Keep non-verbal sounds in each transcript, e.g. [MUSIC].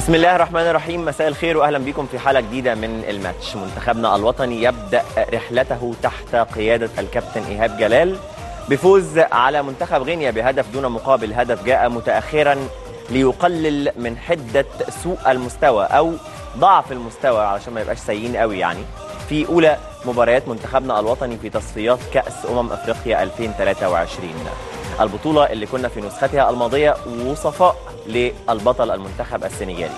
بسم الله الرحمن الرحيم. مساء الخير واهلا بكم في حلقة جديدة من الماتش. منتخبنا الوطني يبدأ رحلته تحت قيادة الكابتن إيهاب جلال. بفوز على منتخب غينيا بهدف دون مقابل هدف جاء متاخرا ليقلل من حدة سوء المستوى أو ضعف المستوى علشان ما يبقاش سيئين قوي يعني. في أولى مباريات منتخبنا الوطني في تصفيات كأس أمم أفريقيا 2023 البطولة اللي كنا في نسختها الماضية وصفاء للبطل المنتخب السنغالي.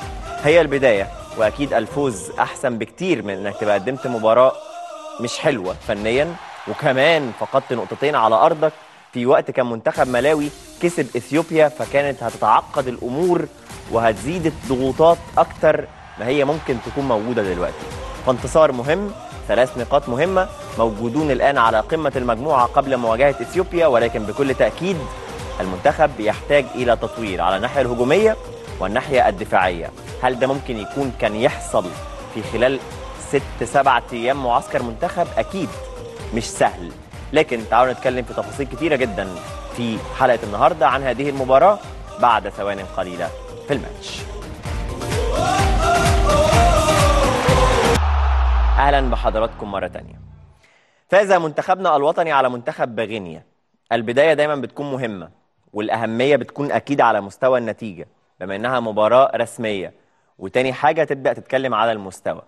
هي البداية وأكيد الفوز أحسن بكتير من إنك تبقى قدمت مباراة مش حلوة فنيا وكمان فقدت نقطتين على أرضك. في وقت كان منتخب ملاوي كسب إثيوبيا فكانت هتتعقد الأمور وهتزيد الضغوطات أكتر ما هي ممكن تكون موجودة دلوقتي. فانتصار مهم ثلاث نقاط مهمة موجودون الآن على قمة المجموعة قبل مواجهة إثيوبيا ولكن بكل تأكيد المنتخب يحتاج إلى تطوير على الناحية الهجومية والناحية الدفاعية. هل ده ممكن يكون كان يحصل في خلال ست سبعة أيام معسكر منتخب؟ أكيد مش سهل. لكن تعالوا نتكلم في تفاصيل كتيرة جدا في حلقة النهاردة عن هذه المباراة بعد ثوان قليلة في الماتش. أهلا بحضراتكم مرة تانية. فاز منتخبنا الوطني على منتخب غينيا البداية دايما بتكون مهمة والأهمية بتكون أكيد على مستوى النتيجة بما إنها مباراة رسمية. وتاني حاجة تبدأ تتكلم على المستوى.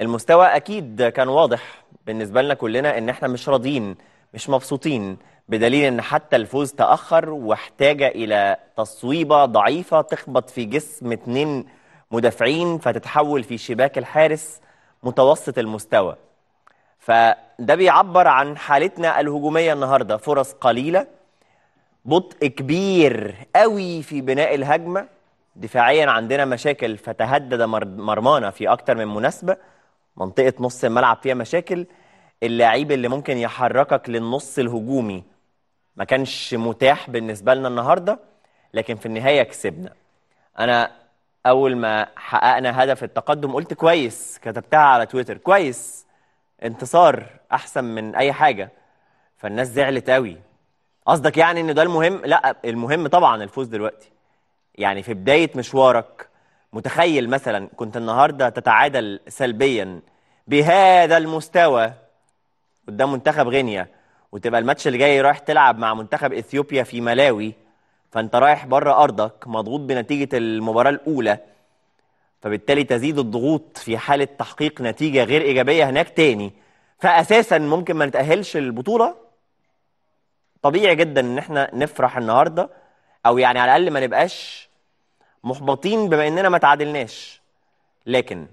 المستوى أكيد كان واضح بالنسبة لنا كلنا إن إحنا مش راضيين مش مبسوطين بدليل إن حتى الفوز تأخر واحتاج إلى تصويبة ضعيفة تخبط في جسم اتنين مدافعين فتتحول في شباك الحارس. متوسط المستوى. فده بيعبر عن حالتنا الهجومية النهارده. فرص قليلة بطء كبير قوي في بناء الهجمة. دفاعيا عندنا مشاكل فتهدد مرمانا في أكتر من مناسبة. منطقة نص الملعب فيها مشاكل. اللاعب اللي ممكن يحركك للنص الهجومي ما كانش متاح بالنسبة لنا النهارده لكن في النهاية كسبنا. أنا أول ما حققنا هدف التقدم قلت كويس كتبتها على تويتر كويس انتصار أحسن من أي حاجة. فالناس زعلت قوي قصدك يعني إن ده المهم؟ لا المهم طبعا الفوز دلوقتي. يعني في بداية مشوارك متخيل مثلا كنت النهارده تتعادل سلبيا بهذا المستوى قدام منتخب غينيا وتبقى الماتش اللي جاي رايح تلعب مع منتخب إثيوبيا في ملاوي فأنت رايح بره أرضك مضغوط بنتيجة المباراة الأولى فبالتالي تزيد الضغوط في حالة تحقيق نتيجة غير إيجابية هناك تاني. فاساسا ممكن ما نتأهلش البطوله طبيعي جدا إن إحنا نفرح النهارده أو يعني على الأقل ما نبقاش محبطين بما إننا ما تعادلناش. لكن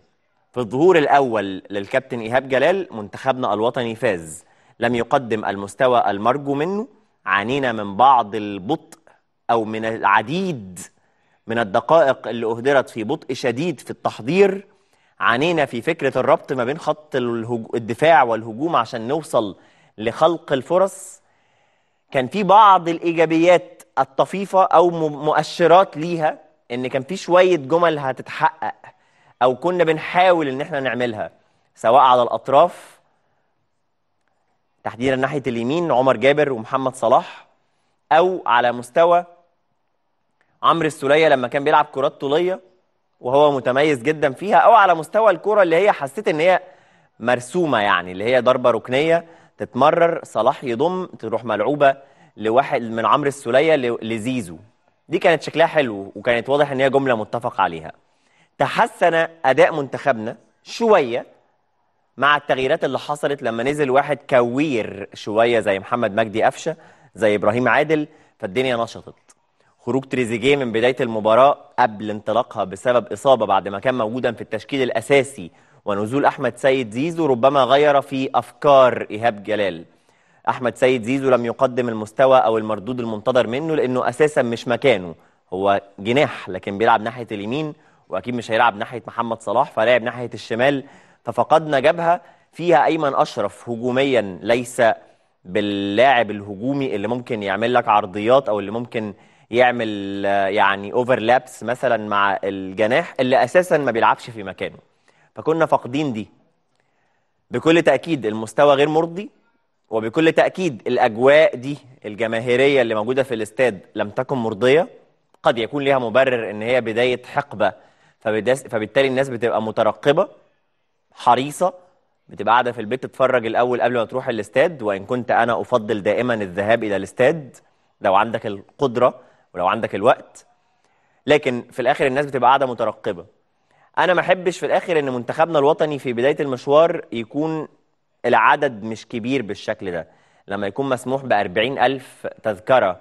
في الظهور الأول للكابتن إيهاب جلال منتخبنا الوطني فاز. لم يقدم المستوى المرجو منه عانينا من بعض البطء أو من العديد من الدقائق اللي أهدرت في بطء شديد في التحضير عانينا في فكرة الربط ما بين خط الدفاع والهجوم عشان نوصل لخلق الفرص. كان في بعض الإيجابيات الطفيفة أو مؤشرات ليها إن كان في شوية جمل هتتحقق أو كنا بنحاول إن إحنا نعملها سواء على الأطراف تحديدا ناحية اليمين عمر جابر ومحمد صلاح أو على مستوى عمرو السولية لما كان بيلعب كرات طولية وهو متميز جدا فيها أو على مستوى الكرة اللي هي حسيت إن هي مرسومة يعني اللي هي ضربة ركنية تتمرر صلاح يضم تروح ملعوبة لواحد من عمرو السولية لزيزو. دي كانت شكلها حلو وكانت واضح إن هي جملة متفق عليها. تحسن أداء منتخبنا شوية مع التغييرات اللي حصلت لما نزل واحد كوير شوية زي محمد مجدي قفشة زي إبراهيم عادل فالدنيا نشطت. خروج تريزيجيه من بداية المباراة قبل انطلاقها بسبب إصابة بعد ما كان موجودا في التشكيل الأساسي ونزول أحمد سيد زيزو ربما غير في أفكار إيهاب جلال. أحمد سيد زيزو لم يقدم المستوى أو المردود المنتظر منه لأنه أساسا مش مكانه. هو جناح لكن بيلعب ناحية اليمين وأكيد مش هيلعب ناحية محمد صلاح فلعب ناحية الشمال ففقدنا جبهة فيها أيمن أشرف هجوميا ليس باللاعب الهجومي اللي ممكن يعمل لك عرضيات أو اللي ممكن يعمل يعني اوفرلابس مثلا مع الجناح اللي أساسا ما بيلعبش في مكانه. فكنا فاقدين دي. بكل تأكيد المستوى غير مرضي وبكل تأكيد الأجواء دي الجماهيرية اللي موجودة في الاستاد لم تكن مرضية. قد يكون لها مبرر إن هي بداية حقبة فبالتالي الناس بتبقى مترقبة حريصة بتبقى قاعدة في البيت تتفرج الأول قبل ما تروح الاستاد. وإن كنت أنا أفضل دائما الذهاب إلى الاستاد لو عندك القدرة ولو عندك الوقت. لكن في الآخر الناس بتبقى قاعدة مترقبة. أنا ما أحبش في الآخر إن منتخبنا الوطني في بداية المشوار يكون العدد مش كبير بالشكل ده. لما يكون مسموح ب ألف تذكرة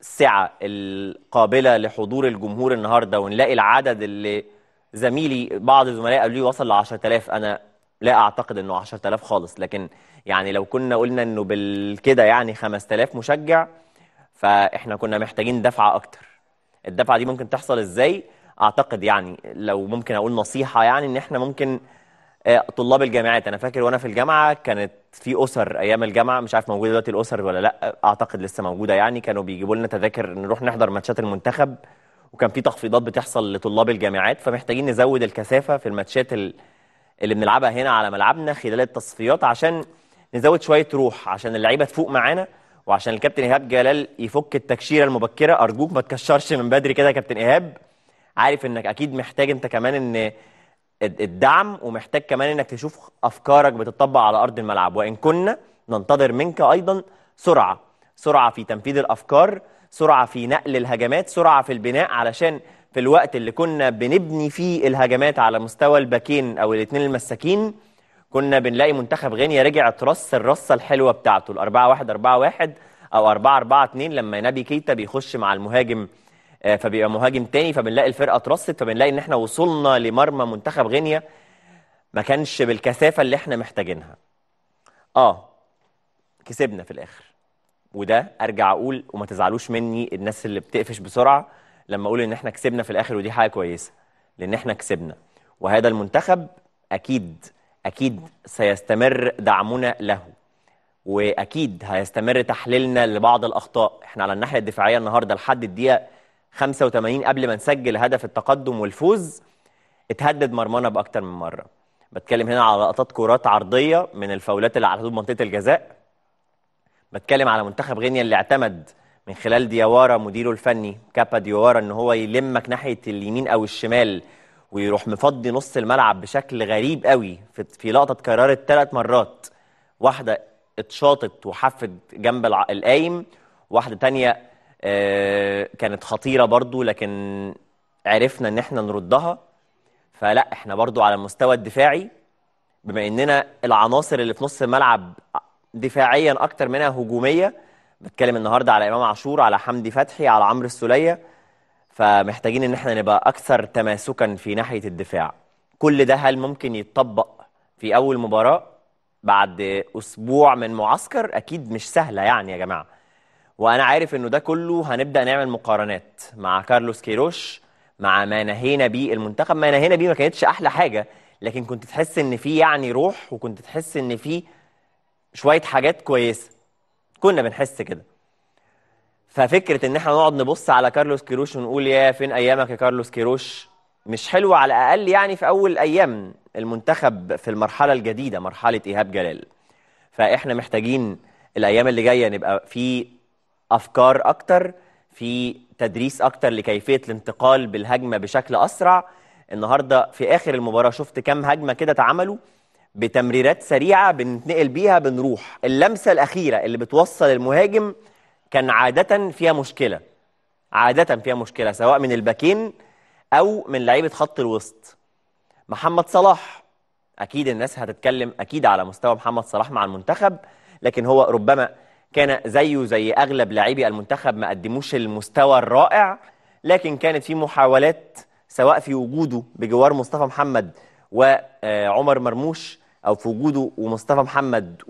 السعه القابلة لحضور الجمهور النهارده ونلاقي العدد اللي زميلي بعض الزملاء قالوا لي وصل ل 10000 أنا لا أعتقد إنه 10000 خالص. لكن يعني لو كنا قلنا إنه بالكده يعني 5000 مشجع فإحنا كنا محتاجين دفعة أكتر. الدفعة دي ممكن تحصل إزاي؟ أعتقد يعني لو ممكن أقول نصيحة يعني إن إحنا ممكن آه، طلاب الجامعات. أنا فاكر وأنا في الجامعة كانت في أسر أيام الجامعة مش عارف موجودة دلوقتي الأسر ولا لأ أعتقد لسه موجودة يعني. كانوا بيجيبوا لنا تذاكر نروح نحضر ماتشات المنتخب وكان في تخفيضات بتحصل لطلاب الجامعات. فمحتاجين نزود الكثافة في الماتشات ال- اللي بنلعبها هنا على ملعبنا خلال التصفيات عشان نزود شوية روح عشان اللعيبة تفوق معانا. وعشان الكابتن إيهاب جلال يفك التكشيرة المبكرة أرجوك ما تكشرش من بدري كده يا كابتن إيهاب. عارف إنك أكيد محتاج أنت كمان إن الدعم ومحتاج كمان إنك تشوف أفكارك بتطبق على أرض الملعب. وإن كنا ننتظر منك أيضا سرعة. سرعة في تنفيذ الأفكار سرعة في نقل الهجمات سرعة في البناء علشان في الوقت اللي كنا بنبني فيه الهجمات على مستوى الباكين أو الاثنين المساكين كنا بنلاقي منتخب غينيا رجع ترص الرصه الحلوة بتاعته ال 4 1 4 1 أو 4 4 2 لما نبي كيتا بيخش مع المهاجم آه، فبيبقى مهاجم تاني فبنلاقي الفرقة اترصت فبنلاقي إن إحنا وصلنا لمرمى منتخب غينيا ما كانش بالكثافة اللي إحنا محتاجينها. آه كسبنا في الآخر. وده أرجع أقول وما تزعلوش مني الناس اللي بتقفش بسرعة لما أقول إن إحنا كسبنا في الآخر ودي حاجة كويسة لأن إحنا كسبنا. وهذا المنتخب أكيد أكيد سيستمر دعمنا له وأكيد هيستمر تحليلنا لبعض الأخطاء. إحنا على الناحية الدفاعية النهارده لحد الدقيقة 85 قبل ما نسجل هدف التقدم والفوز اتهدد مرمانا بأكتر من مرة. بتكلم هنا على لقطات كرات عرضية من الفاولات اللي على حدود منطقة الجزاء. بتكلم على منتخب غينيا اللي اعتمد من خلال ديوارا مديره الفني كابا ديوارا إن هو يلمك ناحية اليمين أو الشمال ويروح مفضي نص الملعب بشكل غريب قوي في, في لقطة اتكررت ثلاث مرات. واحدة اتشاطت وحفت جنب القايم واحدة تانية آه، كانت خطيرة برضو لكن عرفنا إن إحنا نردها. فلا إحنا برضو على المستوى الدفاعي بما إننا العناصر اللي في نص الملعب دفاعيا أكتر منها هجومية. بتكلم النهارده على إمام عاشور على حمدي فتحي على عمرو السولية. فمحتاجين إن إحنا نبقى أكثر تماسكا في ناحية الدفاع. كل ده هل ممكن يتطبق في أول مباراة بعد أسبوع من معسكر؟ أكيد مش سهلة يعني يا جماعة. وأنا عارف إنه ده كله هنبدأ نعمل مقارنات مع كارلوس كيروش مع ما نهينا بيه المنتخب. ما نهينا بيه ما كانتش أحلى حاجة لكن كنت تحس إن في يعني روح وكنت تحس إن في شوية حاجات كويسة. كنا بنحس كده. ففكرة إن إحنا نقعد نبص على كارلوس كيروش ونقول يا فين أيامك يا كارلوس كيروش؟ مش حلوة على الأقل يعني في أول أيام المنتخب في المرحلة الجديدة مرحلة إيهاب جلال. فإحنا محتاجين الأيام اللي جاية نبقى في أفكار أكتر في تدريس أكتر لكيفية الانتقال بالهجمة بشكل أسرع. النهارده في آخر المباراة شفت كام هجمة كده اتعملوا بتمريرات سريعة بنتنقل بيها بنروح. اللمسة الأخيرة اللي بتوصل المهاجم كان عادة فيها مشكلة. عادة فيها مشكلة سواء من الباكين أو من لعيبة خط الوسط. محمد صلاح أكيد الناس هتتكلم أكيد على مستوى محمد صلاح مع المنتخب لكن هو ربما كان زيه زي أغلب لاعبي المنتخب ما قدموش المستوى الرائع لكن كانت في محاولات سواء في وجوده بجوار مصطفى محمد وعمر مرموش أو في وجوده ومصطفى محمد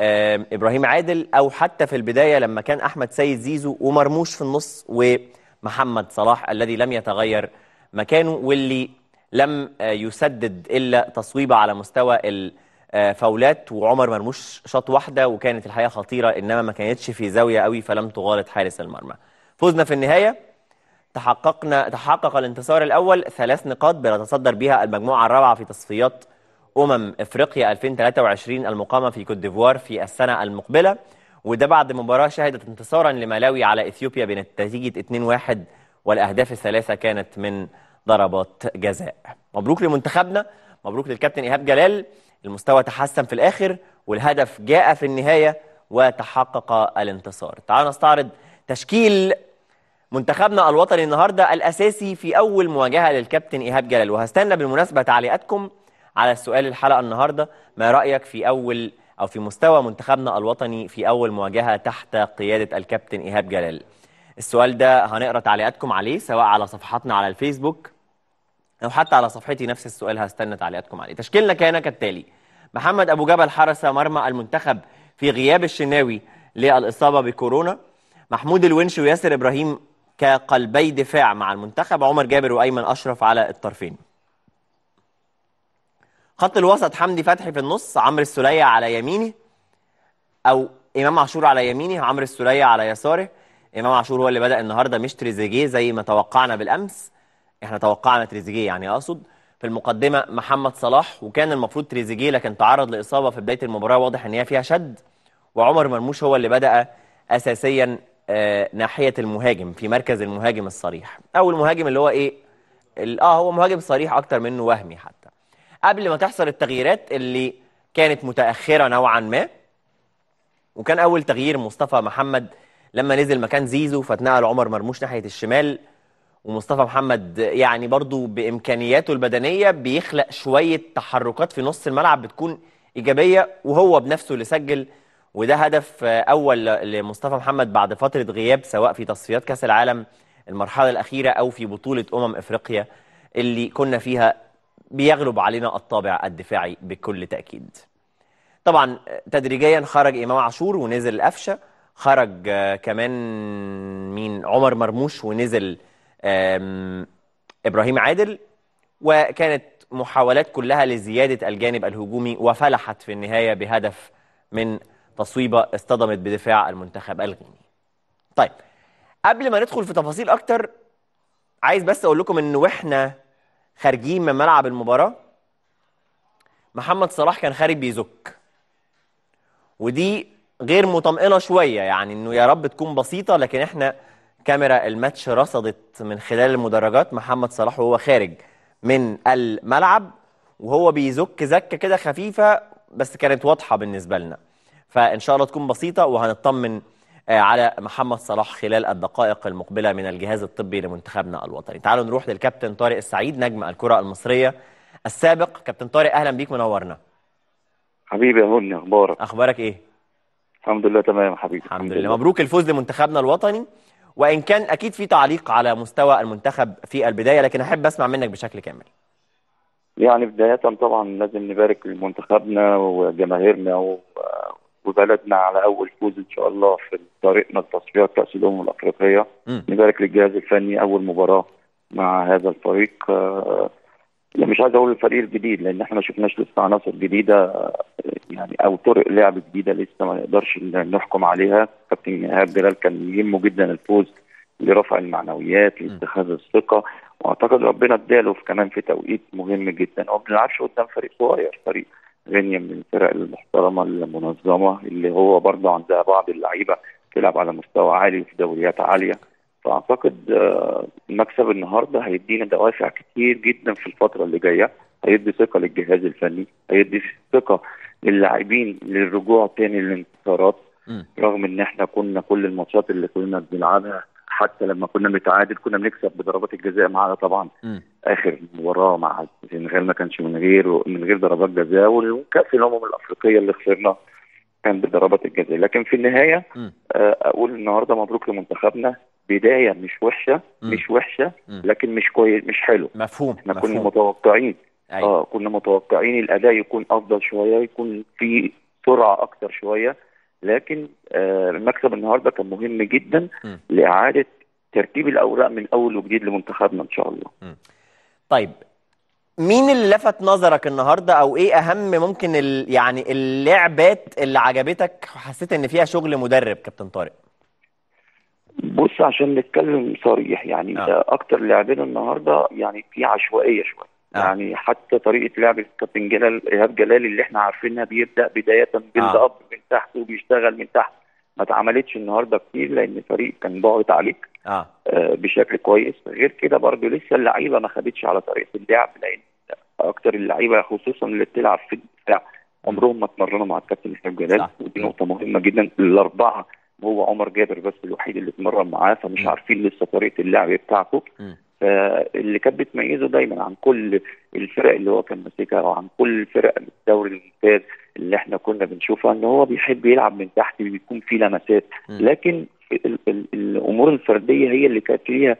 وابراهيم عادل أو حتى في البداية لما كان أحمد سيد زيزو ومرموش في النص ومحمد صلاح الذي لم يتغير مكانه واللي لم آه، يسدد إلا تصويبه على مستوى الفاولات وعمر مرموش شاط واحدة وكانت الحقيقة خطيرة إنما ما كانتش في زاوية قوي فلم تغالط حارس المرمى. فزنا في النهاية. تحققنا تحقق الانتصار الأول ثلاث نقاط بنتصدر بها المجموعة الرابعة في تصفيات أمم إفريقيا 2023 المقامة في كوت ديفوار في السنة المقبلة وده بعد مباراة شهدت انتصارا لملاوي على إثيوبيا بنتيجه 2-1 والأهداف الثلاثة كانت من ضربات جزاء. مبروك لمنتخبنا مبروك للكابتن إيهاب جلال. المستوى تحسن في الآخر والهدف جاء في النهاية وتحقق الانتصار. تعالوا نستعرض تشكيل منتخبنا الوطني النهارده الأساسي في أول مواجهة للكابتن إيهاب جلال. وهستنى بالمناسبة تعليقاتكم على السؤال الحلقة النهارده ما رأيك في أول أو في مستوى منتخبنا الوطني في أول مواجهة تحت قيادة الكابتن إيهاب جلال؟ السؤال ده هنقرأ تعليقاتكم عليه سواء على صفحاتنا على الفيسبوك أو حتى على صفحتي نفس السؤال هستنى تعليقاتكم عليه. تشكيلنا كان كالتالي محمد أبو جبل حرس مرمى المنتخب في غياب الشناوي للإصابة بكورونا. محمود الونش وياسر إبراهيم كقلبي دفاع مع المنتخب. عمر جابر وأيمن أشرف على الطرفين. خط الوسط حمدي فتحي في النص عمرو السولية على يمينه أو إمام عاشور على يمينه عمرو السولية على يساره. إمام عاشور هو اللي بدأ النهارده مش تريزيجيه زي ما توقعنا بالأمس. إحنا توقعنا تريزيجيه يعني أقصد في المقدمة محمد صلاح وكان المفروض تريزيجيه لكن تعرض لإصابة في بداية المباراة واضح إن هي فيها شد. وعمر مرموش هو اللي بدأ اساسيا آه ناحية المهاجم في مركز المهاجم الصريح. أو المهاجم اللي هو إيه آه هو مهاجم صريح أكتر منه وهمي حتى. قبل ما تحصل التغييرات اللي كانت متأخرة نوعا ما وكان أول تغيير مصطفى محمد لما نزل مكان زيزو فاتنقل عمر مرموش ناحية الشمال ومصطفى محمد يعني برضو بإمكانياته البدنية بيخلق شوية تحركات في نص الملعب بتكون إيجابية وهو بنفسه اللي سجل وده هدف أول لمصطفى محمد بعد فترة غياب سواء في تصفيات كأس العالم المرحلة الأخيرة أو في بطولة أمم إفريقيا اللي كنا فيها بيغلب علينا الطابع الدفاعي بكل تأكيد. طبعا تدريجيا خرج إمام عاشور ونزل القفشة خرج كمان مين عمر مرموش ونزل إبراهيم عادل وكانت محاولات كلها لزيادة الجانب الهجومي وفلحت في النهاية بهدف من تصويبة اصطدمت بدفاع المنتخب الغيني. طيب قبل ما ندخل في تفاصيل أكتر عايز بس أقول لكم ان وإحنا خارجين من ملعب المباراة محمد صلاح كان خارج بيزك. ودي غير مطمئنة شوية يعني إنه يا رب تكون بسيطة لكن إحنا كاميرا الماتش رصدت من خلال المدرجات محمد صلاح وهو خارج من الملعب وهو بيزك زكة كده خفيفة بس كانت واضحة بالنسبة لنا. فإن شاء الله تكون بسيطة وهنطمن على محمد صلاح خلال الدقائق المقبلة من الجهاز الطبي لمنتخبنا الوطني. تعالوا نروح للكابتن طارق السعيد نجم الكرة المصرية السابق. كابتن طارق أهلا بيك منورنا حبيبي يا هوني أخبارك؟ أخبارك إيه؟ الحمد لله تمام حبيبي الحمد لله. مبروك الفوز لمنتخبنا الوطني. وإن كان أكيد في تعليق على مستوى المنتخب في البداية لكن أحب أسمع منك بشكل كامل. يعني بداية طبعا لازم نبارك لمنتخبنا وجماهيرنا وبلدنا على أول فوز إن شاء الله في طريقنا لتصفيات كاس الأمم الأفريقية. نبارك للجهاز الفني أول مباراة مع هذا الفريق. يعني مش عايز أقول الفريق الجديد لأن إحنا ما شفناش لسه عناصر جديدة يعني أو طرق لعب جديدة لسه ما نقدرش نحكم عليها. كابتن إيهاب جلال كان يهمه جدا الفوز لرفع المعنويات لاتخاذ الثقة. وأعتقد ربنا اداله كمان في توقيت مهم جدا. وما بنلعبش قدام فريق صغير فريق غينيا من الفرق المحترمة المنظمة اللي هو برضه عندها بعض اللعيبة تلعب على مستوى عالي في دوريات عالية. فأعتقد مكسب النهارده هيدينا دوافع كتير جدا في الفترة اللي جاية. هيدي ثقة للجهاز الفني هيدي ثقة للاعبين للرجوع تاني للانتصارات. رغم إن إحنا كنا كل الماتشات اللي كنا بنلعبها حتى لما كنا بنتعادل كنا بنكسب بضربات الجزاء معانا طبعا م. آخر مباراة مع السنغال ما كانش من غير من غير ضربات جزاء وكاس الأمم الأفريقية اللي خسرنا كان بضربات الجزاء لكن في النهاية م. أقول النهارده مبروك لمنتخبنا بداية مش وحشة م. مش وحشة م. لكن مش كويس مش حلو مفهوم إحنا كنا متوقعين أيوة. آه كنا متوقعين الأداء يكون أفضل شوية يكون في سرعة أكتر شوية لكن آه المكسب النهارده كان مهم جدا م. لإعادة ترتيب الأوراق من أول وجديد لمنتخبنا إن شاء الله طيب مين اللي لفت نظرك النهارده أو إيه أهم ممكن ال... يعني اللعبات اللي عجبتك وحسيت إن فيها شغل مدرب كابتن طارق بص عشان نتكلم صريح يعني آه. آه. أكتر لاعبين النهارده يعني في عشوائية شوية آه. آه. يعني حتى طريقة لعب الكابتن جلال إيهاب جلال اللي إحنا عارفينها بيبدأ بداية بيلد آه. اب من تحت وبيشتغل من تحت ما اتعملتش النهارده كتير لأن الفريق كان ضاغط عليك آه آه، بشكل كويس غير كده برضو لسه اللعيبة ما خدتش على طريقة اللعب لأن أكتر اللعيبة خصوصا اللي بتلعب في الدفاع عمرهم ما اتمرنوا مع الكابتن اسلام جلال صح. ودي نقطة مهمة جدا الأربعة هو عمر جابر بس الوحيد اللي اتمرن معاه فمش م. عارفين لسه طريقة اللعب بتاعته م. فاللي كانت بتميزه دايما عن كل الفرق اللي هو كان ماسكها وعن كل الفرق الدوري الممتاز اللي إحنا كنا بنشوفها إن هو بيحب يلعب من تحت بيكون فيه لمسات. لكن ال ال الأمور الفردية هي اللي كانت فيها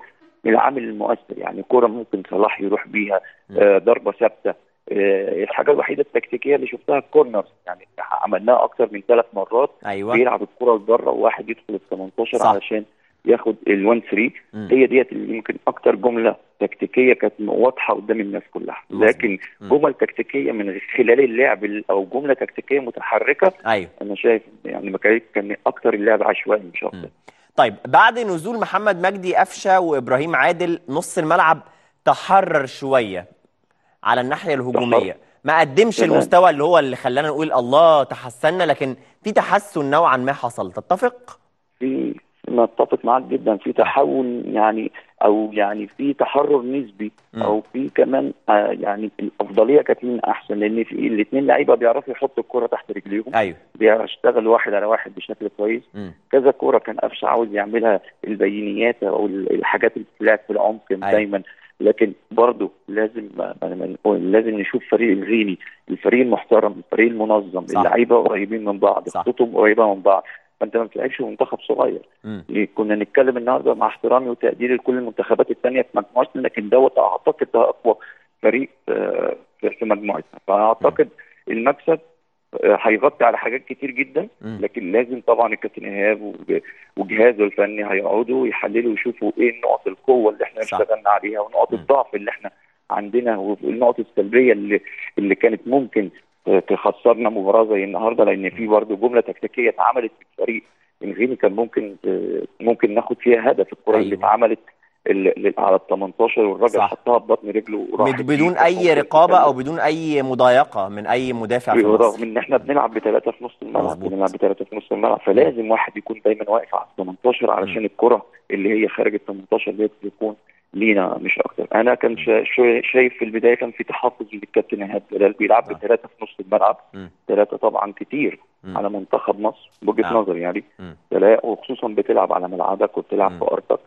العامل المؤثر يعني كرة ممكن صلاح يروح بيها. آه ضربة ثابتة آه الحاجة الوحيدة التكتيكية اللي شفتها الكورنر يعني عملناها أكتر من ثلاث مرات أيوه بيلعب الكره لبره وواحد يدخل ال 18 صح. علشان ياخد ال 1 3 مم. هي ديت اللي يمكن أكتر جملة تكتيكية كانت واضحة قدام الناس كلها. لكن. جمل تكتيكية من خلال اللعب ال- أو جملة تكتيكية متحركة أيوه أنا شايف يعني كان أكتر اللعب عشوائي مش أكتر مم. طيب بعد نزول محمد مجدي قفشة وإبراهيم عادل نص الملعب تحرر شوية على الناحية الهجومية ما قدمش تمام. المستوى اللي هو اللي خلانا نقول الله تحسنا لكن في تحسن نوعا ما حصل تتفق في أنا اتفق معاك جدا في تحول يعني أو يعني في تحرر نسبي. أو في كمان آه يعني الأفضلية كانت أحسن لأن في الاثنين لعيبة بيعرفوا يحطوا الكرة تحت رجليهم أيوه بيشتغلوا واحد على واحد بشكل كويس. كذا كوره كان قفشه عاوز يعملها البينيات أو ال- الحاجات اللي بتلعب في العمق أيوة. دايما لكن برضه لازم لازم نشوف فريق الغيني الفريق المحترم الفريق المنظم. اللعيبة قريبين من بعض. خطوطهم قريبة من بعض فانت ما بتلعبش منتخب صغير كنا نتكلم النهارده مع احترامي وتقديري لكل المنتخبات الثانية في مجموعتنا لكن دوت أعتقد ده أقوى فريق آه، في مجموعتنا فأعتقد المكسب آه، هيغطي على حاجات كتير جدا. لكن لازم طبعا الكابتن إيهاب وج- وجهازه الفني هيقعدوا يحللوا ويشوفوا إيه نقط القوة اللي إحنا. اشتغلنا عليها ونقط. الضعف اللي إحنا عندنا والنقط السلبية اللي اللي كانت ممكن تخسرنا مباراه زي النهارده لأن في برضه جملة تكتيكية اتعملت في الفريق الغيني كان ممكن ممكن ناخد فيها هدف الكرة اللي أيوة. اتعملت ال- ال- على ال 18 والراجل. حطها ببطن رجله وراحت بد- بدون. أي رقابة أو بدون أي مضايقة من أي مدافع في رغم مصر إن إحنا بنلعب بثلاثه في نص الملعب. بنلعب بثلاثه في نص الملعب فلازم واحد يكون دايما واقف على ال 18 علشان الكرة اللي هي خارج ال 18 ديت تكون لينا مش أكتر أنا كان شا- شا- شايف في البداية كان في تحفظ للكابتن إيهاب جلال بيلعب آه. بثلاثة في نص الملعب. ثلاثة طبعا كتير مم. على منتخب مصر بوجهة آه. نظري يعني وخصوصا بتلعب على ملعبك وبتلعب. في أرضك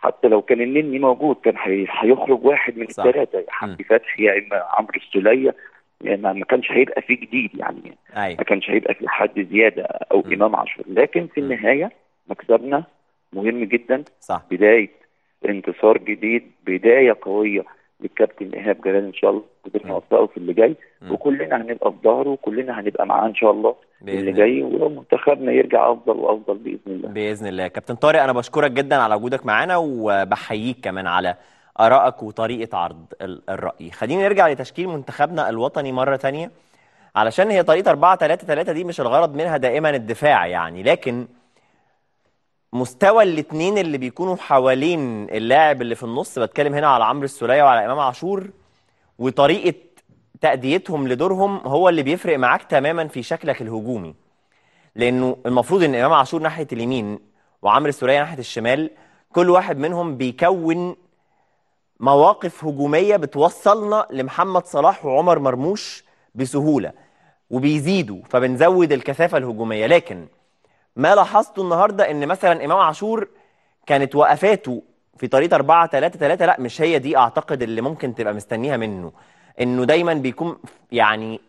حتى لو كان النني موجود كان هي- هيخرج واحد من. الثلاثة يا حمدي فتحي يا إما عمرو السولية يعني ما كانش هيبقى فيه جديد يعني أيوه ما كانش هيبقى في حد زيادة أو م. إمام عاشور لكن في م. النهاية مكسبنا مهم جدا صح بداية انتصار جديد بداية قوية للكابتن إيهاب جلال إن شاء الله قدرنا. نوفقه في اللي جاي. وكلنا هنبقى في ظهره وكلنا هنبقى معاه إن شاء الله بإذن اللي. جاي ولو منتخبنا يرجع أفضل وأفضل بإذن الله بإذن الله كابتن طارق أنا بشكرك جدا على وجودك معانا وبحييك كمان على آرائك وطريقة عرض ال- الرأي خلينا نرجع لتشكيل منتخبنا الوطني مرة تانية علشان هي طريقة 4 3 3 دي مش الغرض منها دائما الدفاع يعني لكن مستوى الاثنين اللي بيكونوا حوالين اللاعب اللي في النص بتكلم هنا على عمرو السولية وعلى إمام عاشور وطريقة تأديتهم لدورهم هو اللي بيفرق معاك تماما في شكلك الهجومي. لأنه المفروض إن إمام عاشور ناحية اليمين وعمرو السولية ناحية الشمال كل واحد منهم بيكون مواقف هجومية بتوصلنا لمحمد صلاح وعمر مرموش بسهولة وبيزيدوا فبنزود الكثافة الهجومية. لكن ما لاحظته النهارده إن مثلا إمام عاشور كانت وقفاته في طريقه 4 3 3 لأ مش هي دي أعتقد اللي ممكن تبقى مستنيها منه. إنه دايما بيكون يعني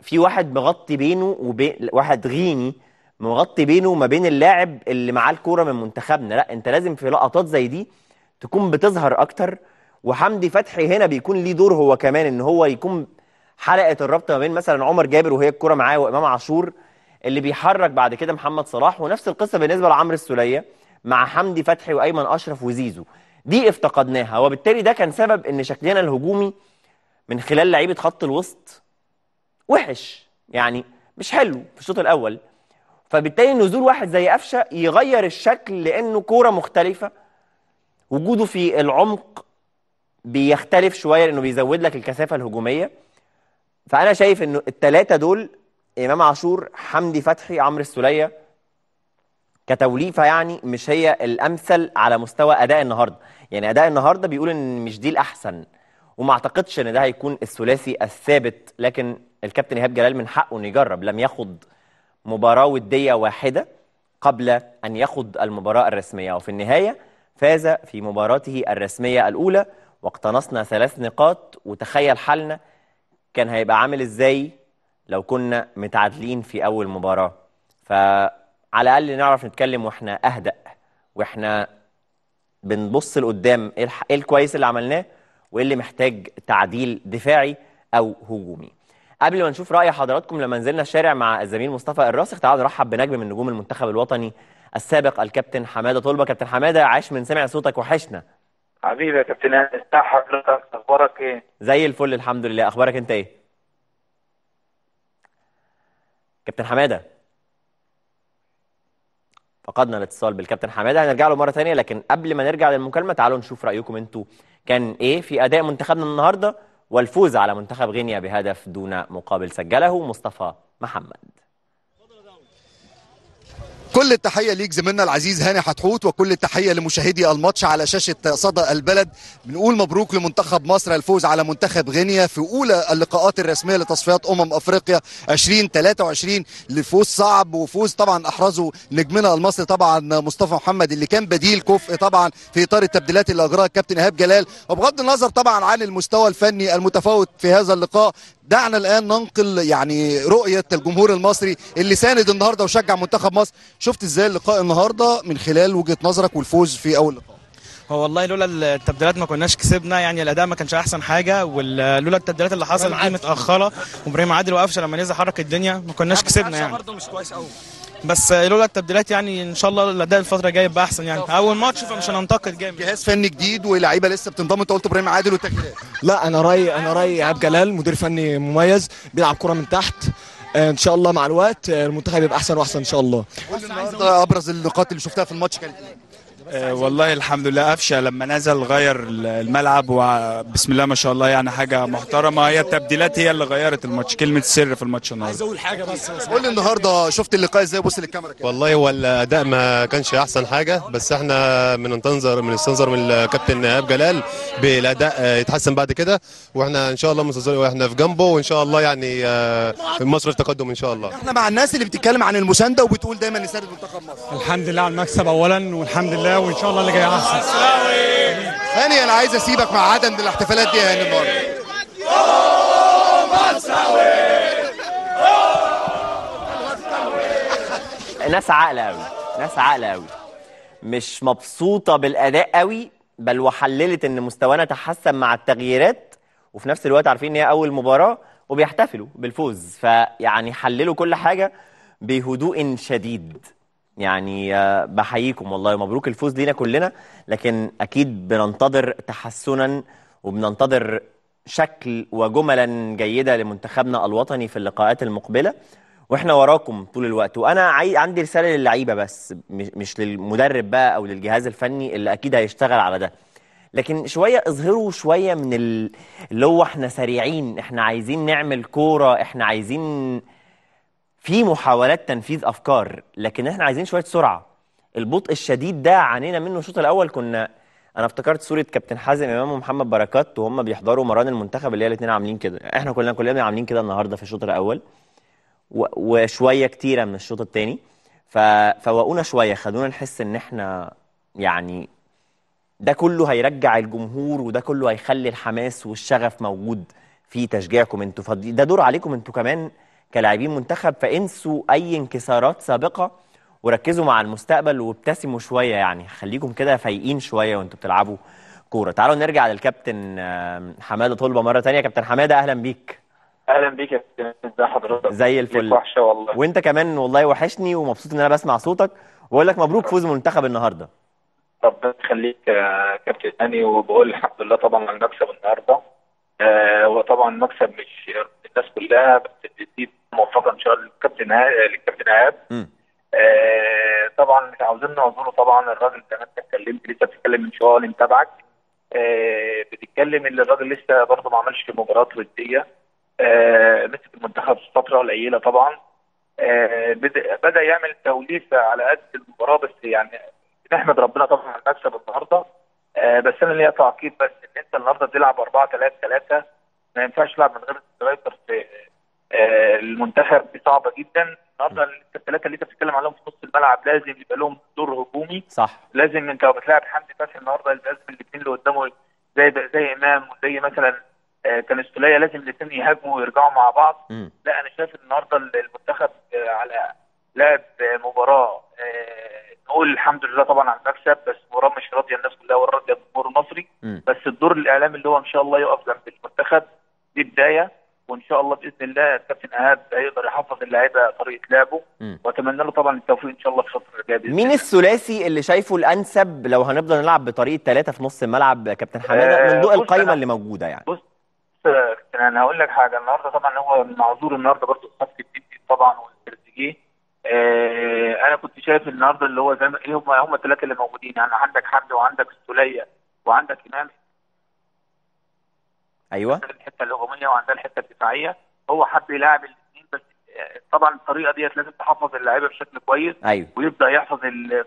في واحد مغطي بينه وبين واحد غيني مغطي بينه وما بين اللاعب اللي معاه الكورة من منتخبنا. لأ أنت لازم في لقطات زي دي تكون بتظهر أكتر. وحمدي فتحي هنا بيكون ليه دور هو كمان إن هو يكون حلقة الربط ما بين مثلا عمر جابر وهي الكورة معاه وإمام عاشور اللي بيحرك بعد كده محمد صلاح ونفس القصة بالنسبة لعمرو السولية مع حمدي فتحي وأيمن أشرف وزيزو. دي افتقدناها وبالتالي ده كان سبب إن شكلنا الهجومي من خلال لعيبة خط الوسط وحش. يعني مش حلو في الشوط الأول. فبالتالي نزول واحد زي قفشة يغير الشكل لأنه كورة مختلفة. وجوده في العمق بيختلف شوية لأنه بيزود لك الكثافة الهجومية. فأنا شايف إنه الثلاثه دول إمام عاشور حمدي فتحي عمرو السولية كتوليفة يعني مش هي الأمثل على مستوى أداء النهارده. يعني أداء النهارده بيقول إن مش دي الأحسن وما أعتقدش إن ده هيكون الثلاثي الثابت لكن الكابتن إيهاب جلال من حقه إنه يجرب. لم يخض مباراة ودية واحدة قبل أن يخض المباراة الرسمية وفي النهاية فاز في مباراته الرسمية الأولى واقتنصنا ثلاث نقاط وتخيل حالنا كان هيبقى عامل إزاي لو كنا متعادلين في أول مباراة. فعلى الأقل نعرف نتكلم وإحنا أهدأ وإحنا بنبص لقدام إيه إيه الكويس اللي عملناه وإيه اللي محتاج تعديل دفاعي أو هجومي. قبل ما نشوف رأي حضراتكم لما نزلنا الشارع مع الزميل مصطفى الراسخ تعالوا نرحب بنجم من نجوم المنتخب الوطني السابق الكابتن حمادة طلبة. كابتن حمادة عاش من سمع صوتك وحشنا. حبيبي يا كابتن ازي حضرتك أخبارك إيه؟ زي الفل الحمد لله. أخبارك أنت إيه؟ كابتن حماده. فقدنا الاتصال بالكابتن حماده. هنرجع له مرة ثانية لكن قبل ما نرجع للمكالمة تعالوا نشوف رأيكم أنتوا. كان إيه؟ في أداء منتخبنا النهارده والفوز على منتخب غينيا بهدف دون مقابل سجله مصطفى محمد. كل التحية ليك زميلنا العزيز هاني حتحوت وكل التحية لمشاهدي الماتش على شاشة صدى البلد. بنقول مبروك لمنتخب مصر الفوز على منتخب غينيا في أولى اللقاءات الرسمية لتصفيات أمم أفريقيا 2023 لفوز صعب وفوز طبعا أحرزه نجمنا المصري طبعا مصطفى محمد اللي كان بديل كفء طبعا في إطار التبديلات اللي اجراها الكابتن إيهاب جلال وبغض النظر طبعا عن المستوى الفني المتفاوت في هذا اللقاء دعنا الآن ننقل يعني رؤية الجمهور المصري اللي ساند النهارده وشجع منتخب مصر. شفت إزاي اللقاء النهارده من خلال وجهة نظرك والفوز في أول لقاء؟ هو والله لولا التبديلات ما كناش كسبنا يعني الأداء ما كانش أحسن حاجة ولولا التبديلات اللي حصلت دي متأخرة وإبراهيم عادل وقفشة لما نزل حرك الدنيا ما كناش كسبنا يعني. برضه مش كويس قوي بس لولا التبديلات يعني إن شاء الله الأداء الفترة الجاية يبقى أحسن يعني. أول ماتش فمش هننتقد جامد. جهاز فني جديد ولاعيبة لسه بتنضم. أنت قلت إبراهيم عادل وتغييرات لا أنا رايي أنا رأيي ايهاب جلال مدير فني مميز بيلعب كرة من تحت. آه، إن شاء الله مع الوقت آه، المنتخب يبقى أحسن وأحسن إن شاء الله. النهارده أبرز النقاط اللي شفتها في الماتش كانت إيه؟ آه، والله الحمد لله. قفشة لما نزل غير الملعب وبسم الله ما شاء الله يعني حاجة محترمة. هي التبديلات هي اللي غيرت الماتش. كلمة سر في الماتش النهارده. أقول حاجة بس. قول لي النهارده شفت اللقاء إزاي؟ بص للكاميرا كده. والله هو الأداء ما كانش أحسن حاجة بس إحنا بننتظر بنستنظر من الكابتن إيهاب جلال بالأداء آه، يتحسن بعد كده. وإحنا إن شاء الله منتظرين وإحنا في جنبه وإن شاء الله يعني آه، مصر في تقدم إن شاء الله. إحنا مع الناس اللي بتتكلم عن المساندة وبتقول دايما نساند منتخب مصر. الحمد لله على المكسب اولا والحمد لله وإن شاء الله اللي جاي أحسن. ثاني أنا عايز أسيبك مع عدد من الاحتفالات دي يا هاني النهارده ناس عاقلة قوي ناس عاقلة قوي مش مبسوطة بالأداء قوي بل وحللت إن مستوانا تحسن مع التغييرات وفي نفس الوقت عارفين إن هي أول مباراة وبيحتفلوا بالفوز. فيعني حللوا كل حاجة بهدوء شديد. يعني آه، بحييكم والله مبروك الفوز لينا كلنا. لكن أكيد بننتظر تحسنا وبننتظر شكل وجملا جيدة لمنتخبنا الوطني في اللقاءات المقبلة. وإحنا وراكم طول الوقت. وأنا. عندي رسالة للعيبة بس مش للمدرب بقى أو للجهاز الفني اللي أكيد هيشتغل على ده. لكن شوية اظهروا شوية من ال... اللي هو إحنا سريعين إحنا عايزين نعمل كورة إحنا عايزين في محاولات تنفيذ أفكار لكن إحنا عايزين شوية سرعة. البطء الشديد ده عانينا منه. الشوط الأول كنا أنا افتكرت صورة كابتن حازم إمام ومحمد بركات وهم بيحضروا مران المنتخب اللي هي الاثنين عاملين كده. إحنا كلنا كلنا عاملين كده النهارده في الشوط الأول. و- وشوية كتيرة من الشوط الثاني ففوقونا شوية خلونا نحس إن إحنا يعني ده كله هيرجع الجمهور وده كله هيخلي الحماس والشغف موجود في تشجيعكم. أنتوا فدي ده دور عليكم أنتوا كمان كلاعبين منتخب فانسوا أي انكسارات سابقة وركزوا مع المستقبل وابتسموا شوية يعني. خليكم كده فايقين شوية وانتوا بتلعبوا كورة. تعالوا نرجع للكابتن حمادة طلبة مرة تانية. كابتن حمادة أهلا بيك. أهلا بيك يا كابتن ازي حضرتك؟ زي الفل. وحشة والله. وأنت كمان والله وحشني ومبسوط إن أنا بسمع صوتك. وأقول لك مبروك فوز المنتخب النهارده. ربنا يخليك يا كابتن هاني وبقول الحمد لله طبعا على المكسب النهارده. آه، هو طبعا مكسب مش الناس كلها بس بتزيد موفقة إن شاء الله للكابتن للكابتن ايهاب. آه، طبعا عاوزين نعذره طبعا الراجل زي ما أنت اتكلمت لسه بتتكلم من شوية اللي متابعك. آه، بتتكلم إن الراجل لسه برضه ما عملش مباراة وديه آه، مسك المنتخب فترة قليلة طبعا. آه، بدا بدأ يعمل توليفة على قد المباراة بس يعني نحمد ربنا طبعا على المكسب النهارده. آه، بس أنا ليا تعقيب بس إن أنت النهارده تلعب 4 3 3 ما ينفعش تلعب من غير سترايكر في آه، المنتخب. دي صعبة جدا. النهارده الثلاثة اللي انت بتتكلم عليهم في نص الملعب لازم يبقى لهم دور هجومي. صح. لازم انت لو بتلاعب حمدي فتحي النهارده لازم الاثنين اللي قدامه زي زي امام وزي مثلا آه، كان السوليه لازم الاثنين يهاجموا ويرجعوا مع بعض. مم. لا أنا شايف النهارده المنتخب آه، على لعب مباراة نقول الحمد لله طبعا على المكسب بس مباراة مش راضية الناس كلها وراضيه الجمهور المصري. بس الدور الإعلامي اللي هو إن شاء الله يقف جنب المنتخب دي بداية وإن شاء الله بإذن الله الكابتن إيهاب هيقدر يحفظ اللعيبة طريقة لعبه. وأتمنى له طبعا التوفيق إن شاء الله في الجاية بإذن مين. الثلاثي اللي شايفه الأنسب لو هنفضل نلعب بطريقة ثلاثة في نص الملعب كابتن حمادة آه، من ضوء أنا- اللي موجودة يعني؟ بص كابتن أنا هقول لك حاجة. النهارده طبعا هو معذور النهارده برضه خط التيتي طبعا والتريزيجيه آه أنا كنت شايف النهارده اللي هو زي ما إيه هم هم الثلاثة اللي موجودين. يعني عندك حمدي وعندك السوليه وعندك إمام أيوه. الحتة الهجومية وعندها الحتة الدفاعية. هو حب يلاعب الاثنين بس آه، طبعا الطريقة ديت لازم تحفظ اللعيبة بشكل كويس. أيوه. ويبدأ يحفظ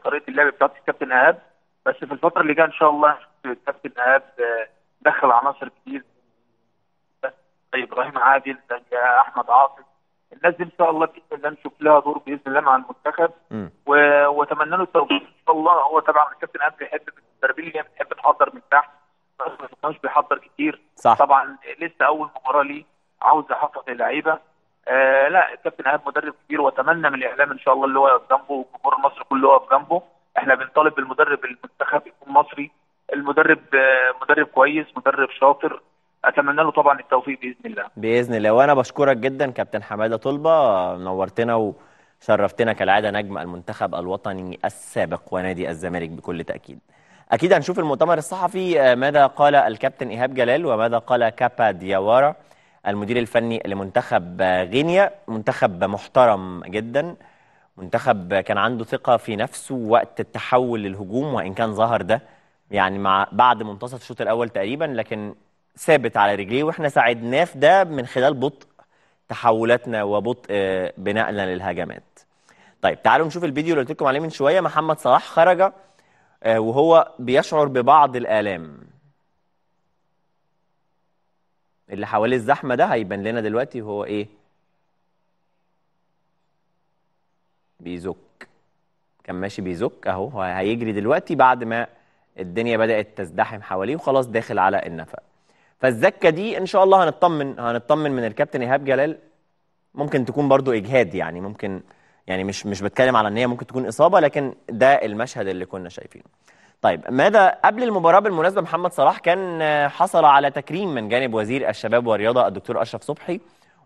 طريقة اللعب بتاعت الكابتن إيهاب. بس في الفترة اللي جاية إن شاء الله الكابتن إيهاب آه، دخل عناصر كتير. زي إبراهيم عادل زي أحمد عاطف. الناس دي إن شاء الله بإذن الله نشوف لها دور بإذن الله مع المنتخب. وأتمنى له التوفيق. إن شاء الله هو طبعا الكابتن إيهاب بيحب المدربين اللي بتحب تحضر من تحت. ما بيحضر كتير. صح. طبعا لسه أول مباراة ليه عاوز يحفظ اللعيبة. آه لا الكابتن ايهاب مدرب كبير وأتمنى من الإعلام إن شاء الله اللي هو يقف جنبه والجمهور المصري كله يقف جنبه. إحنا بنطالب بالمدرب المنتخب يكون مصري. المدرب آه مدرب كويس مدرب شاطر. أتمنى له طبعا التوفيق بإذن الله. بإذن الله. وأنا بشكرك جدا كابتن حمادة طلبة. نورتنا وشرفتنا كالعادة نجم المنتخب الوطني السابق ونادي الزمالك بكل تأكيد. أكيد هنشوف المؤتمر الصحفي آه، ماذا قال الكابتن إيهاب جلال وماذا قال كابا دياوارا المدير الفني لمنتخب غينيا. منتخب محترم جدا. منتخب كان عنده ثقة في نفسه وقت التحول للهجوم وإن كان ظهر ده يعني مع بعد منتصف الشوط الأول تقريبا لكن ثابت على رجليه وإحنا ساعدناه في ده من خلال بطء تحولاتنا وبطء آه، بنائنا للهجمات. طيب تعالوا نشوف الفيديو اللي قلت لكم عليه من شوية. محمد صلاح خرج وهو بيشعر ببعض الآلام. اللي حواليه الزحمة ده هيبان لنا دلوقتي وهو إيه؟ بيزك. كان ماشي بيزك أهو. هو هيجري دلوقتي بعد ما الدنيا بدأت تزدحم حواليه وخلاص داخل على النفق. فالزكة دي إن شاء الله هنطمن هنطمن من الكابتن إيهاب جلال. ممكن تكون برضو إجهاد يعني. ممكن يعني مش مش بتكلم على إن هي ممكن تكون إصابة لكن ده المشهد اللي كنا شايفينه. طيب ماذا قبل المباراة بالمناسبة محمد صلاح كان حصل على تكريم من جانب وزير الشباب والرياضة الدكتور أشرف صبحي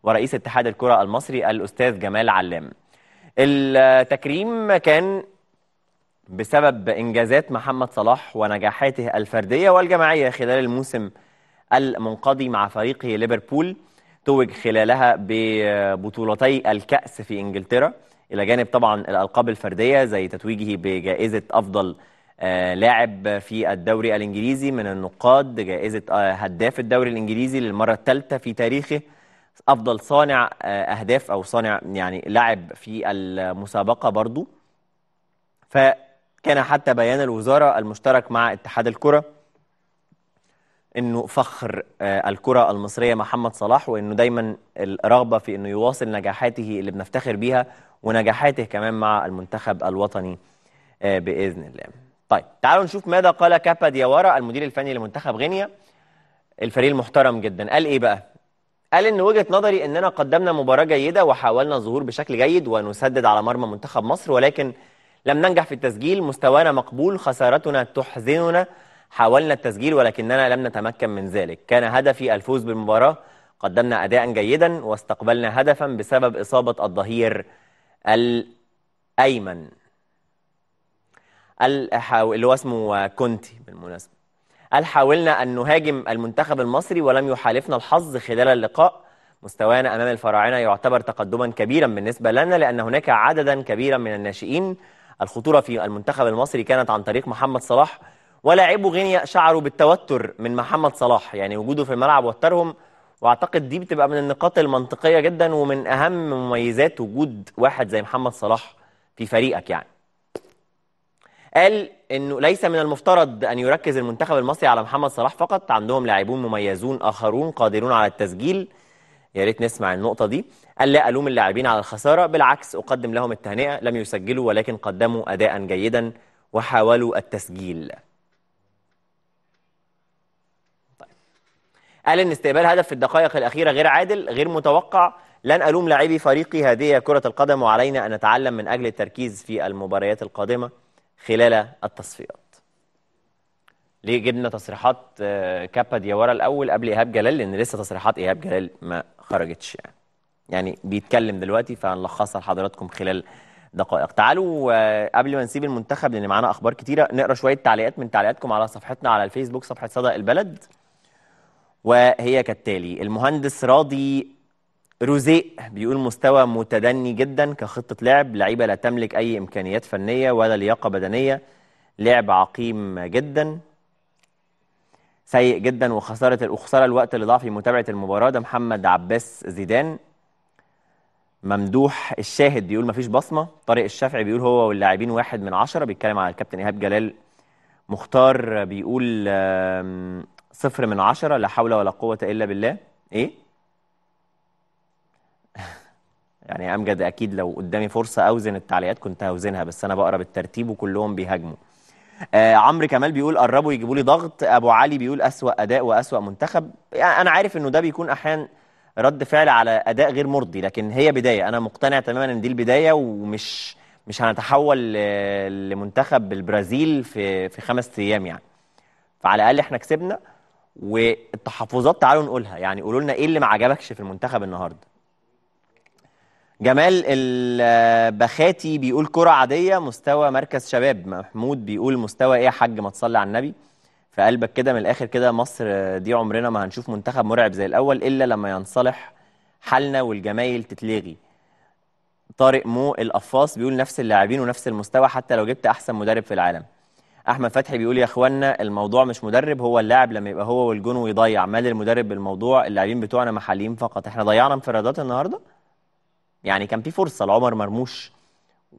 ورئيس اتحاد الكرة المصري الأستاذ جمال علام. التكريم كان بسبب إنجازات محمد صلاح ونجاحاته الفردية والجماعية خلال الموسم المنقضي مع فريقه ليفربول توج خلالها ببطولتي الكأس في إنجلترا. إلى جانب طبعا الألقاب الفردية زي تتويجه بجائزة أفضل آه، لاعب في الدوري الإنجليزي من النقاد جائزة آه، هداف الدوري الإنجليزي للمرة الثالثة في تاريخه أفضل صانع آه، أهداف أو صانع يعني لاعب في المسابقة برضو. فكان حتى بيان الوزارة المشترك مع اتحاد الكرة إنه فخر آه، الكرة المصرية محمد صلاح وإنه دايما الرغبة في إنه يواصل نجاحاته اللي بنفتخر بيها ونجاحاته كمان مع المنتخب الوطني آه، بإذن الله. طيب تعالوا نشوف ماذا قال كابا دياوارا المدير الفني لمنتخب غينيا الفريق المحترم جدا قال إيه بقى؟ قال إن وجهة نظري إننا قدمنا مباراة جيدة وحاولنا الظهور بشكل جيد ونسدد على مرمى منتخب مصر ولكن لم ننجح في التسجيل مستوانا مقبول خسارتنا تحزننا حاولنا التسجيل ولكننا لم نتمكن من ذلك. كان هدفي الفوز بالمباراة. قدمنا أداء جيدا واستقبلنا هدفا بسبب إصابة الظهير الحاو- اللي هو اسمه كونتي بالمناسبة. قال حاولنا أن نهاجم المنتخب المصري ولم يحالفنا الحظ خلال اللقاء. مستوانا أمام الفراعنة يعتبر تقدما كبيرا بالنسبة لنا لأن هناك عددا كبيرا من الناشئين. الخطورة في المنتخب المصري كانت عن طريق محمد صلاح ولاعبو غينيا شعروا بالتوتر من محمد صلاح. يعني وجوده في الملعب وترهم وأعتقد دي بتبقى من النقاط المنطقية جدا ومن أهم مميزات وجود واحد زي محمد صلاح في فريقك يعني. قال إنه ليس من المفترض أن يركز المنتخب المصري على محمد صلاح فقط عندهم لاعبون مميزون آخرون قادرون على التسجيل. يا ريت نسمع النقطة دي. قال لا ألوم اللاعبين على الخسارة بالعكس أقدم لهم التهنئة لم يسجلوا ولكن قدموا أداء جيدا وحاولوا التسجيل. قال إن استقبال هدف في الدقائق الأخيرة غير عادل غير متوقع. لن ألوم لاعبي فريقي هذه كرة القدم وعلينا أن نتعلم من أجل التركيز في المباريات القادمة خلال التصفيات. ليه جبنا تصريحات آه، كابا دياورا الأول قبل إيهاب جلال لأن لسه تصريحات إيهاب جلال ما خرجتش يعني. يعني بيتكلم دلوقتي فهنلخصها لحضراتكم خلال دقائق. تعالوا آه، قبل ما نسيب المنتخب لأن معانا أخبار كتيرة. نقرأ شوية تعليقات من تعليقاتكم على صفحتنا على الفيسبوك صفحة صدى البلد. وهي كالتالي. المهندس راضي روزيق بيقول مستوى متدني جدا كخطة لعب. لعيبة لا تملك أي إمكانيات فنية ولا لياقة بدنية. لعب عقيم جدا سيء جدا وخسارة وخسارة الوقت اللي ضاع في متابعة المباراة. ده محمد عباس زيدان. ممدوح الشاهد بيقول مفيش بصمة. طارق الشافعي بيقول هو واللاعبين واحد من عشرة. بيتكلم على الكابتن إيهاب جلال مختار بيقول صفر من عشرة لا حول ولا قوة إلا بالله. إيه؟ [LAUGHS] يعني أمجد أكيد لو قدامي فرصة أوزن التعليقات كنت هوزنها بس أنا بقرأ بالترتيب وكلهم بيهاجموا. آه عمرو كمال بيقول قربوا يجيبوا لي ضغط. أبو علي بيقول أسوأ أداء وأسوأ منتخب. يعني أنا عارف إنه ده بيكون أحيانا رد فعل على أداء غير مرضي لكن هي بداية. أنا مقتنع تماما إن دي البداية ومش مش هنتحول لمنتخب البرازيل في في خمس أيام يعني. فعلى الأقل إحنا كسبنا. والتحفظات تعالوا نقولها. يعني قولوا لنا إيه اللي ما عجبكش في المنتخب النهارده. جمال البخاتي بيقول كرة عادية مستوى مركز شباب. محمود بيقول مستوى إيه يا حاج؟ ما تصلي على النبي. في قلبك كده من الآخر كده مصر دي عمرنا ما هنشوف منتخب مرعب زي الأول إلا لما ينصلح حالنا والجمايل تتلغي. طارق مو القفاص بيقول نفس اللاعبين ونفس المستوى حتى لو جبت أحسن مدرب في العالم. أحمد فتحي بيقول يا إخوانا الموضوع مش مدرب هو اللاعب لما يبقى هو والجون ويضيع. مال المدرب بالموضوع اللاعبين بتوعنا محليين فقط. إحنا ضيعنا انفرادات النهارده؟ يعني كان في فرصة لعمر مرموش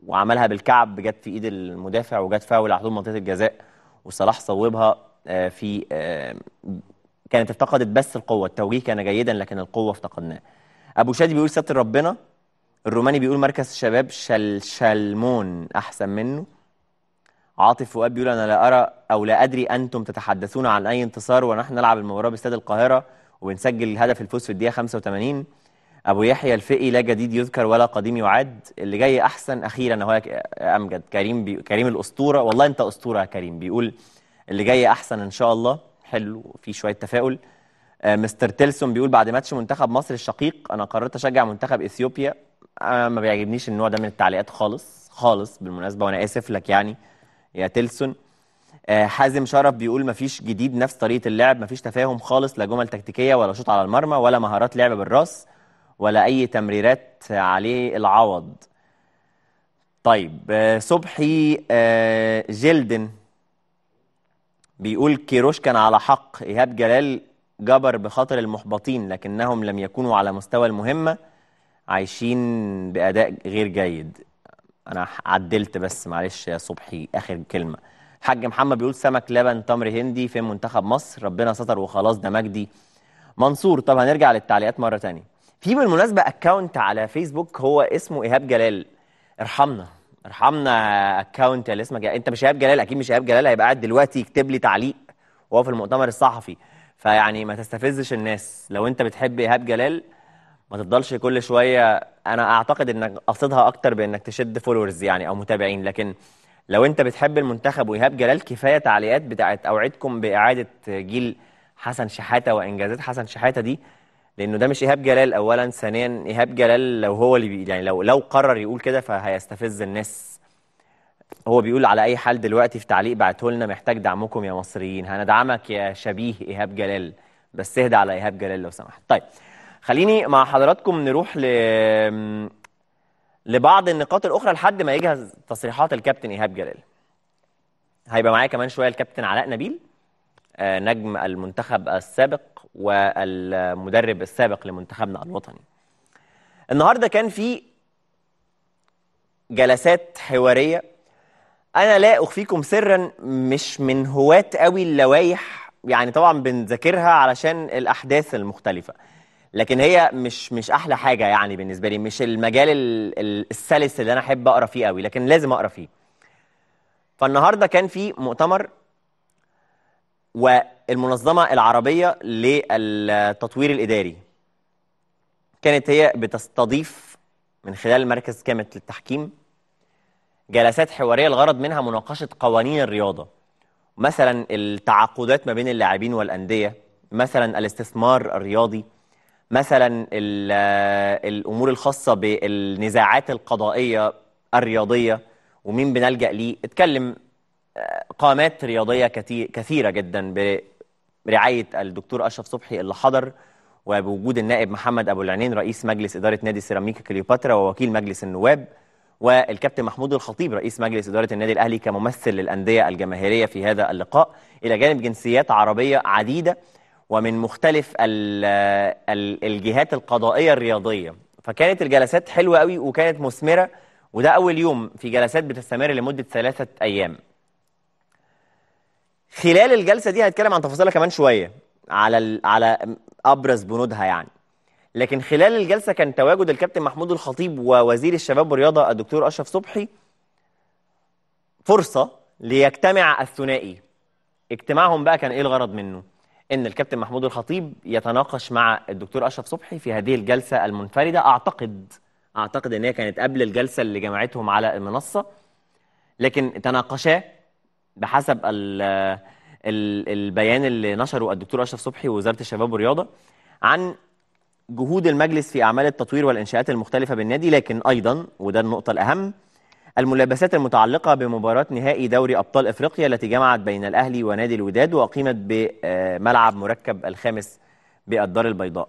وعملها بالكعب جت في إيد المدافع وجت فاول على حدود منطقة الجزاء وصلاح صوبها آه، في آه، كانت افتقدت بس القوة. التوجيه كان جيدا لكن القوة افتقدناه. أبو شادي بيقول ستر ربنا الروماني بيقول مركز شباب شل شلمون أحسن منه. عاطف فؤاد بيقول أنا لا أرى أو لا أدري أنتم تتحدثون عن أي انتصار ونحن نلعب المباراة باستاد القاهرة وبنسجل هدف الفوز في الدقيقة 85 أبو يحيى الفقي لا جديد يذكر ولا قديم يعاد اللي جاي أحسن أخيرا يا امجد كريم بي... كريم الأسطورة. والله أنت أسطورة يا كريم. بيقول اللي جاي أحسن إن شاء الله. حلو. في شوية تفاؤل. آه، مستر تيلسون بيقول بعد ماتش منتخب مصر الشقيق أنا قررت أشجع منتخب إثيوبيا. آه، ما بيعجبنيش النوع ده من التعليقات خالص. خالص بالمناسبة وأنا آسف لك يعني. يا تيلسون. آه، حازم شرف بيقول مفيش جديد نفس طريقة اللعب مفيش تفاهم خالص لا جمل تكتيكية ولا شوط على المرمى ولا مهارات لعب بالراس ولا أي تمريرات عليه العوض. طيب آه، صبحي آه، جلدن بيقول كيروش كان على حق. إيهاب جلال جبر بخاطر المحبطين لكنهم لم يكونوا على مستوى المهمة عايشين بأداء غير جيد. أنا عدلت بس معلش يا صبحي آخر كلمة. الحاج محمد بيقول سمك لبن تمر هندي في منتخب مصر ربنا ستر وخلاص ده مجدي. منصور طب هنرجع للتعليقات مرة تانية. في بالمناسبة account على فيسبوك هو اسمه إيهاب جلال. ارحمنا ارحمنا account اللي اسمك. انت مش إيهاب جلال أكيد مش إيهاب جلال هيبقى قاعد دلوقتي يكتب لي تعليق وهو في المؤتمر الصحفي. فيعني ما تستفزش الناس. لو انت بتحب إيهاب جلال ما تفضلش كل شوية. أنا أعتقد إنك قصدها أكتر بإنك تشد followers يعني أو متابعين. لكن لو أنت بتحب المنتخب وإيهاب جلال كفاية تعليقات بتاعت أوعدكم بإعادة جيل حسن شحاتة وإنجازات حسن شحاتة دي لأنه ده مش إيهاب جلال اولا. ثانيا إيهاب جلال لو هو اللي بي يعني لو لو قرر يقول كده فهيستفز الناس. هو بيقول على أي حال دلوقتي في تعليق بعته لنا محتاج دعمكم يا مصريين. هندعمك يا شبيه إيهاب جلال. بس اهدى على إيهاب جلال لو سمحت. طيب خليني مع حضراتكم نروح ل لبعض النقاط الأخرى لحد ما يجهز تصريحات الكابتن إيهاب جلال. هيبقى معايا كمان شوية الكابتن علاء نبيل آه، نجم المنتخب السابق والمدرب السابق لمنتخبنا الوطني. النهارده كان في جلسات حوارية. أنا لا أخفيكم سرا مش من هواة قوي اللوائح يعني طبعا بنذاكرها علشان الأحداث المختلفة. لكن هي مش مش أحلى حاجة يعني بالنسبة لي مش المجال ال- ال- السلس اللي أنا أحب أقرأ فيه قوي لكن لازم أقرأ فيه. فالنهاردة كان في مؤتمر والمنظمة العربية للتطوير الإداري. كانت هي بتستضيف من خلال مركز كامل للتحكيم جلسات حوارية الغرض منها مناقشة قوانين الرياضة. مثلا التعاقدات ما بين اللاعبين والأندية مثلا الاستثمار الرياضي مثلا ال- الأمور الخاصة بالنزاعات القضائية الرياضية ومين بنلجأ ليه؟ اتكلم آه، قامات رياضية كثيرة جدا برعاية الدكتور أشرف صبحي اللي حضر وبوجود النائب محمد أبو العينين رئيس مجلس إدارة نادي سيراميكا كليوباترا ووكيل مجلس النواب والكابتن محمود الخطيب رئيس مجلس إدارة النادي الأهلي كممثل للأندية الجماهيرية في هذا اللقاء. إلى جانب جنسيات عربية عديدة ومن مختلف ال- ال- الجهات القضائية الرياضية. فكانت الجلسات حلوة قوي وكانت مثمرة وده أول يوم في جلسات بتستمر لمدة ثلاثة أيام. خلال الجلسة دي هنتكلم عن تفاصيلها كمان شوية على على أبرز بنودها يعني. لكن خلال الجلسة كان تواجد الكابتن محمود الخطيب ووزير الشباب والرياضة الدكتور أشرف صبحي فرصة ليجتمع الثنائي. اجتماعهم بقى كان إيه الغرض منه؟ إن الكابتن محمود الخطيب يتناقش مع الدكتور أشرف صبحي في هذه الجلسة المنفردة. أعتقد أعتقد إن هي كانت قبل الجلسة اللي جمعتهم على المنصة لكن تناقشا بحسب ال ال البيان اللي نشره الدكتور أشرف صبحي ووزارة الشباب والرياضة عن جهود المجلس في أعمال التطوير والإنشاءات المختلفة بالنادي لكن أيضا وده النقطة الأهم الملابسات المتعلقة بمباراة نهائي دوري أبطال إفريقيا التي جمعت بين الأهلي ونادي الوداد وأقيمت بملعب مركب الخامس بالدار البيضاء.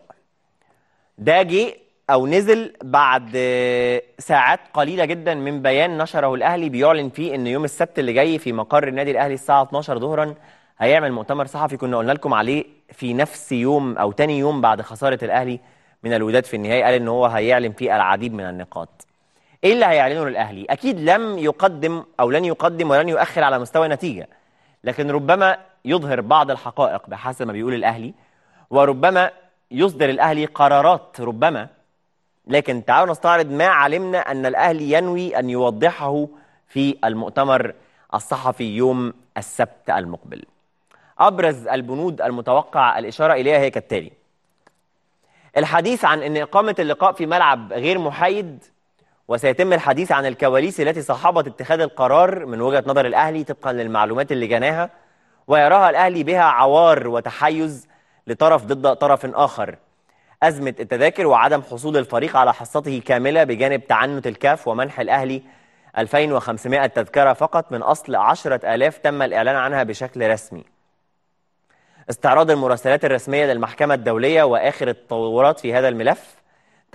ده جه أو نزل بعد آه، ساعات قليلة جدا من بيان نشره الأهلي بيعلن فيه إن يوم السبت اللي جاي في مقر النادي الأهلي الساعة 12 ظهرا هيعمل مؤتمر صحفي كنا قلنا لكم عليه في نفس يوم أو تاني يوم بعد خسارة الأهلي من الوداد في النهائي قال إن هو هيعلن فيه العديد من النقاط. إيه اللي هيعلنه للأهلي؟ أكيد لم يقدم أو لن يقدم ولن يؤخر على مستوى النتيجة. لكن ربما يظهر بعض الحقائق بحسب ما بيقول الأهلي وربما يصدر الأهلي قرارات ربما لكن تعالوا نستعرض ما علمنا أن الأهلي ينوي أن يوضحه في المؤتمر الصحفي يوم السبت المقبل. أبرز البنود المتوقع الإشارة إليها هي كالتالي. الحديث عن إن إقامة اللقاء في ملعب غير محايد وسيتم الحديث عن الكواليس التي صاحبت اتخاذ القرار من وجهة نظر الأهلي طبقا للمعلومات اللي جناها ويراها الأهلي بها عوار وتحيز لطرف ضد طرف آخر. أزمة التذاكر وعدم حصول الفريق على حصته كاملة بجانب تعنت الكاف ومنح الأهلي 2500 تذكرة فقط من أصل 10000 تم الإعلان عنها بشكل رسمي استعراض المراسلات الرسمية للمحكمة الدولية وآخر التطورات في هذا الملف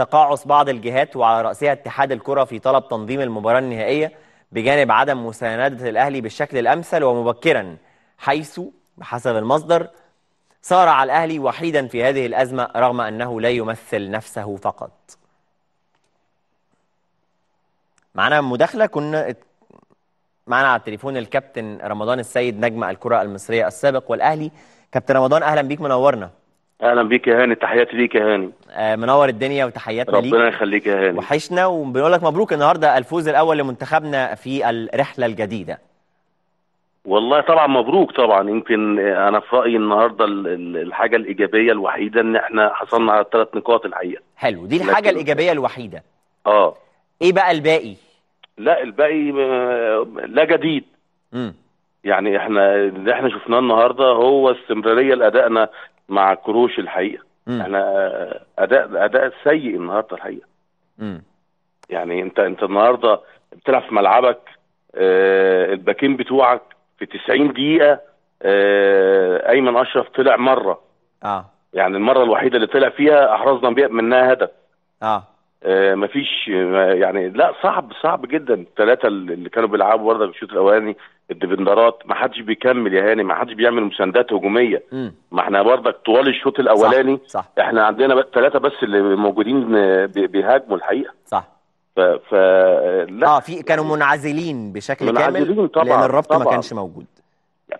تقاعس بعض الجهات وعلى رأسها اتحاد الكرة في طلب تنظيم المباراة النهائية بجانب عدم مساندة الأهلي بالشكل الأمثل ومبكرا حيث بحسب المصدر صارع الأهلي وحيدا في هذه الأزمة رغم أنه لا يمثل نفسه فقط. معنا مداخلة كنا معنا على التليفون الكابتن رمضان السيد نجم الكرة المصرية السابق والأهلي. كابتن رمضان أهلا بيك منورنا. أهلا بيك يا هاني تحياتي ليك يا هاني. آه، منور الدنيا وتحياتنا ليك. ربنا يخليك يا هاني. وحشنا وبنقول لك مبروك النهارده الفوز الأول لمنتخبنا في الرحلة الجديدة. والله طبعا مبروك طبعا. يمكن أنا في رأيي النهارده ال- ال- الحاجة الإيجابية الوحيدة إن إحنا حصلنا على الثلاث نقاط الحقيقة. حلو دي الحاجة لكن- الإيجابية الوحيدة. آه. إيه بقى الباقي؟ لا الباقي آه، لا جديد. امم يعني إحنا اللي إحنا شفناه النهارده هو استمراريه لادائنا مع كروش الحقيقة. مم. إحنا أداء أداء سيء النهارده الحقيقة. امم يعني انت انت النهارده بتلعب في ملعبك آه الباكين بتوعك في 90 دقيقة آه أيمن أشرف طلع مرة. آه. يعني المرة الوحيدة اللي طلع فيها أحرزنا بيها منها هدف. آه. آه، مفيش يعني لا صعب صعب جدا. الثلاثه اللي كانوا بيلعبوا برضه في الشوط الأولاني الديفندرات ما حدش بيكمل يا هاني ما حدش بيعمل مساندات هجومية. مم. ما إحنا برضك طوال الشوط الأولاني صح إحنا عندنا ثلاثة بس اللي موجودين آه، بي- بيهاجموا الحقيقة. صح. ف, ف... لا. آه في كانوا منعزلين بشكل منعزلين كامل طبعاً، لأن الربط ما طبعاً. كانش موجود.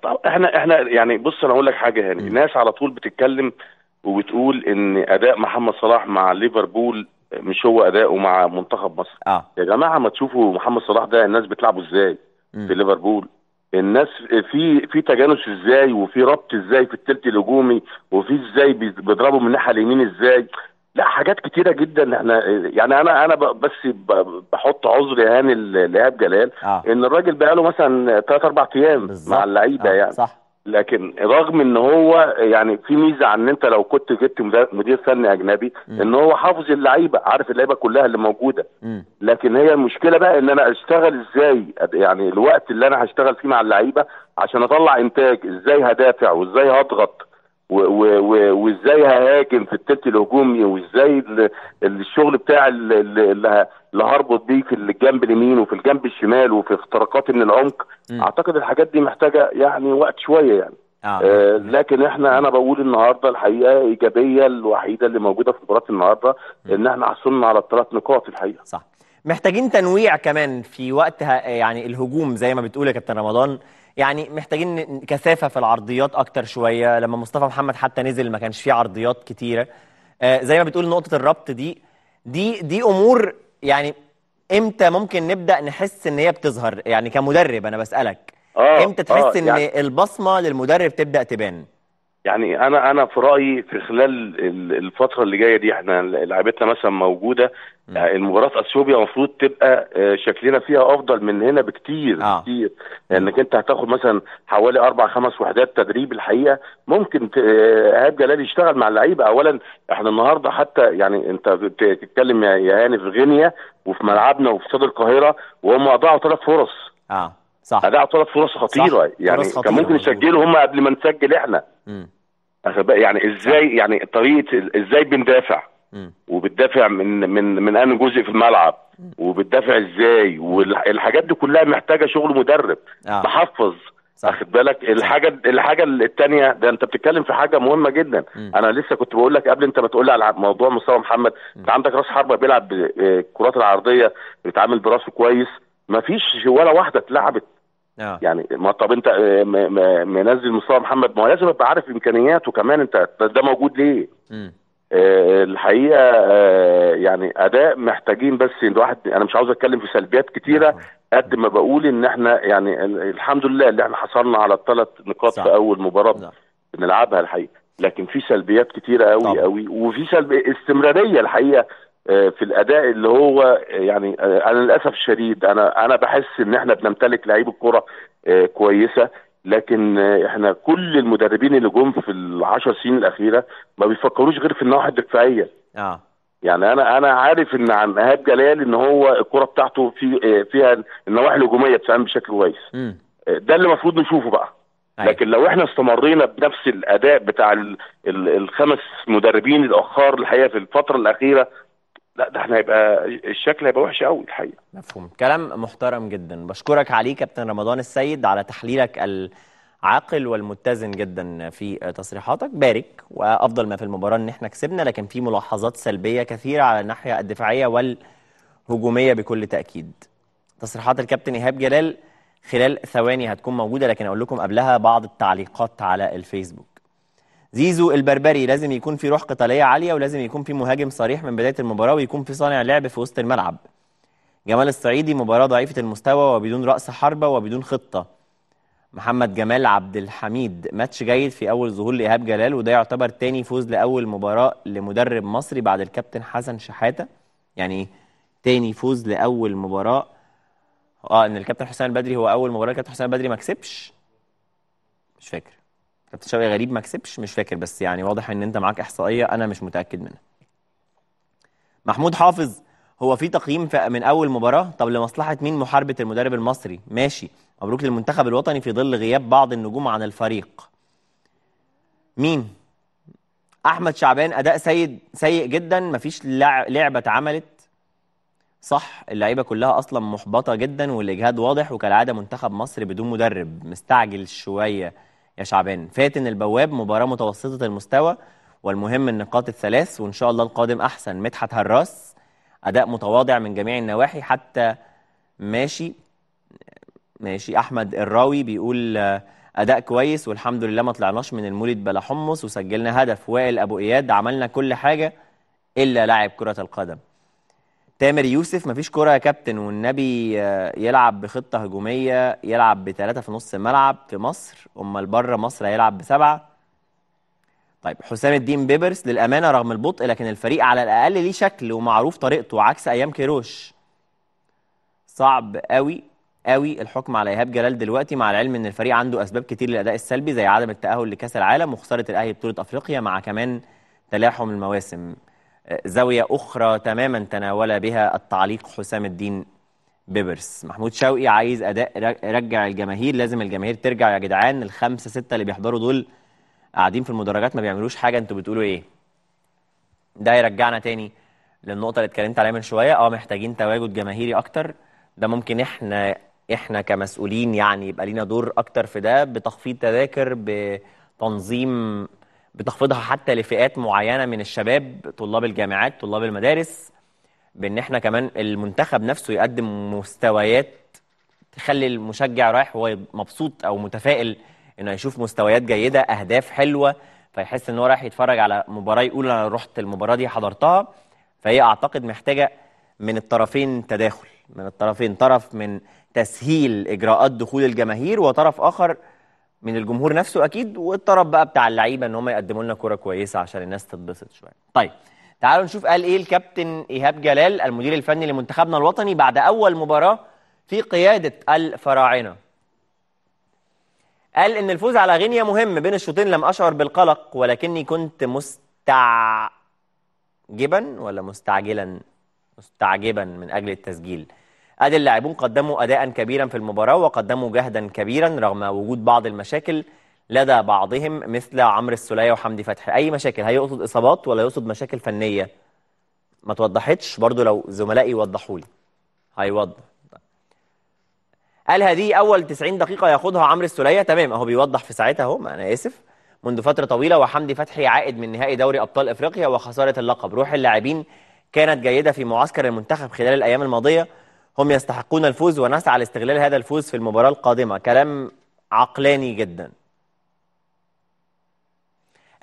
طب إحنا إحنا يعني بص أنا أقول لك حاجة هاني الناس على طول بتتكلم وبتقول إن أداء محمد صلاح مع ليفربول مش هو اداؤه مع منتخب مصر. آه. يا جماعة ما تشوفوا محمد صلاح ده الناس بتلعبه إزاي. في ليفربول؟ الناس في في تجانس إزاي وفي ربط إزاي في التلت الهجومي وفي إزاي بي- بيضربوا من الناحية اليمين إزاي؟ لا حاجات كتيرة جدا. إحنا يعني أنا أنا بس بحط عذر يا هاني ل- لإيهاب جلال آه. إن الراجل بقاله مثلا 3 4 أيام. مع اللعيبة آه، يعني. صح. لكن رغم إن هو يعني في ميزة عن إن أنت لو كنت جبت مدير- فني أجنبي مم. إن هو حافظ اللعيبة عارف اللعيبة كلها اللي موجودة مم. لكن هي المشكلة بقى إن أنا أشتغل إزاي يعني الوقت اللي أنا هشتغل فيه مع اللعيبة عشان أطلع إنتاج إزاي هدافع وإزاي هضغط وازاي ههاجم في التلت الهجومي وازاي ال- الشغل بتاع ال- ال- اللي هربط بيه في الجنب اليمين وفي الجنب الشمال وفي اختراقات من العمق. مم. أعتقد الحاجات دي محتاجة يعني وقت شوية يعني. آه. آه لكن إحنا أنا بقول النهارده الحقيقة إيجابية الوحيدة اللي موجودة في مباراة النهارده إن إحنا حصلنا على الثلاث نقاط الحقيقة. صح. محتاجين تنويع كمان في وقت يعني الهجوم زي ما بتقول يا كابتن رمضان. يعني محتاجين كثافة في العرضيات أكتر شوية. لما مصطفى محمد حتى نزل ما كانش فيه عرضيات كتيره آه زي ما بتقول نقطة الربط دي دي دي أمور يعني إمتى ممكن نبدأ نحس إن هي بتظهر؟ يعني كمدرب أنا بسألك. آه إمتى تحس آه، إن يعني البصمة للمدرب تبدأ تبان؟ يعني أنا أنا في رأيي في خلال ال- الفترة اللي جاية دي إحنا لعيبتنا مثلا موجودة. يعني المباراة أثيوبيا المفروض تبقى آه، شكلنا فيها أفضل من هنا بكتير آه. كتير لأنك أنت هتاخد مثلا حوالي أربع خمس وحدات تدريب الحقيقة ممكن آه، إيهاب جلال يشتغل مع اللعيبة. اولا إحنا النهارده حتى يعني أنت بتتكلم يا يا هاني في غينيا وفي ملعبنا وفي استاد القاهرة وهم أضاعوا ثلاث فرص. آه. صح. اضاعوا ثلاث فرص خطيرة. صح، يعني فرص كان خطيرة، ممكن مظبوط. يسجلوا هم قبل ما نسجل إحنا. مم. أخد بالك؟ يعني إزاي يعني طريقة إزاي بندافع. وبتدافع من من من أنهي جزء في الملعب. وبتدافع إزاي. والحاجات دي كلها محتاجة شغل مدرب. آه. محفظ صح. اخد بالك؟ الحاجة الحاجة الثانية ده أنت بتتكلم في حاجة مهمة جدا. مم. أنا لسه كنت بقول لك قبل أنت ما تقول لي على موضوع مصطفى محمد. أنت عندك راس حربة بيلعب آه، الكرات العرضية بيتعامل برأسه كويس. ما فيش ولا واحدة اتلعبت آه يعني ما طب انت آه، منزل مصطفى محمد ما هو لازم ابقى عارف إمكانياته كمان انت ده موجود ليه. آه، الحقيقة آه، يعني أداء محتاجين بس الواحد أنا مش عاوز أتكلم في سلبيات كتيرة قد ما بقول إن إحنا يعني ال- الحمد لله اللي إحنا حصلنا على الثلاث نقاط صح. في أول مباراة صح. بنلعبها الحقيقة لكن في سلبيات كتيرة قوي. قوي وفي سلب استمرارية الحقيقة آه، في الأداء اللي هو آه، يعني آه، أنا للأسف الشديد أنا أنا بحس إن إحنا بنمتلك لعيبه كره آه، كويسة لكن آه، إحنا كل المدربين اللي جم في العشر سنين الأخيرة ما بيفكروش غير في النواحي الدفاعية آه يعني أنا أنا عارف إن عن إيهاب جلال إن هو الكرة بتاعته في آه، فيها النواحي الهجومية بتتعمل بشكل كويس. آه، ده اللي المفروض نشوفه بقى أيوة. لكن لو إحنا استمرينا بنفس الأداء بتاع ال ال الخمس مدربين الأخر الحقيقة في الفترة الأخيرة لا ده إحنا هيبقى الشكل هيبقى وحش قوي الحقيقة. مفهوم. كلام محترم جدا. بشكرك عليه كابتن رمضان السيد على تحليلك العاقل والمتزن جدا في تصريحاتك. بارك وأفضل ما في المباراة إن إحنا كسبنا لكن في ملاحظات سلبية كثيرة على الناحية الدفاعية والهجومية بكل تأكيد. تصريحات الكابتن إيهاب جلال خلال ثواني هتكون موجودة لكن أقول لكم قبلها بعض التعليقات على الفيسبوك. زيزو البربري لازم يكون في روح قتالية عالية ولازم يكون في مهاجم صريح من بداية المباراة ويكون في صانع لعب في وسط الملعب. جمال الصعيدي مباراة ضعيفة المستوى وبدون رأس حربة وبدون خطة. محمد جمال عبد الحميد ماتش جيد في أول ظهور لإيهاب جلال وده يعتبر تاني فوز لأول مباراة لمدرب مصري بعد الكابتن حسن شحاتة. يعني؟ تاني فوز لأول مباراة. آه إن الكابتن حسام البدري هو أول مباراة الكابتن حسام البدري ما كسبش؟ مش فاكر. كابتن شوقي غريب ما كسبش مش فاكر بس يعني واضح إن أنت معاك إحصائية أنا مش متأكد منها. محمود حافظ هو في تقييم من أول مباراة؟ طب لمصلحة مين محاربة المدرب المصري؟ ماشي. مبروك للمنتخب الوطني في ظل غياب بعض النجوم عن الفريق. مين؟ أحمد شعبان أداء سيد سيء جدا مفيش لع- لعبة اتعملت. صح اللعيبة كلها أصلا محبطة جدا والإجهاد واضح وكالعادة منتخب مصر بدون مدرب. مستعجل شوية. يا شعبان. فاتن البواب مباراة متوسطة المستوى والمهم النقاط الثلاث وإن شاء الله القادم أحسن. مدحت هراس أداء متواضع من جميع النواحي حتى ماشي ماشي. أحمد الراوي بيقول آه، أداء كويس والحمد لله ما طلعناش من المولد بلا حمص وسجلنا هدف وائل أبو إياد عملنا كل حاجة إلا لاعب كرة القدم. تامر يوسف مفيش كرة يا كابتن والنبي آه، يلعب بخطة هجومية يلعب بثلاثة في نص الملعب في مصر. أمال بره مصر هيلعب بسبعة؟ طيب حسام الدين بيبرس للأمانة رغم البطء لكن الفريق على الأقل ليه شكل ومعروف طريقته عكس أيام كيروش. صعب قوي قوي الحكم على إيهاب جلال دلوقتي مع العلم إن الفريق عنده أسباب كتير للأداء السلبي زي عدم التأهل لكأس العالم وخسارة الأهلي بطولة أفريقيا مع كمان تلاحم المواسم. زاوية أخرى تماما تناول بها التعليق حسام الدين بيبرس. محمود شوقي عايز أداء رجع الجماهير. لازم الجماهير ترجع يا جدعان. الخمسة ستة اللي بيحضروا دول قاعدين في المدرجات ما بيعملوش حاجة. أنتوا بتقولوا إيه؟ ده يرجعنا تاني للنقطة اللي اتكلمت عليها من شوية. آه محتاجين تواجد جماهيري أكتر. ده ممكن إحنا إحنا كمسؤولين يعني يبقى لينا دور أكتر في ده بتخفيض تذاكر بتنظيم بتخفيضها حتى لفئات معينة من الشباب طلاب الجامعات طلاب المدارس بإن إحنا كمان المنتخب نفسه يقدم مستويات تخلي المشجع رايح هو مبسوط أو متفائل إنه يشوف مستويات جيدة أهداف حلوة فيحس إن هو رايح يتفرج على مباراة يقول أنا رحت المباراة دي حضرتها فهي أعتقد محتاجة من الطرفين تداخل من الطرفين طرف من تسهيل إجراءات دخول الجماهير وطرف آخر من الجمهور نفسه أكيد والطرف بقى بتاع اللعيبة إن هم يقدموا لنا كورة كويسة عشان الناس تتبسط شوية. طيب تعالوا نشوف قال إيه الكابتن إيهاب جلال المدير الفني لمنتخبنا الوطني بعد أول مباراة في قيادة الفراعنة. قال إن الفوز على غينيا مهم بين الشوطين لم أشعر بالقلق ولكني كنت مستعجبا ولا مستعجلا مستعجبا من أجل التسجيل. ادي اللاعبون قدموا اداء كبيرا في المباراه وقدموا جهدا كبيرا رغم وجود بعض المشاكل لدى بعضهم مثل عمرو السوليه وحمدي فتحي. اي مشاكل؟ هل يقصد اصابات ولا يقصد مشاكل فنيه؟ ما توضحتش برضو لو زملائي يوضحوا لي. هيوضح. قال هذه أول 90 دقيقة ياخدها عمرو السوليه. تمام أهو بيوضح في ساعتها أهو ما أنا آسف. منذ فترة طويلة وحمدي فتحي عائد من نهائي دوري أبطال إفريقيا وخسارة اللقب. روح اللاعبين كانت جيدة في معسكر المنتخب خلال الأيام الماضية. هم يستحقون الفوز ونسعى لاستغلال هذا الفوز في المباراة القادمة. كلام عقلاني جدا.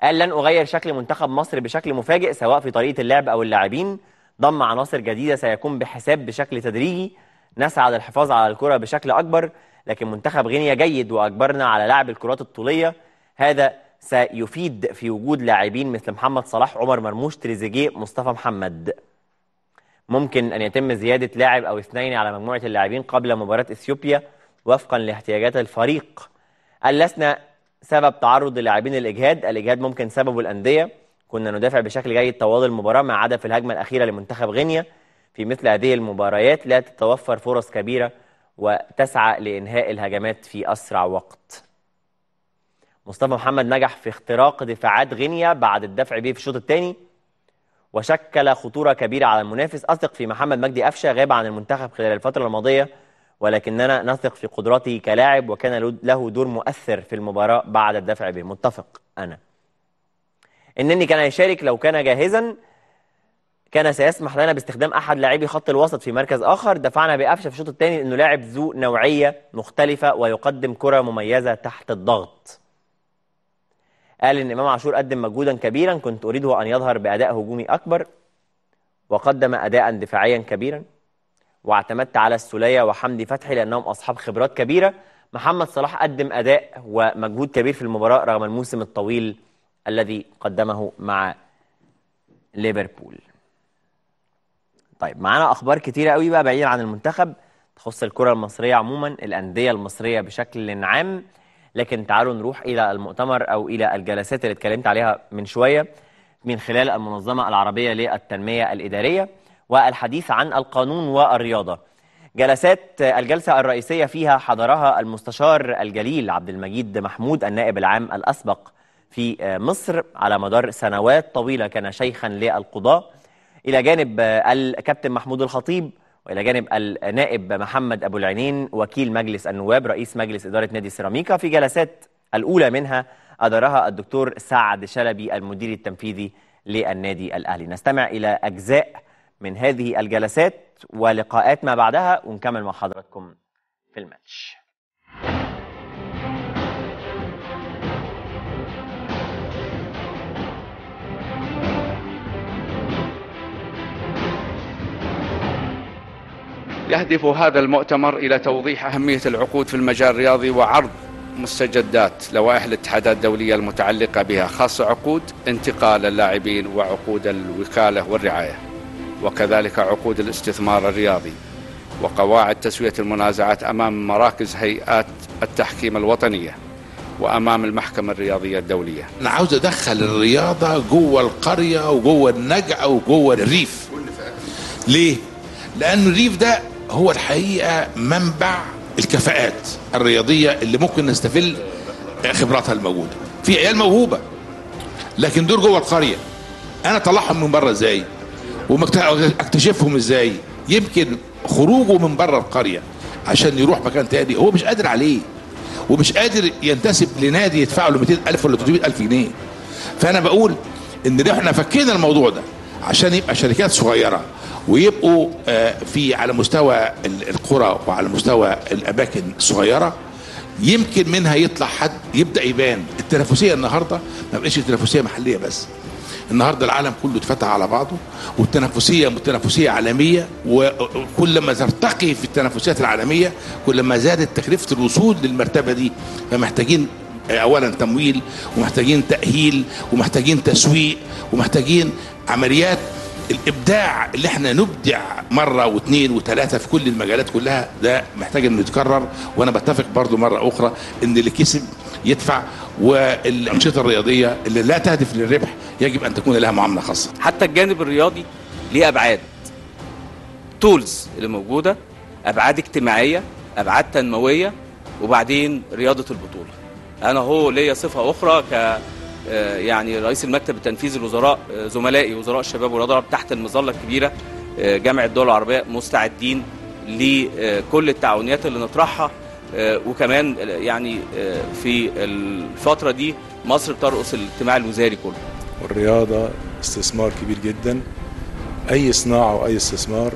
قال لن أغير شكل منتخب مصر بشكل مفاجئ سواء في طريقة اللعب أو اللاعبين. ضم عناصر جديدة سيكون بحساب بشكل تدريجي. نسعى للحفاظ على الكرة بشكل أكبر. لكن منتخب غينيا جيد وأجبرنا على لعب الكرات الطولية. هذا سيفيد في وجود لاعبين مثل محمد صلاح عمر مرموش تريزيجيه مصطفى محمد. ممكن أن يتم زيادة لاعب أو اثنين على مجموعة اللاعبين قبل مباراة إثيوبيا وفقا لاحتياجات الفريق. قال لسنا سبب تعرض اللاعبين للإجهاد الإجهاد ممكن سببه الأندية. كنا ندافع بشكل جيد طوال المباراة ما عدا في الهجمة الأخيرة لمنتخب غينيا. في مثل هذه المباريات لا تتوفر فرص كبيرة وتسعى لإنهاء الهجمات في أسرع وقت. مصطفى محمد نجح في اختراق دفاعات غينيا بعد الدفع به في الشوط الثاني. وشكل خطورة كبيرة على المنافس. أثق في محمد مجدي أفشة غاب عن المنتخب خلال الفترة الماضية ولكننا نثق في قدراته كلاعب وكان له دور مؤثر في المباراة بعد الدفع به. متفق أنا. إنني كان يشارك لو كان جاهزا كان سيسمح لنا باستخدام أحد لاعبي خط الوسط في مركز آخر. دفعنا بأفشة في الشوط الثاني إنه لاعب ذو نوعية مختلفة ويقدم كرة مميزة تحت الضغط. قال إن إمام عاشور قدم مجهودا كبيرا كنت أريده أن يظهر بأداء هجومي أكبر وقدم اداء دفاعيا كبيرا واعتمدت على السولية وحمدي فتحي لأنهم أصحاب خبرات كبيرة. محمد صلاح قدم أداء ومجهود كبير في المباراة رغم الموسم الطويل الذي قدمه مع ليفربول. طيب معانا أخبار كتيرة قوي بقى بعيدا عن المنتخب. تخص الكرة المصرية عموما الأندية المصرية بشكل عام. لكن تعالوا نروح إلى المؤتمر أو إلى الجلسات اللي اتكلمت عليها من شوية من خلال المنظمة العربية للتنمية الإدارية والحديث عن القانون والرياضة. جلسات الجلسة الرئيسية فيها حضرها المستشار الجليل عبد المجيد محمود النائب العام الأسبق في مصر على مدار سنوات طويلة كان شيخا للقضاه إلى جانب الكابتن محمود الخطيب وإلى جانب النائب محمد أبو العينين وكيل مجلس النواب رئيس مجلس إدارة نادي سيراميكا في جلسات الأولى منها أدارها الدكتور سعد شلبي المدير التنفيذي للنادي الأهلي. نستمع إلى أجزاء من هذه الجلسات ولقاءات ما بعدها ونكمل مع حضراتكم في الماتش. يهدف هذا المؤتمر إلى توضيح أهمية العقود في المجال الرياضي وعرض مستجدات لوائح الاتحادات الدولية المتعلقة بها خاصة عقود انتقال اللاعبين وعقود الوكالة والرعاية وكذلك عقود الاستثمار الرياضي وقواعد تسوية المنازعات أمام مراكز هيئات التحكيم الوطنية وأمام المحكمة الرياضية الدولية. أنا عاوز أدخل الرياضة جوه القرية وجوه النجع وجوه الريف. ليه؟ لأن الريف ده هو الحقيقة منبع الكفاءات الرياضية اللي ممكن نستفل خبراتها الموجودة. في عيال موهوبة لكن دول جوه القرية. أنا أطلعهم من بره إزاي؟ واكتشفهم إزاي؟ يمكن خروجه من بره القرية عشان يروح مكان تاني. هو مش قادر عليه ومش قادر ينتسب لنادي يدفع له 200000 ولا 300000 جنيه. فأنا بقول إن إحنا فكينا الموضوع ده عشان يبقى شركات صغيرة. ويبقوا آه، في على مستوى ال- القرى وعلى مستوى الأماكن الصغيره يمكن منها يطلع حد يبدأ يبان. التنافسية النهارده ما بقتش تنافسية محلية بس. النهارده العالم كله اتفتح على بعضه والتنافسية تنافسيه عالمية وكل ما ترتقي في التنافسيات العالمية كل ما زادت تكلفة الوصول للمرتبة دي فمحتاجين اولا تمويل ومحتاجين تأهيل ومحتاجين تسويق ومحتاجين عمليات الإبداع اللي إحنا نبدع مرة واثنين وثلاثه في كل المجالات كلها ده محتاج إنه يتكرر وأنا بتفق برضو مرة أخرى إن اللي كسب يدفع والأنشطة الرياضية اللي لا تهدف للربح يجب أن تكون لها معاملة خاصة. حتى الجانب الرياضي ليه أبعاد. تولز اللي موجودة أبعاد اجتماعية أبعاد تنموية وبعدين رياضة البطولة. أنا هو ليا صفة أخرى ك يعني رئيس المكتب التنفيذي لوزراء آه، زملائي وزراء الشباب والرياضه تحت المظلة الكبيرة آه، جامعة الدول العربية مستعدين لكل التعاونيات اللي نطرحها. آه، وكمان آه، يعني آه، في الفترة دي مصر بترقص الاجتماع الوزاري كله. والرياضة استثمار كبير جدا. أي صناعة وأي استثمار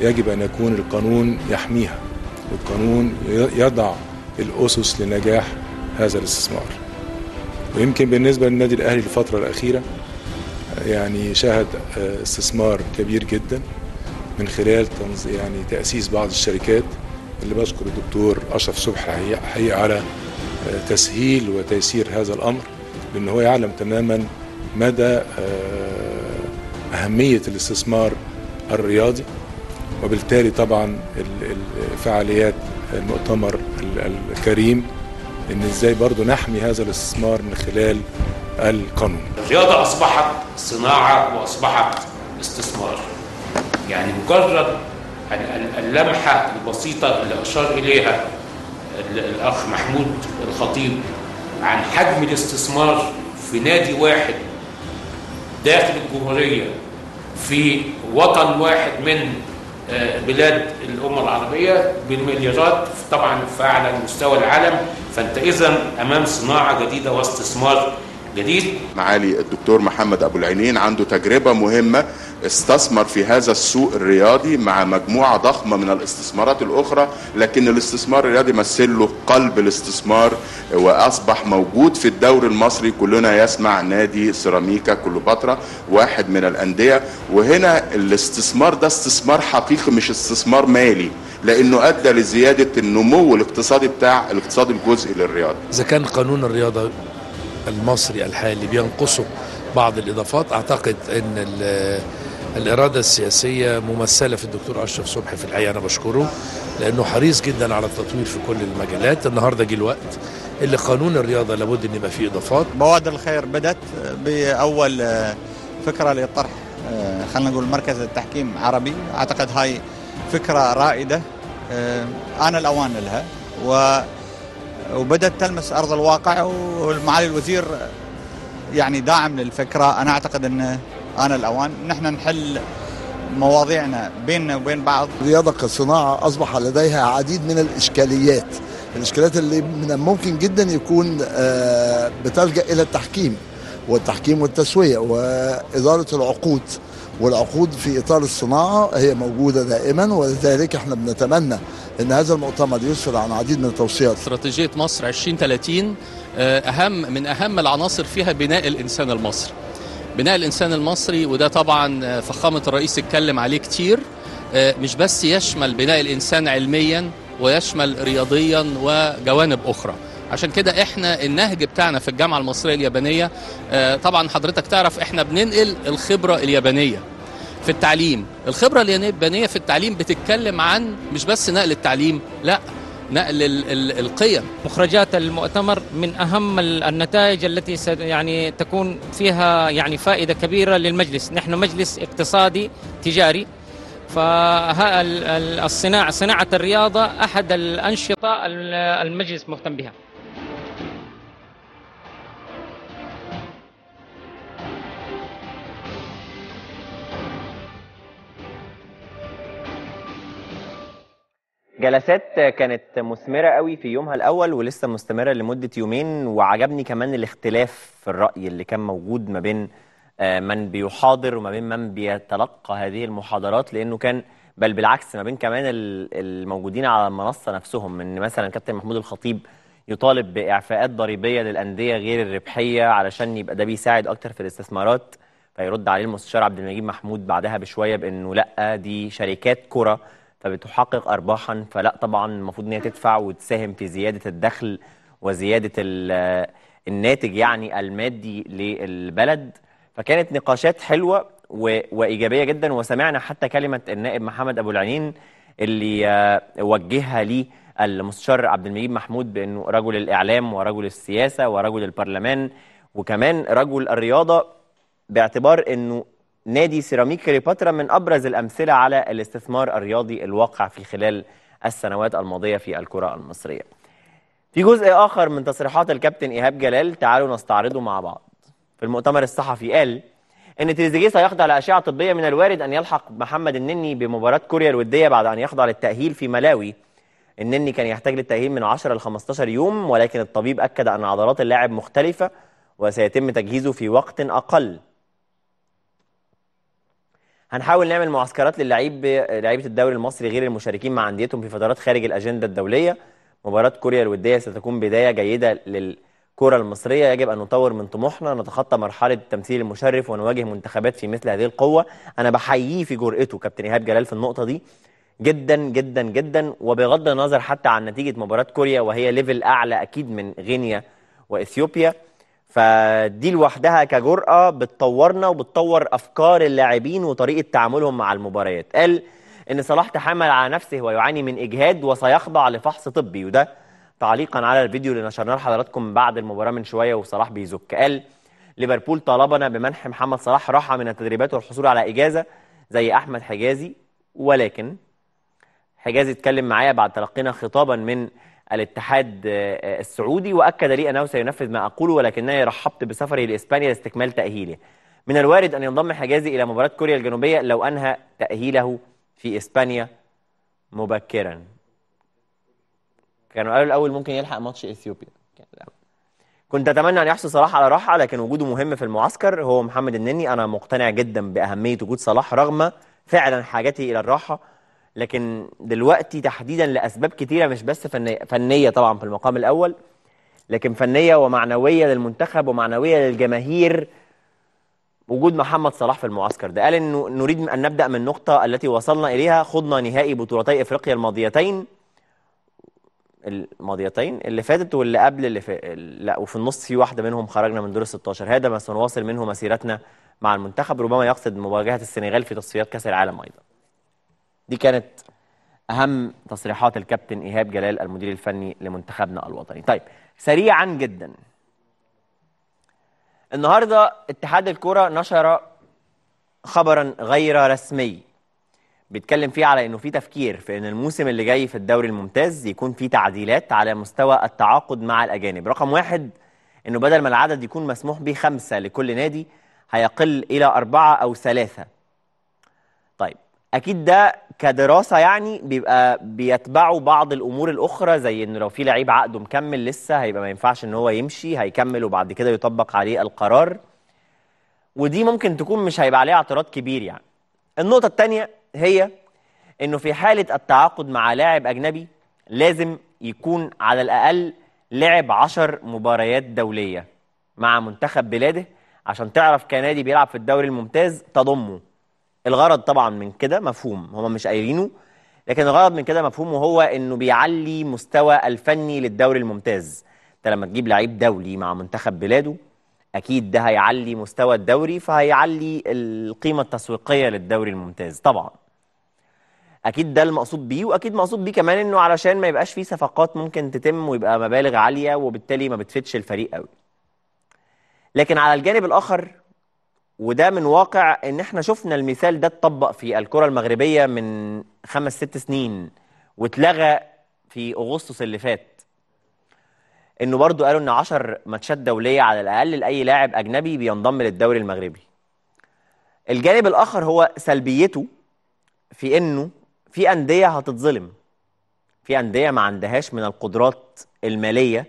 يجب أن يكون القانون يحميها. والقانون يضع الأسس لنجاح هذا الاستثمار. ويمكن بالنسبة للنادي الأهلي الفترة الأخيرة يعني شهد استثمار كبير جدا من خلال يعني تأسيس بعض الشركات اللي بشكر الدكتور أشرف صبحي حقيقة على تسهيل وتيسير هذا الأمر لأن هو يعلم تماما مدى آه، أهمية الاستثمار الرياضي وبالتالي طبعا ال- الفعاليات المؤتمر ال- الكريم إن إزاي برضو نحمي هذا الاستثمار من خلال القانون. الرياضة أصبحت صناعة وأصبحت استثمار. يعني مجرد ال- ال- اللمحة البسيطة اللي أشار إليها ال- الأخ محمود الخطيب عن حجم الاستثمار في نادي واحد داخل الجمهورية في وطن واحد من بلاد الأمة العربية بالمليارات. طبعا في أعلى مستوى العالم. فأنت إذا أمام صناعة جديدة واستثمار جديد. معالي الدكتور محمد أبو العينين عنده تجربة مهمة استثمر في هذا السوق الرياضي مع مجموعة ضخمة من الاستثمارات الأخرى لكن الاستثمار الرياضي مثل له قلب الاستثمار وأصبح موجود في الدوري المصري. كلنا يسمع نادي سيراميكا كليوباترا واحد من الأندية. وهنا الاستثمار ده استثمار حقيقي مش استثمار مالي لأنه أدى لزيادة النمو الاقتصادي بتاع الاقتصاد الجزئي للرياضة. إذا كان قانون الرياضة المصري الحالي بينقصه بعض الإضافات أعتقد أن ال- الإرادة السياسية ممثلة في الدكتور أشرف صبحي في الحقيقة أنا بشكره لأنه حريص جدا على التطوير في كل المجالات. النهاردة جه الوقت اللي قانون الرياضة لابد أن يبقى فيه إضافات. بوادر الخير بدأت بأول آه، فكرة لطرح آه، خلينا نقول مركز التحكيم عربي. أعتقد هاي فكرة رائدة آه، آن الأوان لها. و وبدأت تلمس أرض الواقع والمعالي الوزير يعني داعم للفكرة. أنا أعتقد أن آن الأوان. نحن نحل مواضيعنا بيننا وبين بعض. الرياضة كصناعة أصبح لديها عديد من الإشكاليات. الإشكاليات اللي من الممكن جدا يكون آه، بتلجأ إلى التحكيم والتحكيم والتسوية وإدارة العقود. والعقود في إطار الصناعة هي موجودة دائما ولذلك إحنا بنتمنى أن هذا المؤتمر يسفر عن عديد من التوصيات. استراتيجية مصر 2030 آه، أهم من أهم العناصر فيها بناء الإنسان المصري. بناء الإنسان المصري وده طبعا آه، فخامة الرئيس اتكلم عليه كتير آه، مش بس يشمل بناء الإنسان علميا ويشمل رياضيا وجوانب أخرى. عشان كده إحنا النهج بتاعنا في الجامعة المصرية اليابانية آه، طبعا حضرتك تعرف إحنا بننقل الخبرة اليابانية في التعليم. الخبرة اليابانية في التعليم بتتكلم عن مش بس نقل التعليم لأ نقل ال- ال- القيم مخرجات المؤتمر من أهم ال- النتائج التي يعني تكون فيها يعني فائدة كبيرة للمجلس، نحن مجلس اقتصادي تجاري فالصناعه صناعة الرياضة أحد الأنشطة ال- المجلس مهتم بها. جلسات كانت مثمرة قوي في يومها الأول ولسه مستمرة لمدة يومين وعجبني كمان الاختلاف في الرأي اللي كان موجود ما بين آه، من بيحاضر وما بين من بيتلقى هذه المحاضرات لأنه كان بل بالعكس ما بين كمان ال- الموجودين على المنصة نفسهم إن مثلا كابتن محمود الخطيب يطالب بإعفاءات ضريبية للأندية غير الربحية علشان يبقى ده بيساعد أكتر في الاستثمارات فيرد عليه المستشار عبد المجيد محمود بعدها بشوية بأنه لأ دي شركات كرة فبتحقق ارباحا فلا طبعا المفروض إن هي تدفع وتساهم في زيادة الدخل وزيادة ال- الناتج يعني المادي للبلد. فكانت نقاشات حلوة وإيجابية جدا. وسمعنا حتى كلمة النائب محمد أبو العنين اللي آه، وجهها ليه المستشار عبد المجيد محمود بأنه رجل الإعلام ورجل السياسة ورجل البرلمان. وكمان رجل الرياضة باعتبار إنه نادي سيراميك كليوباترا من أبرز الأمثلة على الاستثمار الرياضي الواقع في خلال السنوات الماضية في الكرة المصرية. في جزء آخر من تصريحات الكابتن إيهاب جلال تعالوا نستعرضه مع بعض. في المؤتمر الصحفي قال إن تريزيجيه سيخضع لأشعة طبية من الوارد أن يلحق محمد النني بمباراة كوريا الودية بعد أن يخضع للتأهيل في ملاوي. النني كان يحتاج للتأهيل من 10 ل 15 يوم ولكن الطبيب أكد أن عضلات اللاعب مختلفة وسيتم تجهيزه في وقت أقل. هنحاول نعمل معسكرات للعيب لعيبة الدوري المصري غير المشاركين مع أنديتهم في فترات خارج الأجندة الدولية. مباراة كوريا الودية ستكون بداية جيدة للكرة المصرية. يجب أن نطور من طموحنا نتخطى مرحلة التمثيل المشرف ونواجه منتخبات في مثل هذه القوة. أنا بحييه في جرأته كابتن إيهاب جلال في النقطة دي. جدا جدا جدا. وبغض النظر حتى عن نتيجة مباراة كوريا وهي ليفل أعلى أكيد من غينيا وإثيوبيا فدي لوحدها كجرأة بتطورنا وبتطور أفكار اللاعبين وطريقة تعاملهم مع المباريات. قال إن صلاح تحمل على نفسه ويعاني من إجهاد وسيخضع لفحص طبي وده تعليقا على الفيديو اللي نشرناه لحضراتكم بعد المباراة من شوية وصلاح بيزك. قال ليفربول طالبنا بمنح محمد صلاح راحة من التدريبات والحصول على إجازة زي أحمد حجازي ولكن حجازي اتكلم معايا بعد تلقينا خطابا من الاتحاد آه، السعودي وأكد لي أنه سينفذ ما أقوله ولكنني رحبت بسفري لإسبانيا لاستكمال تأهيله. من الوارد أن ينضم حجازي إلى مباراة كوريا الجنوبية لو أنهى تأهيله في إسبانيا مبكرا. كانوا قالوا الأول ممكن يلحق ماتش إثيوبيا. كنت أتمنى أن يحصل صلاح على راحة لكن وجوده مهم في المعسكر هو محمد النني أنا مقتنع جدا بأهمية وجود صلاح رغم فعلا حاجته إلى الراحة لكن دلوقتي تحديدا لأسباب كتيرة مش بس فنية فنية طبعا في المقام الأول لكن فنية ومعنوية للمنتخب ومعنوية للجماهير. وجود محمد صلاح في المعسكر ده قال انه نريد أن نبدأ من النقطة التي وصلنا إليها خضنا نهائي بطولتي إفريقيا الماضيتين الماضيتين اللي فاتت واللي قبل اللي في لا وفي النص في واحدة منهم خرجنا من دور ال 16 هذا ما سنواصل منه مسيرتنا مع المنتخب ربما يقصد مواجهة السنغال في تصفيات كأس العالم أيضا. دي كانت أهم تصريحات الكابتن إيهاب جلال المدير الفني لمنتخبنا الوطني. طيب سريعا جدا. النهارده اتحاد الكرة نشر خبرا غير رسمي بيتكلم فيه على إنه في تفكير في إن الموسم اللي جاي في الدوري الممتاز يكون فيه تعديلات على مستوى التعاقد مع الأجانب. رقم واحد إنه بدل ما العدد يكون مسموح به خمسه لكل نادي هيقل إلى أربعة أو ثلاثة. أكيد ده كدراسة يعني بيبقى بيتبعوا بعض الأمور الأخرى زي انه لو في لعيب عقده مكمل لسه هيبقى ما ينفعش إن هو يمشي هيكمل وبعد كده يطبق عليه القرار. ودي ممكن تكون مش هيبقى عليها اعتراض كبير يعني. النقطة الثانية هي إنه في حالة التعاقد مع لاعب أجنبي لازم يكون على الأقل لعب عشر مباريات دولية مع منتخب بلاده عشان تعرف كنادي بيلعب في الدوري الممتاز تضمه. الغرض طبعا من كده مفهوم هما مش قايلينه لكن الغرض من كده مفهوم وهو إنه بيعلي مستوى الفني للدوري الممتاز. انت لما تجيب لعيب دولي مع منتخب بلاده أكيد ده هيعلي مستوى الدوري فهيعلي القيمة التسويقية للدوري الممتاز طبعا. أكيد ده المقصود بيه وأكيد مقصود بيه كمان إنه علشان ما يبقاش فيه صفقات ممكن تتم ويبقى مبالغ عالية وبالتالي ما بتفيدش الفريق قوي. لكن على الجانب الآخر وده من واقع إن إحنا شفنا المثال ده اتطبق في الكرة المغربية من خمس ست سنين واتلغى في أغسطس اللي فات. إنه برضو قالوا إن 10 ماتشات دولية على الأقل لأي لاعب أجنبي بينضم للدوري المغربي. الجانب الآخر هو سلبيته في إنه في أندية هتتظلم. في أندية ما عندهاش من القدرات المالية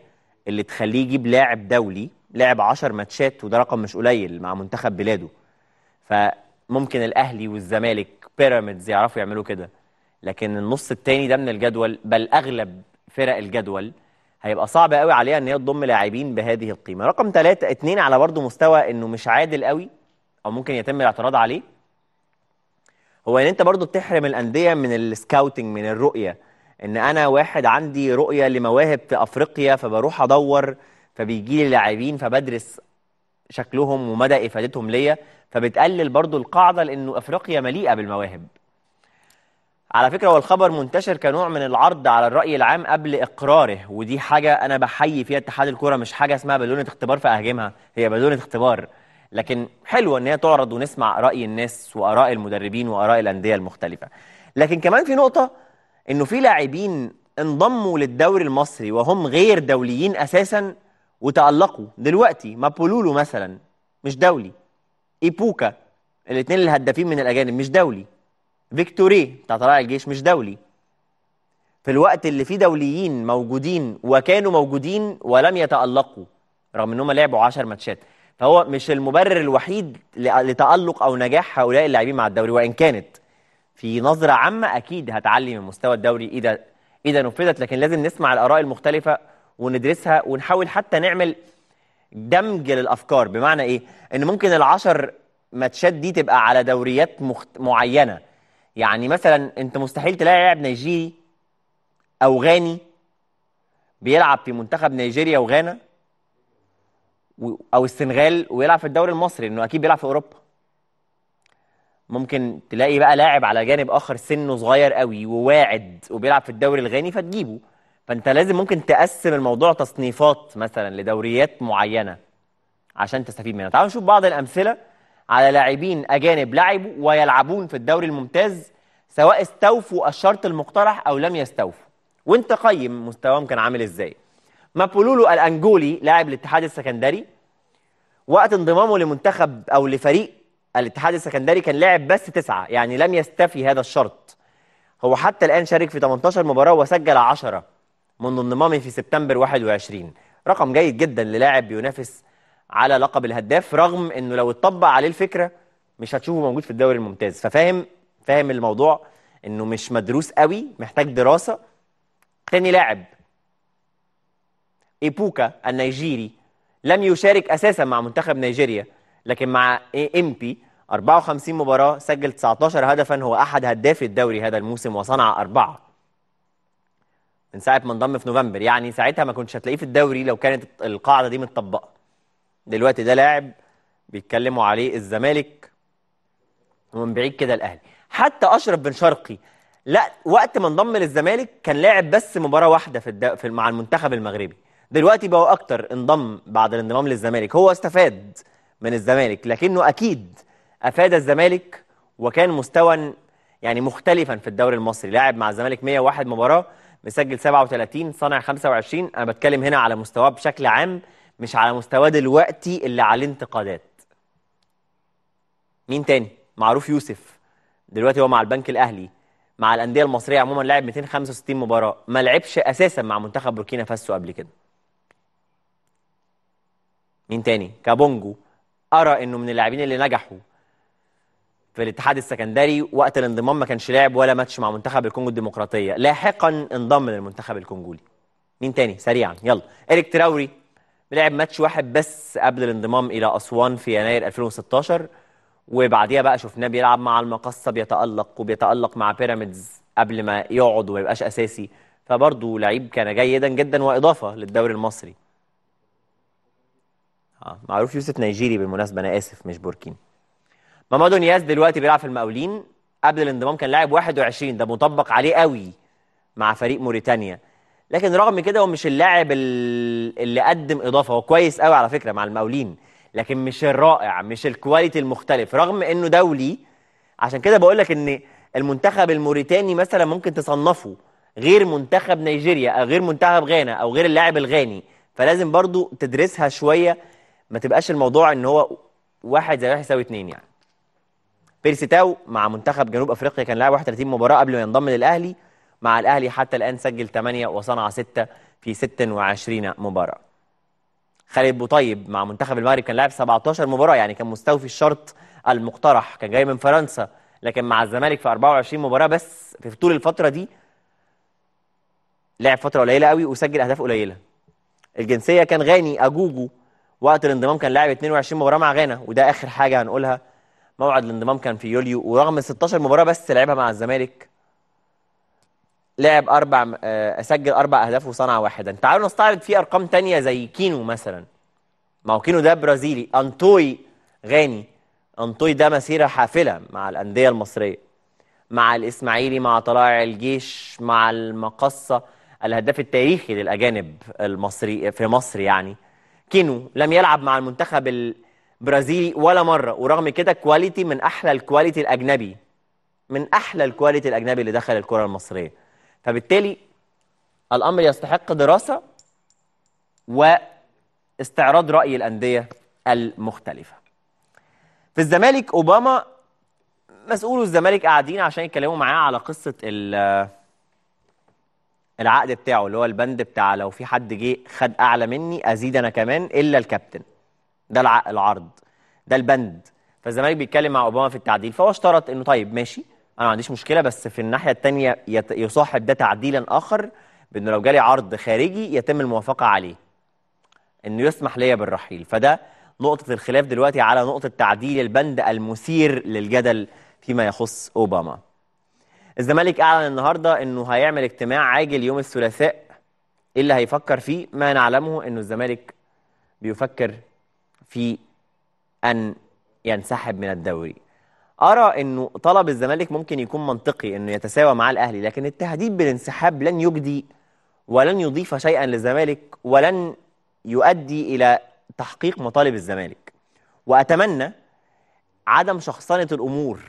اللي تخليه يجيب لاعب دولي لعب 10 ماتشات وده رقم مش قليل مع منتخب بلاده. فممكن الأهلي والزمالك بيراميدز يعرفوا يعملوا كده. لكن النص التاني ده من الجدول بل أغلب فرق الجدول هيبقى صعب قوي عليها إن هي تضم لاعبين بهذه القيمة. رقم ثلاثة اتنين على برضه مستوى إنه مش عادل قوي أو ممكن يتم الاعتراض عليه. هو إن أنت برضه بتحرم الأندية من السكاوتنج من الرؤية. إن أنا واحد عندي رؤية لمواهب في أفريقيا فبروح أدور فبيجي لي لاعبين فبدرس شكلهم ومدى إفادتهم ليا فبتقلل برضو القاعدة لأنه أفريقيا مليئة بالمواهب. على فكرة هو الخبر منتشر كنوع من العرض على الرأي العام قبل إقراره ودي حاجة أنا بحيي فيها اتحاد الكورة مش حاجة اسمها بالونه اختبار فأهاجمها هي بالونه اختبار. لكن حلوة إن هي تعرض ونسمع رأي الناس وآراء المدربين وآراء الأندية المختلفة. لكن كمان في نقطة إنه في لاعبين انضموا للدوري المصري وهم غير دوليين أساسا وتألقوا. دلوقتي مابولولو مثلا مش دولي. إيبوكا الاثنين الهدافين من الأجانب مش دولي. فيكتوري بتاع طلائع الجيش مش دولي. في الوقت اللي فيه دوليين موجودين وكانوا موجودين ولم يتألقوا رغم ان هم لعبوا 10 ماتشات. فهو مش المبرر الوحيد لتألق أو نجاح هؤلاء اللاعبين مع الدوري. وإن كانت في نظرة عامة أكيد هتعلي من مستوى الدوري اذا إذا نفذت. لكن لازم نسمع الآراء المختلفة وندرسها ونحاول حتى نعمل دمج للأفكار. بمعنى إيه؟ إن ممكن العشر ماتشات دي تبقى على دوريات مخت... معينة. يعني مثلا أنت مستحيل تلاقي لاعب نيجيري أو غاني بيلعب في منتخب نيجيريا وغانا و... أو السنغال ويلعب في الدوري المصري إنه أكيد بيلعب في أوروبا. ممكن تلاقي بقى لاعب على جانب آخر سنه صغير قوي وواعد وبيلعب في الدوري الغاني فتجيبه. فانت لازم ممكن تقسم الموضوع تصنيفات مثلا لدوريات معينة عشان تستفيد منها. تعالوا نشوف بعض الأمثلة على لاعبين أجانب لعبوا ويلعبون في الدوري الممتاز سواء استوفوا الشرط المقترح أو لم يستوفوا. وانت قيم مستواهم كان عامل إزاي. مابولولو الأنجولي لاعب الاتحاد السكندري وقت انضمامه لمنتخب أو لفريق الاتحاد السكندري كان لاعب بس تسعة يعني لم يستفي هذا الشرط. هو حتى الآن شارك في 18 مباراة وسجل 10 منذ انضمامه في سبتمبر 21 رقم جيد جدا للاعب بينافس على لقب الهداف رغم إنه لو اتطبق عليه الفكرة مش هتشوفه موجود في الدوري الممتاز. ففاهم فاهم الموضوع إنه مش مدروس قوي محتاج دراسة. تاني لاعب إيبوكا النيجيري لم يشارك أساسا مع منتخب نيجيريا لكن مع إنبي 54 مباراة سجل 19 هدفا هو أحد هدافي الدوري هذا الموسم وصنع أربعة. من ساعة ما انضم في نوفمبر. يعني ساعتها ما كنتش هتلاقيه في الدوري لو كانت القاعدة دي متطبقة. دلوقتي ده لاعب بيتكلموا عليه الزمالك ومن بعيد كده الأهلي. حتى أشرف بن شرقي لا وقت ما انضم للزمالك كان لاعب بس مباراة واحدة في, الد... في مع المنتخب المغربي. دلوقتي بقى أكتر انضم بعد الانضمام للزمالك. هو استفاد من الزمالك لكنه أكيد أفاد الزمالك وكان مستوى يعني مختلفا في الدوري المصري. لاعب مع الزمالك 101 مباراة مسجل 37 صانع 25 أنا بتكلم هنا على مستواه بشكل عام مش على مستواه دلوقتي اللي عليه انتقادات. مين تاني؟ معروف يوسف. دلوقتي هو مع البنك الأهلي. مع الأندية المصرية عموما لعب 265 مباراة. ما لعبش أساسا مع منتخب بوركينا فاسو قبل كده. مين تاني؟ كابونجو. أرى إنه من اللاعبين اللي نجحوا. في الاتحاد السكندري وقت الانضمام ما كانش لاعب ولا ماتش مع منتخب الكونغو الديمقراطية. لاحقا انضم للمنتخب الكونغولي. مين تاني؟ سريعا. يلا. إريك تراوري لعب ماتش واحد بس قبل الانضمام إلى أسوان في يناير 2016 وبعديها بقى شفناه بيلعب مع المقصة بيتألق وبيتألق مع بيراميدز قبل ما يقعد وما يبقاش أساسي. فبرضه لعيب كان جيدا جدا وإضافة للدوري المصري. آه معروف يوسف نيجيري بالمناسبة أنا آسف مش بوركيني. مامادو نياز دلوقتي بيلعب في المقاولين قبل الانضمام كان لاعب 21 ده مطبق عليه قوي مع فريق موريتانيا. لكن رغم كده هو مش اللاعب ال- اللي قدم إضافة هو كويس قوي على فكرة مع المقاولين لكن مش الرائع مش الكواليتي المختلف. رغم إنه دولي عشان كده بقول لك إن المنتخب الموريتاني مثلا ممكن تصنفه غير منتخب نيجيريا أو غير منتخب غانا أو غير اللاعب الغاني. فلازم برضو تدرسها شوية ما تبقاش الموضوع إن هو واحد زي واحد يساوي اتنين يعني. بيرسي تاو مع منتخب جنوب أفريقيا كان لاعب 31 مباراة قبل ما ينضم للأهلي. مع الأهلي حتى الآن سجل 8 وصنع 6 في 26 مباراة. خالد بوطيب مع منتخب المغرب كان لاعب 17 مباراة يعني كان مستوفي الشرط المقترح. كان جاي من فرنسا لكن مع الزمالك في 24 مباراة بس في طول الفترة دي لعب فترة قليلة قوي وسجل أهداف قليلة. الجنسية كان غاني أجوجو. وقت الانضمام كان لاعب 22 مباراة مع غانا وده آخر حاجة هنقولها موعد الانضمام كان في يوليو ورغم 16 مباراة بس لعبها مع الزمالك لعب أربع آه، سجل أربع أهداف وصنع واحدا. تعالوا نستعرض فيه أرقام تانية زي كينو مثلا. ما هو كينو ده برازيلي انطوي غاني. انطوي ده مسيرة حافلة مع الأندية المصرية مع الإسماعيلي مع طلائع الجيش مع المقصه الهداف التاريخي للأجانب المصري في مصر يعني. كينو لم يلعب مع المنتخب البرازيلي ولا مرة. ورغم كده quality من أحلى ال quality الأجنبي. من أحلى ال quality الأجنبي اللي دخل الكرة المصرية. فبالتالي الأمر يستحق دراسة واستعراض رأي الأندية المختلفة. في الزمالك أوباما مسؤول الزمالك قاعدين عشان يتكلموا معاه على قصة ال- العقد بتاعه اللي هو البند بتاع لو في حد جه خد أعلى مني أزيد أنا كمان إلا الكابتن. ده الع- العرض ده البند. فالزمالك بيتكلم مع أوباما في التعديل فهو اشترط إنه طيب ماشي أنا ما عنديش مشكلة بس في الناحية الثانية يصاحب ده تعديلا آخر بإنه لو جالي عرض خارجي يتم الموافقة عليه إنه يسمح ليا بالرحيل. فده نقطة الخلاف دلوقتي على نقطة تعديل البند المثير للجدل فيما يخص أوباما. الزمالك أعلن النهارده إنه هيعمل اجتماع عاجل يوم الثلاثاء إيه اللي هيفكر فيه؟ ما نعلمه إنه الزمالك بيفكر في أن ينسحب من الدوري. أرى إنه طلب الزمالك ممكن يكون منطقي إنه يتساوى مع الأهلي لكن التهديد بالانسحاب لن يجدي ولن يضيف شيئا للزمالك ولن يؤدي إلى تحقيق مطالب الزمالك. وأتمنى عدم شخصنة الأمور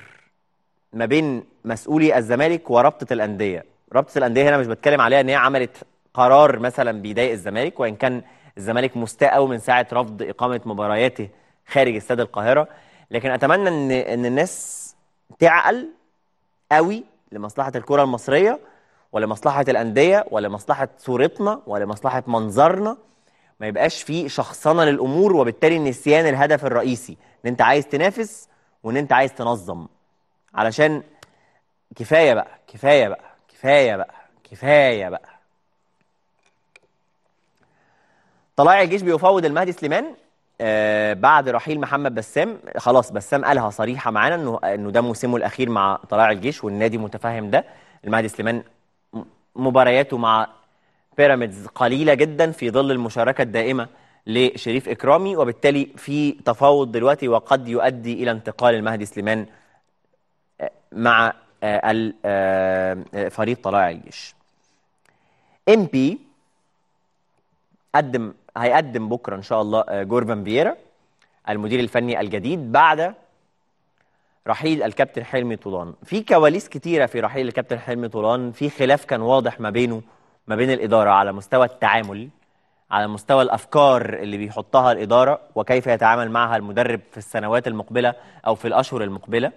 ما بين مسؤولي الزمالك ورابطه الأندية. رابطه الأندية هنا مش بتكلم عليها إن هي عملت قرار مثلا بيضايق الزمالك وإن كان الزمالك مستاء قوي من ساعة رفض إقامة مبارياته خارج استاد القاهرة. لكن أتمنى إن إن الناس تعقل قوي لمصلحة الكرة المصرية ولمصلحة الأندية ولمصلحة صورتنا ولمصلحة منظرنا. ما يبقاش في شخصنة للأمور وبالتالي نسيان الهدف الرئيسي. إن أنت عايز تنافس وإن أنت عايز تنظم. علشان كفاية بقى كفاية بقى كفاية بقى كفاية بقى. طلائع الجيش بيفاوض المهدي سليمان آه بعد رحيل محمد بسام. خلاص بسام قالها صريحة معانا انه إنه ده موسمه الأخير مع طلائع الجيش والنادي متفاهم ده. المهدي سليمان مبارياته مع بيراميدز قليلة جدا في ظل المشاركة الدائمة لشريف إكرامي وبالتالي في تفاوض دلوقتي وقد يؤدي إلى انتقال المهدي سليمان آه، مع آه، فريق طلائع الجيش. إم بي قدم هيقدم بكرة إن شاء الله آه، جورفان فييرا المدير الفني الجديد بعد رحيل الكابتن حلمي طولان. في كواليس كتيرة في رحيل الكابتن حلمي طولان في خلاف كان واضح ما بينه ما بين الإدارة على مستوى التعامل على مستوى الأفكار اللي بيحطها الإدارة وكيف يتعامل معها المدرب في السنوات المقبلة أو في الأشهر المقبلة.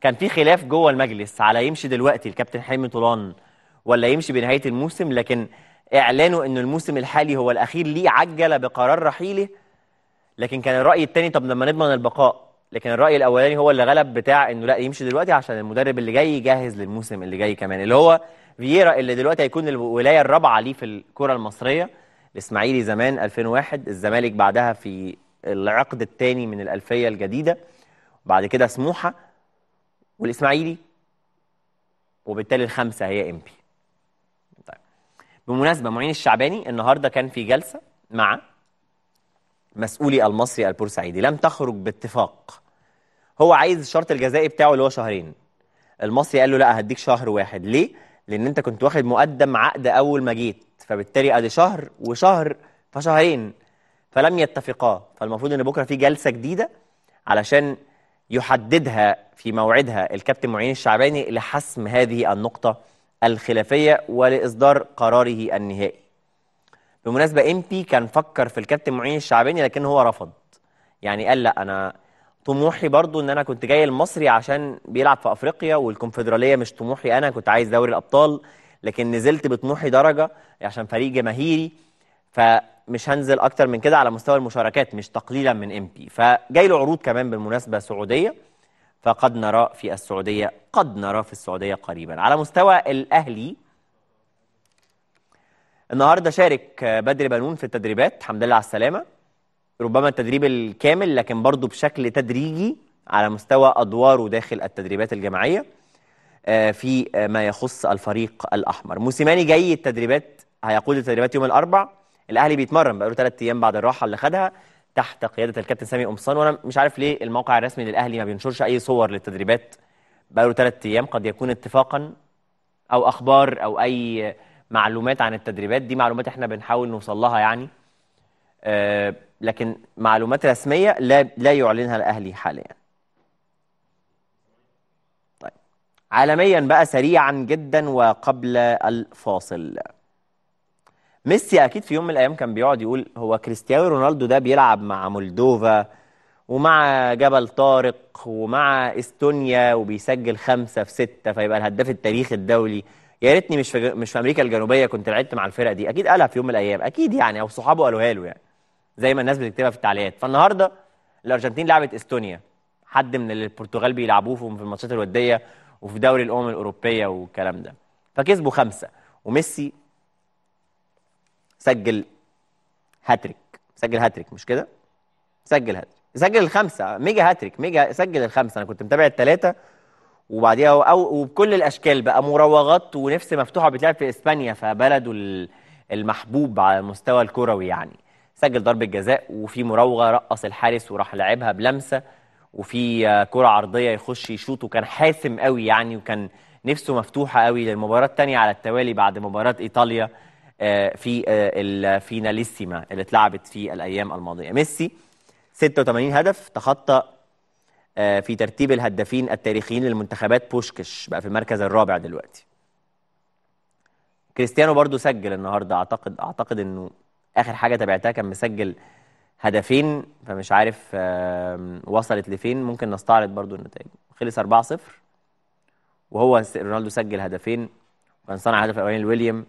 كان في خلاف جوه المجلس على يمشي دلوقتي الكابتن حلمي طولان ولا يمشي بنهاية الموسم لكن إعلانه إنه الموسم الحالي هو الأخير ليه عجل بقرار رحيله. لكن كان الرأي الثاني طب لما نضمن البقاء لكن الرأي الأولاني هو اللي غلب بتاع إنه لا يمشي دلوقتي عشان المدرب اللي جاي يجهز للموسم اللي جاي كمان اللي هو فييرا اللي دلوقتي هيكون الولاية الرابعة ليه في الكرة المصرية. الإسماعيلي زمان 2001 الزمالك بعدها في العقد الثاني من الألفية الجديدة وبعد كده سموحة والإسماعيلي وبالتالي الخمسة هي ام بي طيب بمناسبة معين الشعباني النهارده كان في جلسة مع مسؤولي المصري البورسعيدي. لم تخرج باتفاق. هو عايز الشرط الجزائي بتاعه اللي هو شهرين. المصري قال له لا هديك شهر واحد. ليه؟ لأن أنت كنت واخد مقدم عقد أول ما جيت. فبالتالي أدي شهر وشهر فشهرين. فلم يتفقا. فالمفروض إن بكرة في جلسة جديدة علشان يحددها في موعدها الكابتن معين الشعباني لحسم هذه النقطة الخلافية ولإصدار قراره النهائي. بالمناسبه ام بي كان فكر في الكابتن معين الشعباني لكن هو رفض. يعني قال لأ أنا طموحي برضو إن أنا كنت جاي المصري عشان بيلعب في أفريقيا والكونفدرالية مش طموحي أنا كنت عايز دوري الأبطال لكن نزلت بطموحي درجة عشان فريق جماهيري فمش هنزل أكتر من كده على مستوى المشاركات مش تقليلا من ام بي فجاي له عروض كمان بالمناسبة سعودية. فقد نرى في السعودية قد نرى في السعودية قريبا. على مستوى الأهلي النهارده شارك بدر بنون في التدريبات الحمد لله على السلامة. ربما التدريب الكامل لكن برضه بشكل تدريجي على مستوى أدواره داخل التدريبات الجماعية آه، في آه، ما يخص الفريق الأحمر. موسيماني جاي التدريبات هيقود التدريبات يوم الأربع. الأهلي بيتمرن بقاله ثلاث أيام بعد الراحة اللي خدها. تحت قيادة الكابتن سامي قمصان. وأنا مش عارف ليه الموقع الرسمي للأهلي ما بينشرش أي صور للتدريبات بقاله ثلاث أيام. قد يكون اتفاقا أو أخبار أو أي معلومات عن التدريبات. دي معلومات إحنا بنحاول نوصل لها يعني. آه، لكن معلومات رسمية لا لا يعلنها الأهلي حاليا. طيب. عالميا بقى سريعا جدا وقبل الفاصل. ميسي أكيد في يوم من الأيام كان بيقعد يقول هو كريستيانو رونالدو ده بيلعب مع مولدوفا ومع جبل طارق ومع إستونيا وبيسجل خمسة في ستة فيبقى الهداف التاريخي الدولي. يا ريتني مش في مش في أمريكا الجنوبية كنت لعبت مع الفرقه دي. أكيد قالها في يوم من الأيام. أكيد يعني أو صحابه قالوها له يعني زي ما الناس بتكتبها في التعليقات. فالنهاردة الأرجنتين لعبت إستونيا. حد من اللي البرتغال بيلعبوه في الماتشات الودية وفي دوري الأمم الأوروبية والكلام ده. فكسبوا خمسة. وميسي سجل هاتريك. سجل هاتريك مش كده؟ سجل هاتريك. سجل الخمسة. mega هاتريك. mega سجل الخمسة. أنا كنت متابع الثلاثه وبعديها أو وبكل الأشكال بقى مراوغات ونفس مفتوحة بتلعب في إسبانيا فبلده ال- المحبوب على المستوى الكروي يعني. سجل ضربة جزاء وفي مراوغه رقص الحارس وراح لعبها بلمسة. وفي آه، كرة عرضية يخش يشوط وكان حاسم قوي يعني وكان نفسه مفتوحة قوي للمباراة الثانية على التوالي بعد مباراة إيطاليا. في آه، الفيناليسيما اللي اتلعبت في الأيام الماضية. ميسي 86 هدف تخطى آه، في ترتيب الهدافين التاريخيين للمنتخبات بوشكش بقى في المركز الرابع دلوقتي. كريستيانو برضو سجل النهارده. أعتقد أعتقد إنه آخر حاجة تابعتها كان مسجل هدفين فمش عارف وصلت لفين. ممكن نستعرض برضو النتائج. خلص 4-0 وهو رونالدو سجل هدفين وكان صنع الهدف الاولاني لويليام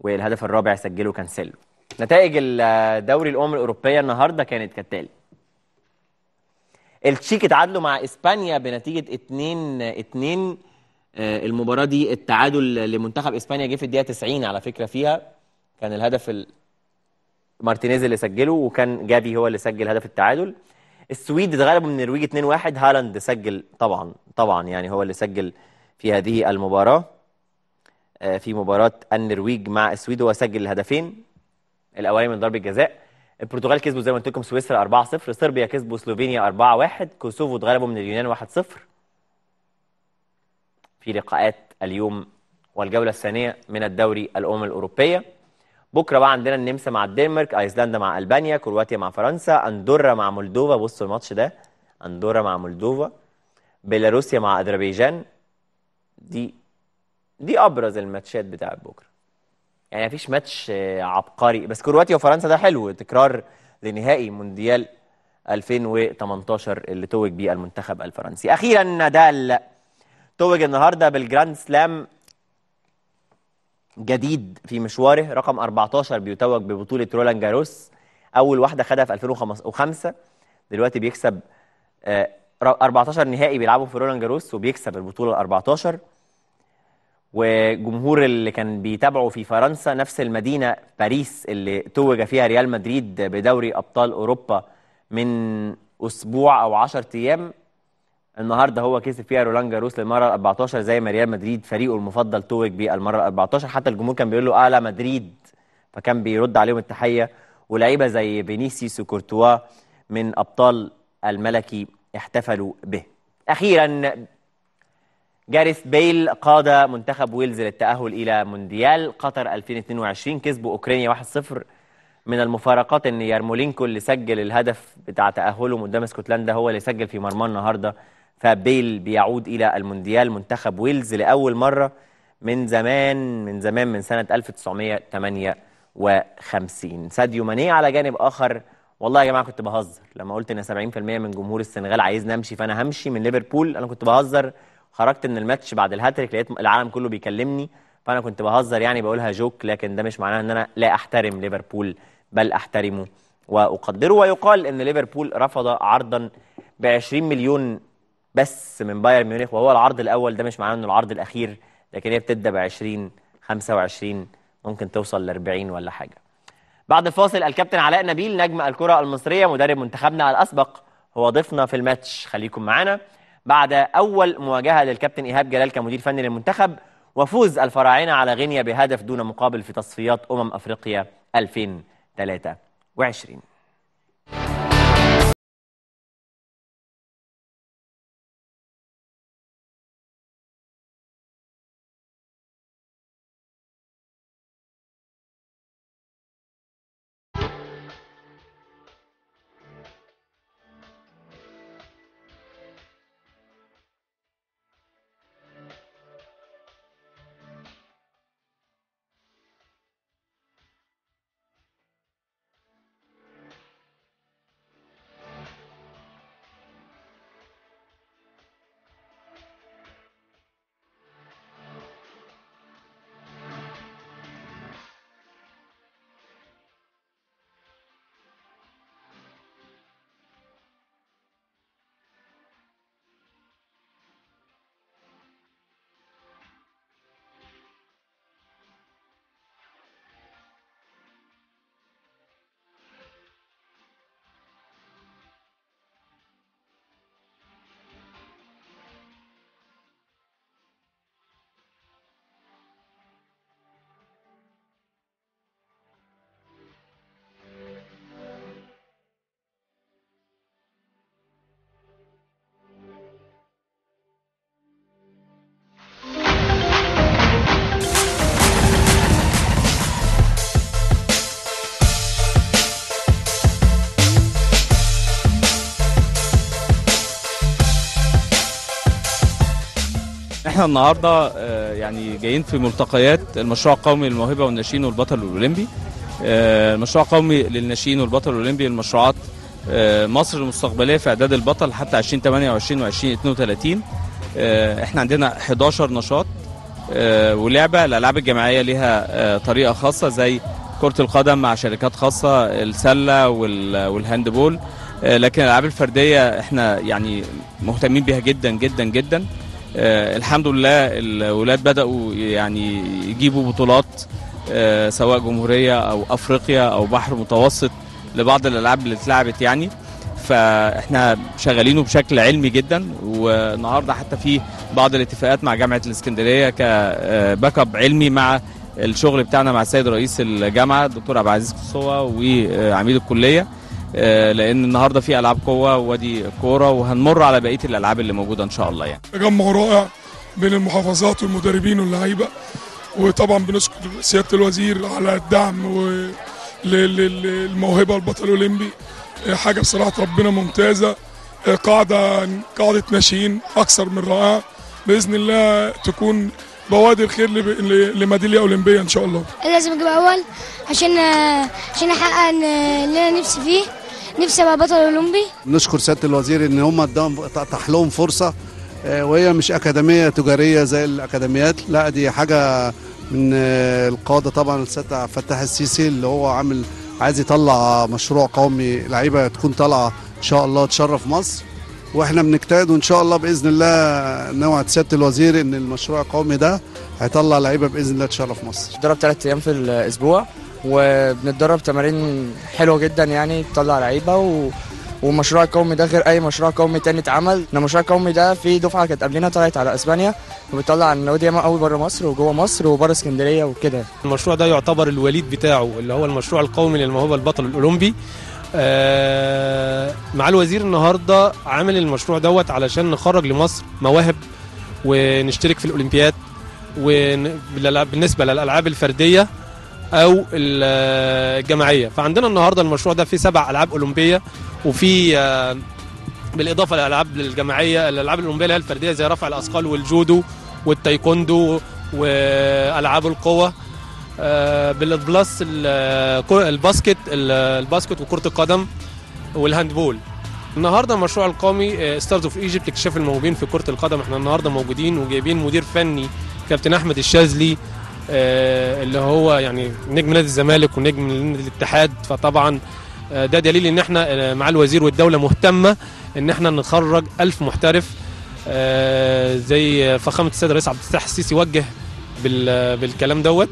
والهدف الرابع سجله كانسيلو. نتائج الدوري الأمم الأوروبية النهارده كانت كالتالي. التشيك اتعادلوا مع إسبانيا بنتيجة 2 2 آه، المباراة دي التعادل لمنتخب إسبانيا جه في الدقيقة 90 على فكرة فيها. كان الهدف ال... مارتينيز اللي سجله وكان جافي هو اللي سجل هدف التعادل. السويد اتغلبوا من النرويج 2-1 هالاند سجل طبعا طبعا يعني هو اللي سجل في هذه المباراة. في مباراة النرويج مع السويد هو سجل الهدفين الأولاني من ضربة جزاء. البرتغال كسبوا زي ما قلت لكم سويسرا 4-0 صربيا كسبوا سلوفينيا 4-1 كوسوفو اتغلبوا من اليونان 1-0 في لقاءات اليوم والجولة الثانية من الدوري الأمم الأوروبية. بكرة بقى عندنا النمسا مع الدنمارك أيسلندا مع ألبانيا كرواتيا مع فرنسا أندورا مع مولدوفا. بصوا الماتش ده أندورا مع مولدوفا بيلاروسيا مع أذربيجان. دي دي أبرز الماتشات بتاعت بكرة. يعني مفيش ماتش آه، عبقري. بس كرواتيا وفرنسا ده حلو. تكرار لنهائي مونديال 2018 اللي توج بيه المنتخب الفرنسي. أخيرا نادال توج النهارده بالجراند سلام جديد في مشواره. رقم 14 بيتوج ببطولة رولان جاروس. أول واحدة خدها في 2005 دلوقتي بيكسب آه، 14 نهائي بيلعبوا في رولان جاروس وبيكسب البطولة ال 14 وجمهور اللي كان بيتابعه في فرنسا نفس المدينة باريس اللي توج فيها ريال مدريد بدوري أبطال أوروبا من أسبوع أو 10 أيام. النهارده هو كسب فيها رولان جاروس للمرة ال 14 زي ما ريال مدريد فريقه المفضل توج بيه المرة ال 14 حتى الجمهور كان بيقول له Hala Madrid. فكان بيرد عليهم التحية. ولاعيبة زي فينيسيوس وكورتوا من أبطال الملكي احتفلوا به. أخيرا جاريث بيل قاد منتخب ويلز للتأهل إلى مونديال قطر 2022 كسبوا أوكرانيا 1-0 من المفارقات. إن يارمولينكو اللي سجل الهدف بتاع تاهلهم قدام اسكتلندا هو اللي سجل في مرماه النهارده فبيل بيعود إلى المونديال. منتخب ويلز لأول مرة من زمان من زمان من سنة 1958 ساديو ماني على جانب آخر. والله يا جماعة كنت بهزر. لما قلت إن 70% من جمهور السنغال عايزني أمشي فأنا همشي من ليفربول أنا كنت بهزر. خرجت من الماتش بعد الهاتريك لقيت العالم كله بيكلمني فأنا كنت بهزر يعني بقولها جوك لكن ده مش معناه إن أنا لا أحترم ليفربول بل أحترمه وأقدره. ويقال إن ليفربول رفض عرضا ب 20 مليون بس من بايرن ميونخ وهو العرض الأول. ده مش معناه إنه العرض الأخير لكن هي بتبدأ ب 20 25 ممكن توصل ل 40 ولا حاجة. بعد الفاصل الكابتن علاء نبيل نجم الكرة المصرية مدرب منتخبنا الأسبق هو ضيفنا في الماتش. خليكم معانا. بعد أول مواجهة للكابتن إيهاب جلال كمدير فني للمنتخب وفوز الفراعنة على غينيا بهدف دون مقابل في تصفيات أمم أفريقيا 2023 إحنا النهارده آه، يعني جايين في ملتقيات المشروع القومي للموهبة والناشئين والبطل الأولمبي. آه، المشروع القومي للناشئين والبطل الأولمبي المشروعات آه، مصر المستقبلية في أعداد البطل حتى 2028 و 2032 آه، إحنا عندنا 11 نشاط ولعبة الألعاب الجماعية ليها طريقة خاصة زي كرة القدم مع شركات خاصة السلة وال- والهاندبول. لكن الألعاب الفردية إحنا يعني مهتمين بيها جدا جدا جدا. الحمد لله الولاد بدأوا يعني يجيبوا بطولات آه، سواء جمهورية أو أفريقيا أو بحر متوسط لبعض الألعاب اللي اتلعبت يعني. فإحنا شغالينه بشكل علمي جدا والنهاردة حتى في بعض الاتفاقات مع جامعة الإسكندرية كباك اب علمي مع الشغل بتاعنا مع السيد رئيس الجامعة الدكتور عبد العزيز قصوى وعميد الكلية. آه، لأن النهارده في ألعاب قوة وأدي كورة وهنمر على بقية الألعاب اللي موجودة إن شاء الله يعني. تجمع رائع بين المحافظات والمدربين واللعيبة وطبعا بنشكر سيادة الوزير على الدعم و- للموهبه البطل الأولمبي. حاجة بصراحة ربنا ممتازة. قاعدة قاعدة ناشئين أكثر من رائعة. بإذن الله تكون بوادر خير لميدالية أولمبية إن شاء الله. لازم أجيب أول عشان عشان احقق اللي أنا نفسي فيه. نفسي أبقى بطل أولمبي. نشكر سيادة الوزير إن هم اتاح لهم فرصة آه، وهي مش أكاديمية تجارية زي الأكاديميات لا دي حاجة من آه، القادة طبعا السيد عبد الفتاح السيسي اللي هو عامل عايز يطلع مشروع قومي لعيبة تكون طالعة إن شاء الله تشرف مصر. وإحنا بنجتهد وإن شاء الله بإذن الله نوعد سيادة الوزير إن المشروع القومي ده هيطلع لعيبة بإذن الله تشرف مصر. بنتدرب ثلاث أيام في الأسبوع. وبنتدرب تمارين حلوة جدا يعني تطلع لعيبة و... والمشروع القومي ده غير أي مشروع قومي تاني اتعمل. إن المشروع القومي ده في دفعة كانت قبلنا طلعت على إسبانيا وبتطلع النوادي ياما قوي بره مصر وجوه مصر وبره إسكندرية وكده. المشروع ده يعتبر الوليد بتاعه اللي هو المشروع القومي للموهبة البطل الأولمبي. آه، مع الوزير النهارده عامل المشروع دوت علشان نخرج لمصر مواهب ونشترك في الأولمبياد وبالنسبه للألعاب الفردية. أو ال- الجماعية. فعندنا النهارده المشروع ده فيه سبع ألعاب أولمبية وفي آه، بالإضافة للالعاب الجماعيه الألعاب الأولمبية اللي هي الفردية زي رفع الأثقال والجودو والتايكوندو وألعاب القوة. آه، بال plus ال- كرة- ال basket ال- ال basket وكرة القدم وال handball. النهارده المشروع القومي Stars of Egypt لاكتشاف الموهوبين في كرة القدم. إحنا النهارده موجودين وجايبين مدير فني كابتن أحمد الشاذلي. آه، اللي هو يعني نجم نادي الزمالك ونجم نادي الاتحاد. فطبعا آه، ده دليل إن إحنا آه، مع الوزير والدولة مهتمة إن إحنا نخرج ألف محترف آه، زي فخامة السيد الرئيس عبد الفتاح السيسي وجه بال- بالكلام دوت.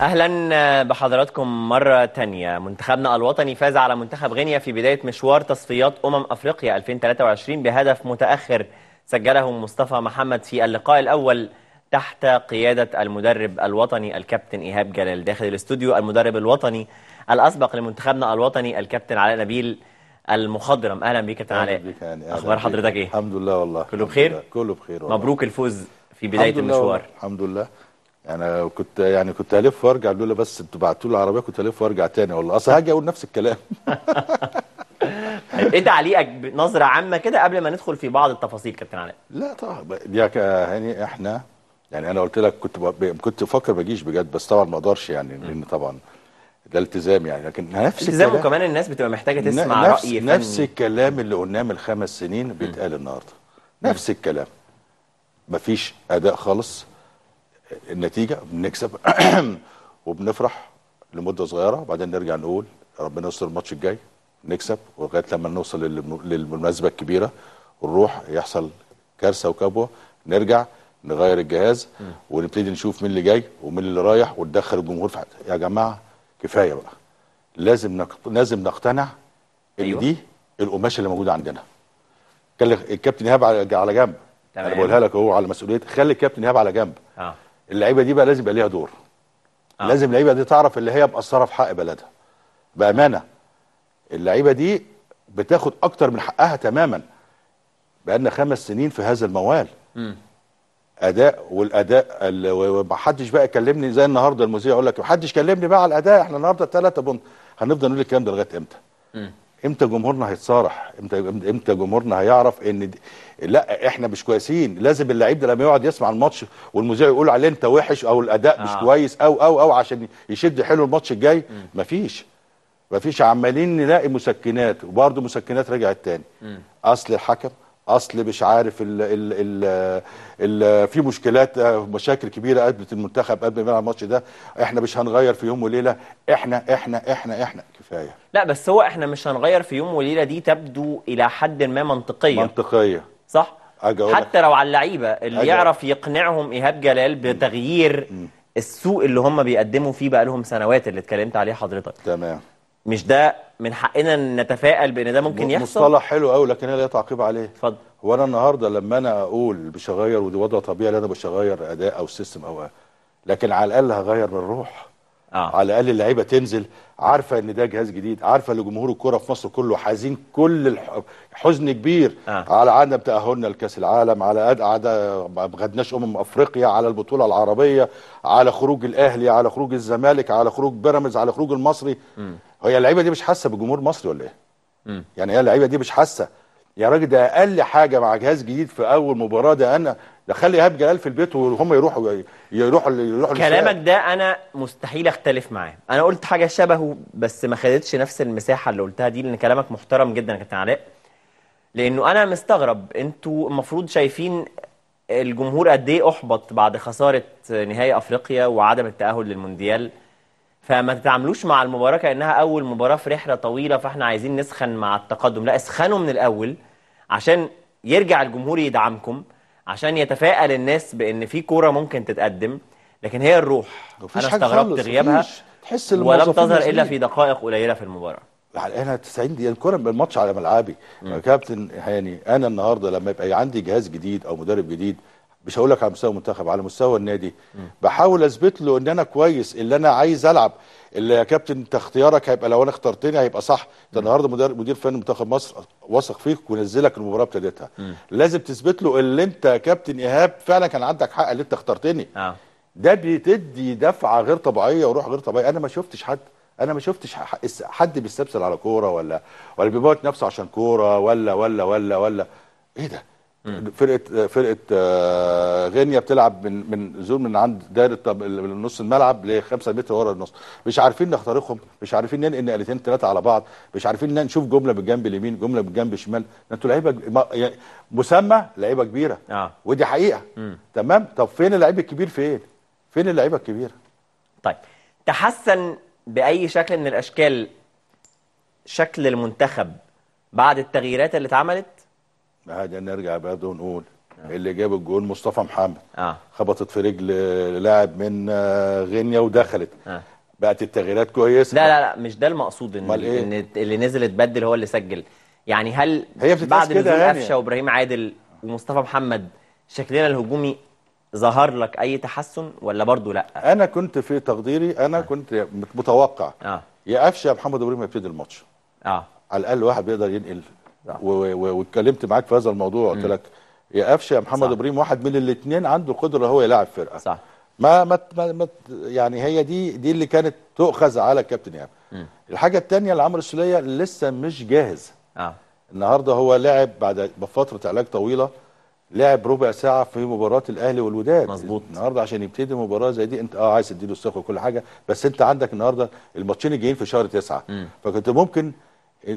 أهلا بحضراتكم مرة تانية. منتخبنا الوطني فاز على منتخب غينيا في بداية مشوار تصفيات أمم أفريقيا 2023 بهدف متأخر. سجله مصطفى محمد في اللقاء الأول تحت قيادة المدرب الوطني الكابتن إيهاب جلال داخل الاستوديو المدرب الوطني الأسبق لمنتخبنا الوطني الكابتن علاء نبيل المخضرم. أهلا بيك كابتن علاء. بك أخبار بك. حضرتك إيه؟ الحمد لله والله. كله بخير. كله بخير والله. مبروك الفوز في بداية المشوار. الحمد لله. أنا كنت يعني كنت ألف وأرجع لولا بس أنتوا بعتوا لي العربية كنت ألف وأرجع تاني. والله أصل هاجي أقول نفس الكلام. إيه تعليقك بنظره عامة كده قبل ما ندخل في بعض التفاصيل كابتن علاء لا طبعا. يا هاني إحنا يعني أنا قلت لك كنت ب... كنت بفكر ما اجيش بجد بس طبعا ما أقدرش يعني لأن طبعا ده التزام يعني. لكن نفس التزام وكمان الناس بتبقى محتاجة تسمع نفس رأي نفس فني. الكلام اللي قلناه من خمس سنين بيتقال النهارده. نفس الكلام. مفيش أداء خالص. النتيجة بنكسب. [CLEARS THROAT] وبنفرح لمدة صغيرة. وبعدين نرجع نقول ربنا يستر الماتش الجاي. نكسب ولغاية لما نوصل للم- للمناسبة الكبيرة. ونروح يحصل كارثة وكبوة. نرجع نغير الجهاز. ونبتدي نشوف مين اللي جاي ومين اللي رايح وندخل الجمهور. في حد. يا جماعة كفاية بقى. لازم نق... لازم نقتنع إن أيوة. دي القماشه اللي موجوده عندنا. كان الكابتن إيهاب على جنب. تمام. أنا بقولها لك أهو على مسؤولية. خلي الكابتن إيهاب على جنب. اللعيبة دي بقى لازم يبقى ليها دور آه. لازم اللعيبة دي تعرف اللي هي مقصره في حق بلدها بأمانة اللعيبة دي بتاخد أكتر من حقها تماما بقالنا خمس سنين في هذا الموال مم. أداء والأداء ال- و- وما حدش بقى يكلمني زي النهارده المذيع يقول لك ما حدش كلمني بقى على الأداء إحنا النهارده ثلاثة بونت هنفضل نقول الكلام ده لغاية إمتى؟ مم. إمتى جمهورنا هيتصارح؟ إمتى إمتى جمهورنا هيعرف ان دي لا إحنا مش كويسين. لازم اللعيب ده لما يقعد يسمع الماتش والمذيع يقول عليه انت وحش أو الاداء مش آه. كويس أو أو أو عشان يشد حلو الماتش الجاي مفيش. مفيش. عمالين نلاقي مسكنات وبرضه مسكنات رجعت تاني. مم. أصل الحكم أصل مش عارف ال ال ال في مشكلات آه، مشاكل كبيرة قابلت المنتخب قبل ما يلعب الماتش ده. إحنا مش هنغير في يوم وليلة. إحنا إحنا إحنا إحنا. كفاية. لا بس هو إحنا مش هنغير في يوم وليلة دي تبدو إلى حد ما منطقية. منطقية. صح؟ حتى لو على اللعيبة اللي أجل. يعرف يقنعهم إيهاب جلال بتغيير السوق اللي هم بيقدموا فيه بقى لهم سنوات اللي اتكلمت عليه حضرتك. تمام. مش ده من حقنا إن نتفائل بإن ده ممكن يحصل؟ مصطلح حلو قوي لكن أنا تعقيب عليه. اتفضل. هو أنا النهارده لما أنا أقول مش هغير ودي وضع طبيعي أنا مش هغير أداء أو سيستم أو لكن على الأقل هغير من الروح آه. على الأقل اللعيبة تنزل. عارفة إن ده جهاز جديد. عارفة إن جمهور الكره في مصر كله حزين كل حزن كبير. آه. على عدم تأهلنا لكأس العالم على أد... عدا ما خدناش أمم أفريقيا على البطولة العربية على خروج الأهلي على خروج الزمالك على خروج بيراميدز على خروج المصري. مم. هي اللعيبة دي مش حاسة بالجمهور المصري ولا إيه. يعني هي اللعيبة دي مش حاسة. يا راجل ده أقل حاجة مع جهاز جديد في أول مباراة ده أنا ده خلي إيهاب جلال في البيت وهم يروحوا يروحوا يروحوا كلامك ده أنا مستحيل أختلف معاه. أنا قلت حاجة شبهه بس ما خدتش نفس المساحة اللي قلتها دي لأن كلامك محترم جدا يا كابتن علاء. لأنه أنا مستغرب أنتوا المفروض شايفين الجمهور قد إيه أحبط بعد خسارة نهائي أفريقيا وعدم التأهل للمونديال؟ فما تتعاملوش مع المباراة كأنها أول مباراة في رحلة طويلة فإحنا عايزين نسخن مع التقدم. لا اسخنوا من الأول عشان يرجع الجمهور يدعمكم عشان يتفائل الناس بإن في كورة ممكن تتقدم لكن هي الروح. أنا استغربت غيابها. تحس ولم تظهر إلا. في دقائق قليلة في المباراة. أنا 90 دقيقة الكورة الماتش على ملعبي. كابتن هاني أنا النهارده لما يبقى عندي جهاز جديد أو مدرب جديد مش هقول لك على مستوى المنتخب على مستوى النادي. بحاول أثبت له إن أنا كويس اللي أنا عايز ألعب. اللي يا كابتن أنت اختيارك هيبقى لو أنا اخترتني هيبقى صح. انت النهارده مدير مدير فني منتخب مصر وثق فيك ونزلك المباراة ابتديتها لازم تثبت له اللي أنت يا كابتن إيهاب فعلا كان عندك حق اللي أنت اخترتني. آه. ده بتدي دفعة غير طبيعية وروح غير طبيعية. أنا ما شفتش حد أنا ما شفتش حد بيستبسل على كورة ولا ولا بيموت نفسه عشان كورة ولا ولا ولا ولا. إيه ده؟ فرقة فرقة آه، غينيا بتلعب من من زون من عند دايرة من نص الملعب ل 5 متر ورا النص. مش عارفين نخترقهم مش عارفين ننقل نقلتين ثلاثة على بعض مش عارفين نشوف جملة من الجنب اليمين جملة من الجنب الشمال أنتوا لعيبة يعني مسمى لعيبة كبيرة. آه. ودي حقيقة. مم. تمام؟ طب فين اللعيب الكبير فين؟ فين اللعيبة الكبيرة؟ طيب. تحسن بأي شكل من الأشكال شكل المنتخب بعد التغييرات اللي اتعملت؟ هذا نرجع برضه ونقول اللي جاب الجول مصطفى محمد. آه. خبطت في رجل لاعب من آه، غينيا ودخلت. آه. بقت التغييرات كويسة. لا لا لا مش ده المقصود إن, إيه؟ إن اللي نزل اتبدل هو اللي سجل. يعني هل هي بعد نزول يعني. قفشة وإبراهيم عادل ومصطفى محمد شكلنا الهجومي ظهر لك أي تحسن ولا برضو لأ؟ أنا كنت في تقديري أنا كنت متوقع. آه. يا قفشة يا محمد إبراهيم يبتدي الماتش. آه. على الأقل واحد بيقدر ينقل واتكلمت معاك في هذا الموضوع قلت لك يا قفشة يا محمد. إبراهيم واحد من الاثنين عنده القدره هو يلاعب فرقة. صح. ما ما ما يعني هي دي دي اللي كانت تؤخذ على الكابتن إيهاب. الحاجة الثانية لعمرو السولية لسه مش جاهز. آه. النهارده هو لعب بعد فتره علاج طويلة لعب ربع ساعة في مباراة الأهلي والوداد. مظبوط. النهارده عشان يبتدي مباراة زي دي انت آه عايز تديله الثقة وكل حاجة بس انت عندك النهارده الماتشين الجايين في شهر تسعة. فكنت ممكن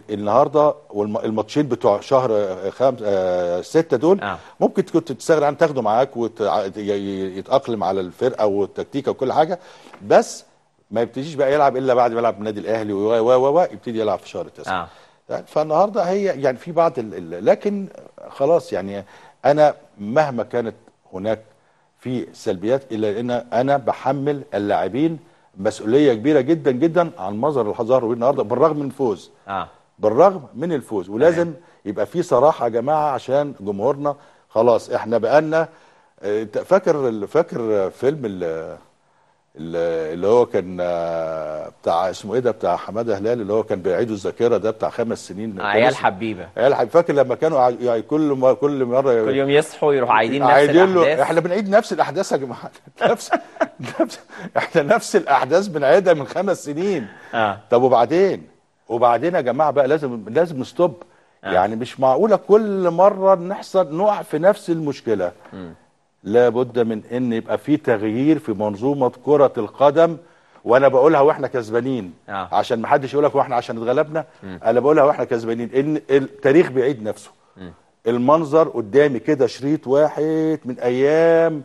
النهارده والماتشين بتوع شهر آه، خمس آه ستة دول آه. ممكن كنت تستغنى عن تاخده معاك ويتاقلم على الفرقة والتكتيكة وكل حاجة. بس ما يبتديش بقى يلعب إلا بعد ما يلعب النادي الأهلي و و و يبتدي يلعب في شهر تسعة. آه. فالنهارده هي يعني في بعض ال لكن خلاص يعني أنا مهما كانت هناك في سلبيات إلا ان أنا بحمل اللاعبين مسؤولية كبيرة جدا جدا عن ظهروا بيه النهارده بالرغم من الفوز. آه. بالرغم من الفوز. ولازم يبقى في صراحة يا جماعة عشان جمهورنا. خلاص إحنا بقالنا فاكر فاكر فيلم ال- ال- اللي هو كان آه، بتاع اسمه إيه ده بتاع حمادة هلال اللي هو كان بيعيدوا الذاكرة ده بتاع خمس سنين. كان عيال حبيبة. عيال حبيبة. فاكر لما كانوا يعني كل ما كل مرة كل يوم يصحوا يروحوا عايدين نفس الأحداث. إحنا بنعيد نفس الأحداث يا جماعة. [LAUGHS] نفس نفس إحنا نفس الأحداث بنعيدها من خمس سنين. آه. طب وبعدين؟ وبعدين يا جماعة بقى لازم لازم نستوب آه. يعني مش معقولة كل مرة نحصل نقع في نفس المشكلة مم. لابد من إن يبقى في تغيير في منظومة كرة القدم وأنا بقولها وإحنا كسبانين آه. عشان ما حدش يقول لك وإحنا عشان اتغلبنا. أنا بقولها وإحنا كسبانين إن التاريخ بيعيد نفسه مم. المنظر قدامي كده شريط واحد من أيام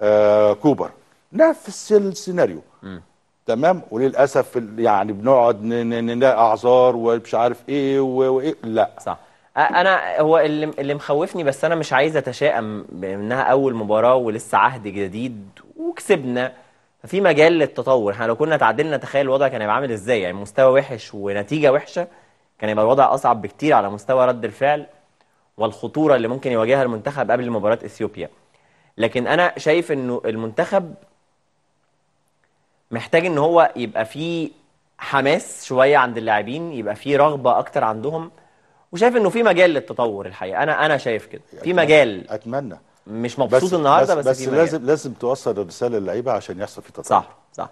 آه كوبر نفس السيناريو مم. تمام؟ وللأسف يعني بنقعد نلاقي أعذار ومش عارف إيه وايه لا. صح. أنا هو اللي اللي مخوفني بس أنا مش عايز أتشائم بأنها أول مباراة ولسه عهد جديد وكسبنا. ففي مجال للتطور. إحنا لو كنا تعادلنا تخيل الوضع كان هيبقى عامل إزاي؟ يعني مستوى وحش ونتيجة وحشة كان يبقى الوضع أصعب بكتير على مستوى رد الفعل والخطورة اللي ممكن يواجهها المنتخب قبل مباراة إثيوبيا. لكن أنا شايف إنه المنتخب محتاج إن هو يبقى فيه حماس شوية عند اللاعبين يبقى فيه رغبة أكتر عندهم وشايف إنه في مجال للتطور الحقيقة. أنا أنا شايف كده. في مجال أتمنى. مش مبسوط النهارده بس, بس, بس مجال. لازم لازم توصل الرسالة للعيبة عشان يحصل في تطور. صح صح.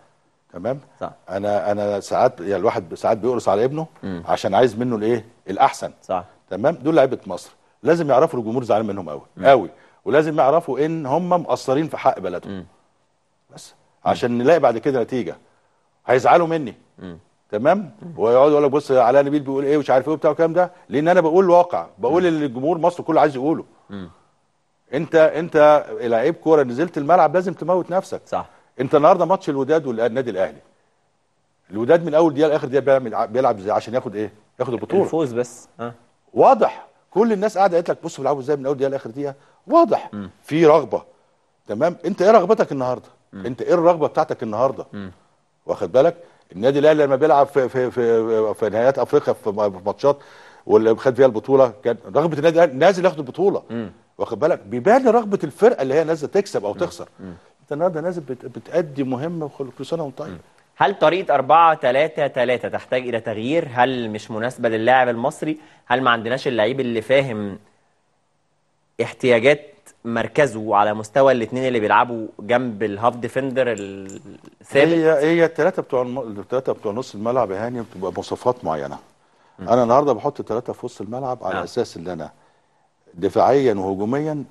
تمام؟ صح. أنا أنا ساعات يعني الواحد ساعات بيقرص على ابنه مم. عشان عايز منه الإيه؟ الأحسن. صح. تمام؟ دول لعيبة مصر. لازم يعرفوا الجمهور زعلان منهم قوي قوي ولازم يعرفوا إن هم مقصرين في حق بلدهم. بس عشان نلاقي بعد كده نتيجة. هيزعلوا مني. تمام؟ ويقعدوا يقول لك بص علاء نبيل بيقول إيه ومش عارف إيه وبتاع والكلام ده. لأن أنا بقول الواقع. بقول اللي الجمهور مصر كله عايز يقوله. أنت أنت لعيب كورة نزلت الملعب لازم تموت نفسك. صح. أنت النهارده ماتش الوداد والنادي الأهلي. الوداد من أول دقيقة لآخر دقيقة بيعمل بيلعب عشان ياخد إيه؟ ياخد البطولة. الفوز بس. ها. واضح. كل الناس قاعدة قالت لك بصوا بيلعبوا إزاي من أول دقيقة لآخر دقيقة. واضح. في رغبة. تمام؟ أنت إيه رغبتك النهارده؟ انت إيه الرغبة بتاعتك النهارده؟ واخد بالك؟ النادي الأهلي لما بيلعب في في في, في نهائيات أفريقيا في م- ماتشات واللي خد فيها البطولة كان رغبة النادي الأهلي نازل ياخد البطولة. واخد بالك؟ بيبان رغبة الفرقة اللي هي نازلة تكسب أو تخسر. انت النهارده نازل بت- بتأدي مهمه وكل سنه وأنت طيب. هل طريقة 4 3 3 تحتاج إلى تغيير؟ هل مش مناسبة للاعب المصري؟ هل ما عندناش اللعيب اللي فاهم احتياجات مركزه على مستوى الاثنين اللي بيلعبوا جنب ال half defender الثابت؟ هي هي الثلاثه بتوع الم... الثلاثه بتوع نص الملعب يا هاني بتبقى مواصفات معينة أنا النهارده بحط الثلاثه في وسط الملعب على نعم. أساس إن أنا دفاعيا وهجوميا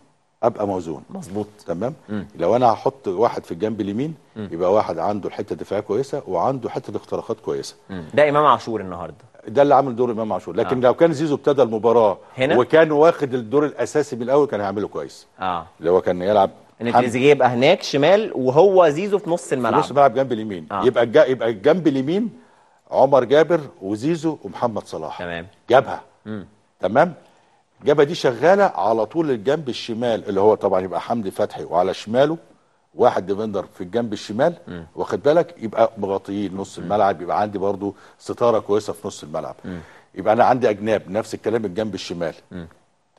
أبقى موزون مظبوط تمام مم. لو أنا هحط واحد في الجنب اليمين مم. يبقى واحد عنده الحتة الدفاعيه كويسة وعنده حتة اختراقات كويسة ده إمام عاشور النهارده ده اللي عامل دور إمام عاشور لكن آه. لو كان زيزو ابتدى المباراة هنا؟ وكان واخد الدور الأساسي من الأول كان هيعمله كويس آه اللي هو كان يلعب إن. تريزيجيه يبقى هناك شمال وهو زيزو في نص في الملعب نص الملعب جنب اليمين آه. يبقى الج... يبقى الجنب اليمين عمر جابر وزيزو ومحمد صلاح تمام جابها مم. تمام الجبهه دي شغالة على طول الجنب الشمال اللي هو طبعا يبقى حمدي فتحي وعلى شماله واحد defender في الجنب الشمال مم. واخد بالك يبقى مغطيين نص الملعب يبقى عندي برضو ستارة كويسة في نص الملعب مم. يبقى أنا عندي أجناب نفس الكلام الجنب الشمال مم.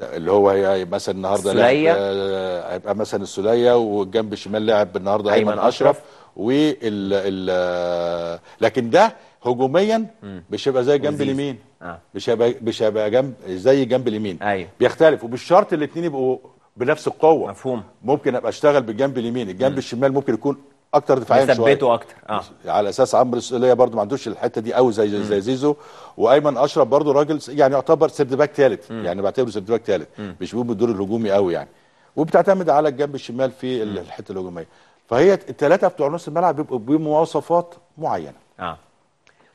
اللي هو هي- مثلا النهارده السولية. لاعب، آه، هيبقى مثلا السوليه والجنب الشمال لاعب النهارده أيمن أشرف أشرف. وال ال لكن ده هجوميا مش هيبقى زي الجنب. اليمين. مش هيبقى مش هيبقى جنب زي جنب اليمين. أيوه. بيختلف ومش شرط الاثنين يبقوا بنفس القوة. مفهوم. ممكن أبقى أشتغل بالجنب اليمين. الجنب الشمال ممكن يكون أكتر دفاعيا شوية. مثبته أكتر. آه. على أساس عمرو السولية برضو ما عندوش الحتة دي قوي زي زي زيزو. وأيمن أشرف برضو راجل يعني يعتبر third back ثالث يعني بعتبره third back ثالث مش بيقوم بالدور الهجومي قوي يعني. وبتعتمد على الجنب الشمال في ال- الحتة الهجومية. فهي الثلاثه بتوع نص الملعب بيبقوا بمواصفات معينة. آه.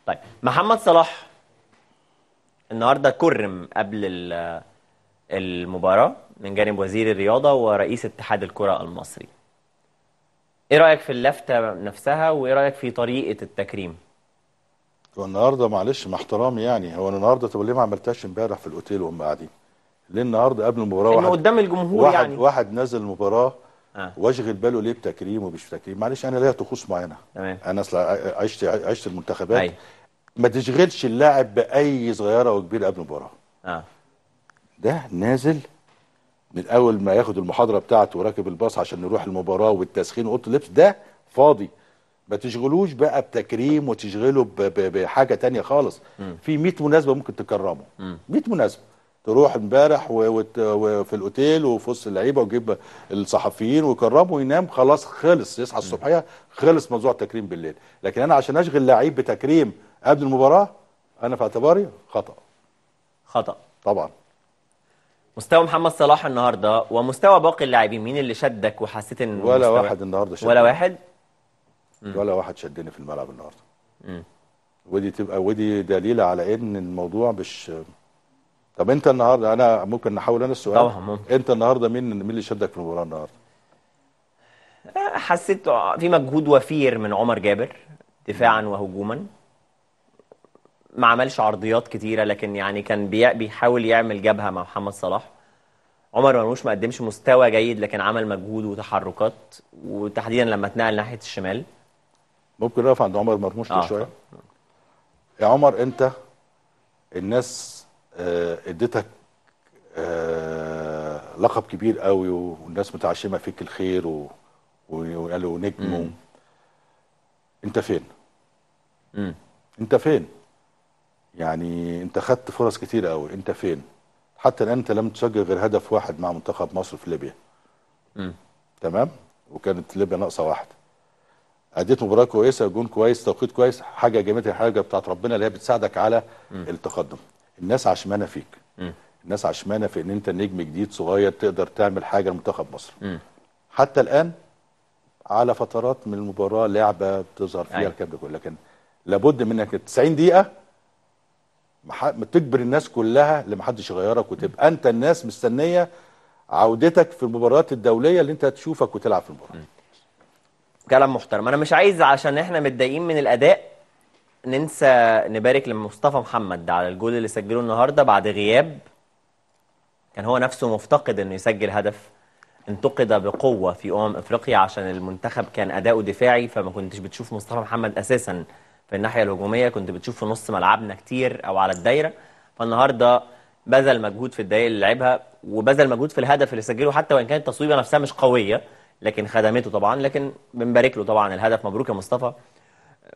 طيب محمد صلاح النهارده كرم قبل ال- المباراة من جانب وزير الرياضة ورئيس اتحاد الكرة المصري. إيه رأيك في اللفتة نفسها وإيه رأيك في طريقة التكريم؟ هو النهارده معلش مع احترامي يعني هو النهارده طب ليه ما عملتهاش امبارح في الأوتيل وهم قاعدين؟ ليه النهارده قبل المباراة واحد قدام الجمهور واحد يعني واحد نازل المباراة آه. وأشغل باله ليه بتكريم ومش بتكريم معلش أنا ليا طقوس معينة تمام أنا أصل عشت عشت المنتخبات أيوة. ما تشغلش اللاعب بأي صغيرة وكبيره قبل المباراه آه. ده نازل من أول ما ياخد المحاضرة بتاعته وراكب الباص عشان نروح المباراة والتسخين واوضه اللبس. ده فاضي. ما تشغلوش بقى بتكريم وتشغله بحاجة تانية خالص. مم. في 100 مناسبة ممكن تكرمه. مم. 100 مناسبة. تروح امبارح وفي الأوتيل وفي وسط اللعيبة وتجيب الصحفيين ويكرمه وينام. خلاص خلص. يصحى الصبحية. خلص موضوع التكريم بالليل. لكن أنا عشان أشغل لعيب بتكريم قبل المباراة أنا في اعتباري خطأ خطأ طبعا مستوى محمد صلاح النهارده ومستوى باقي اللاعبين مين اللي شدك وحسيت إن ولا مستوى- واحد النهارده شدني. ولا واحد؟ ولا واحد شدني في الملعب النهارده مم. ودي تبقى ودي دليل على إن الموضوع مش طب أنت النهارده أنا ممكن نحاول أنا السؤال طبعا ممكن. أنت النهارده مين مين اللي شدك في المباراة النهارده حسيت في مجهود وفير من عمر جابر دفاعا وهجوما ما عملش عرضيات كتيرة لكن يعني كان بي- بيحاول يعمل جبهة مع محمد صلاح عمر مرموش ما قدمش مستوى جيد لكن عمل مجهود وتحركات وتحديدا لما اتنقل ناحية الشمال ممكن نقف عند عمر مرموش آه. شوية يا عمر انت الناس آه، اديتك آه، لقب كبير قوي والناس متعشمة فيك الخير و... وقالوا نجم. انت فين مم. انت فين يعني انت خدت فرص كتير قوي انت فين حتى الآن انت لم تسجل غير هدف واحد مع منتخب مصر في ليبيا مم. تمام وكانت ليبيا ناقصة واحد أديت مباراة كويسة جون كويس توقيت كويس حاجة جميلة حاجة بتاعت ربنا اللي هي بتساعدك على التقدم الناس عشمانة فيك مم. الناس عشمانة في إن أنت نجم جديد صغير تقدر تعمل حاجة لمنتخب مصر مم. حتى الآن على فترات من المباراة لعبة بتظهر فيها أيوة. الكلام ده كله لكن لابد منك 90 دقيقة تجبر الناس كلها اللي محدش يغيرك وتبقى انت الناس مستنية عودتك في المباريات الدولية اللي انت تشوفك وتلعب في المباراة. كلام محترم. أنا مش عايز عشان إحنا متضايقين من الأداء ننسى نبارك لمصطفى محمد على الجول اللي سجله النهارده بعد غياب. كان هو نفسه مفتقد إنه يسجل هدف انتقد بقوة في أمم إفريقيا عشان المنتخب كان أداؤه دفاعي فما كنتش بتشوف مصطفى محمد أساسا في الناحية الهجومية كنت بتشوف في نص ملعبنا كتير أو على الدايرة. فالنهاردة بذل مجهود في الدقائق اللي لعبها وبذل مجهود في الهدف اللي سجله حتى وإن كانت التصويبه نفسها مش قوية لكن خدمته طبعا. لكن بنبارك له طبعا الهدف. مبروك يا مصطفى.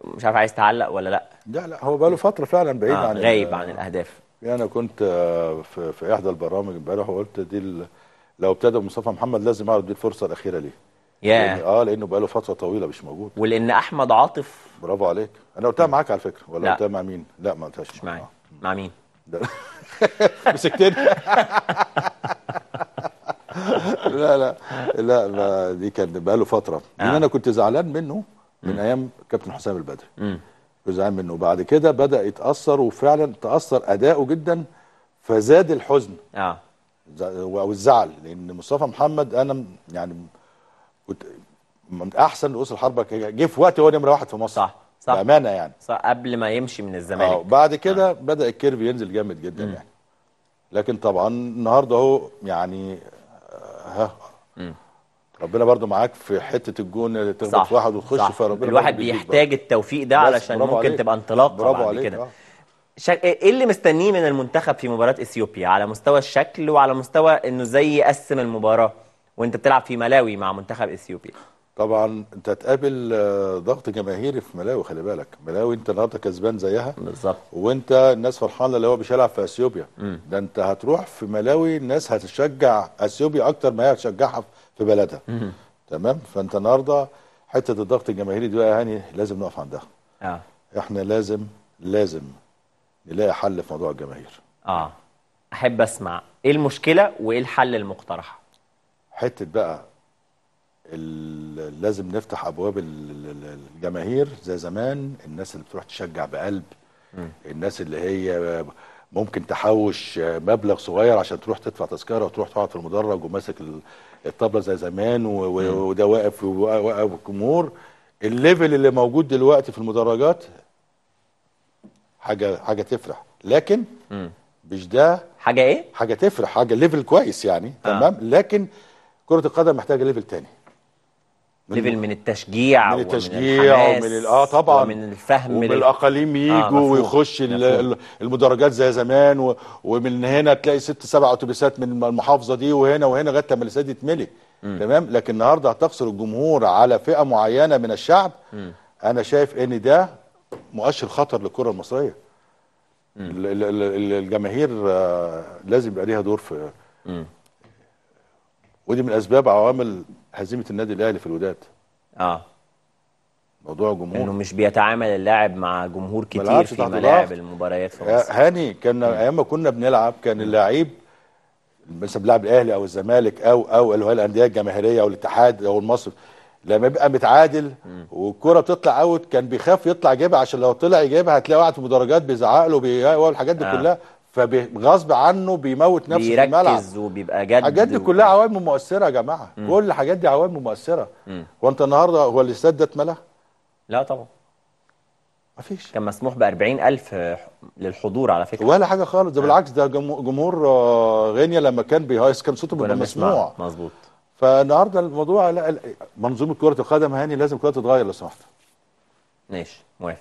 مش عارف عايز تعلق ولا لأ؟ لا لا هو بقاله فترة فعلا بعيد آه عن غايب عن الأهداف. يعني أنا كنت آه، في, في إحدى البرامج امبارح وقلت دي لو ابتدى مصطفى محمد لازم يعرض دي الفرصة الأخيرة ليه. ياه. لأن- آه لأنه بقاله فترة طويلة مش موجود. ولأن أحمد عاطف برافو عليك. أنا قلتها معاك على فكرة. ولا لا. قلتها مع مين؟ لا ما قلتهاش. معايا. مع مين؟ [LAUGHS] مسكتني. [LAUGHS] لا لا. لا ما دي كان بقاله فترة. لأن آه. أنا كنت زعلان منه من أيام كابتن حسام البدري. كنت زعلان منه. وبعد كده بدأ يتأثر وفعلا تأثر أداؤه جدا فزاد الحزن. آه. أو الزعل لأن مصطفى محمد أنا م- يعني كنت من أحسن رؤوس الحربة جه في وقت هو نمرة واحد في مصر. صح صح. بأمانة يعني. صح قبل ما يمشي من آه الزمالك بعد كده بدأ الكيرف ينزل جامد جدا يعني. لكن طبعا النهارده اهو يعني آه، ها. مم. ربنا برضو معاك في حتة الجون تخبط صح في واحد وتخش. فربنا الواحد بيحتاج التوفيق ده علشان ممكن عليك. تبقى انطلاقة برافو بعد عليك، كده. آه. شك... إيه اللي مستنيه من المنتخب في مباراة إثيوبيا؟ على مستوى الشكل وعلى مستوى إنه إزاي يقسم المباراة وأنت بتلعب في ملاوي مع منتخب إثيوبيا. طبعا أنت هتقابل آه، ضغط جماهيري في ملاوي خلي بالك. ملاوي أنت النهارده كسبان زيها. بالظبط. وأنت الناس فرحانة اللي هو مش هيلعب في أثيوبيا. ده أنت هتروح في ملاوي الناس هتشجع أثيوبيا أكتر ما هي هتشجعها في بلدها. مم. تمام؟ فأنت النهارده حتة الضغط الجماهيري دي بقى يعني لازم نقف عندها. آه. إحنا لازم لازم نلاقي حل في موضوع الجماهير. آه. أحب أسمع إيه المشكلة وإيه الحل المقترح؟ حتة بقى لازم نفتح أبواب ال- ال- الجماهير زي زمان. الناس اللي بتروح تشجع بقلب. الناس اللي هي ممكن تحوش مبلغ صغير عشان تروح تدفع تذكرة وتروح تقعد في المدرج وماسك ال- الطبلة زي زمان وده واقف واقف الجمهور. الليفل اللي موجود دلوقتي في المدرجات حاجة حاجة تفرح. لكن. مش ده حاجة إيه؟ حاجة تفرح حاجة level كويس يعني تمام؟ لكن كرة القدم محتاجة level تاني. level من التشجيع من التشجيع ومن ال- آه طبعا ومن الفهم ومن الأقاليم يجوا آه، مفهوم. ويخش مفهوم. ال- المدرجات زي زمان و... ومن هنا تلاقي ست سبع أتوبيسات من المحافظة دي وهنا وهنا لغاية لما الأستاد يتملي تمام لكن النهارده هتقصر الجمهور على فئة معينة من الشعب مم. أنا شايف إن ده مؤشر خطر للكرة المصرية ال- ال- ال- الجماهير آه، لازم يبقى ليها دور في مم. ودي من أسباب عوامل هزيمة النادي الأهلي في الوداد. آه. موضوع الجمهور إنه مش بيتعامل اللاعب مع جمهور كتير في ملاعب. المباريات في يا مصر. هاني كان أيام ما كنا بنلعب كان اللعيب مثلا بيلعب الأهلي أو الزمالك أو أو اللي هو الأندية الجماهيرية أو الاتحاد أو المصري لما يبقى متعادل والكرة بتطلع أوت كان بيخاف يطلع يجيبها عشان لو طلع يجيبها هتلاقي واحد في المدرجات بيزعق له والحاجات دي آه. كلها. فغصب عنه بيموت نفسه في الملعب. بيركز وبيبقى جد الحاجات دي و- كلها عوامل مؤثرة يا جماعة. مم. كل الحاجات دي عوامل مؤثرة. هو أنت النهارده هو الاستاد ده اتملى؟ لا طبعا. مفيش. كان مسموح ب 40000 للحضور على فكرة. ولا حاجة خالص. ده بالعكس ده جمهور, آه، غينيا لما كان بيهايس كان صوته بيبقى مسموع. مظبوط. فالنهاردة الموضوع لا، منظومة كرة القدم هاني لازم كلها تتغير لو سمحت. ماشي موافق.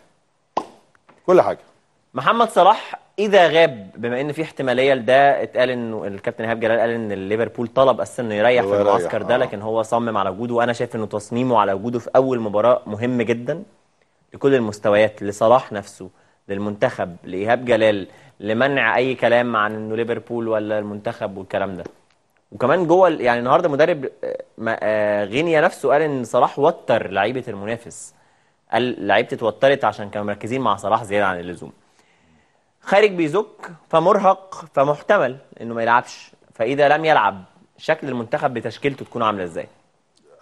كل حاجة. محمد صلاح إذا غاب بما إن في احتمالية لده اتقال إنه الكابتن إيهاب جلال قال إن ليفربول طلب أساسا إنه يريح في المعسكر ده آه. لكن هو صمم على وجوده. وأنا شايف إنه تصميمه على وجوده في أول مباراة مهم جدا لكل المستويات لصلاح نفسه للمنتخب لإيهاب جلال لمنع أي كلام عن إنه ليفربول ولا المنتخب والكلام ده. وكمان جوه يعني النهارده مدرب آه، آه، غينيا نفسه قال إن صلاح وتر لعيبة المنافس. قال لعيبه اتوترت عشان كانوا مركزين مع صلاح زيادة عن اللزوم. خارج بيزك فمرهق فمحتمل إنه ما يلعبش. فإذا لم يلعب شكل المنتخب بتشكيلته تكون عاملة إزاي؟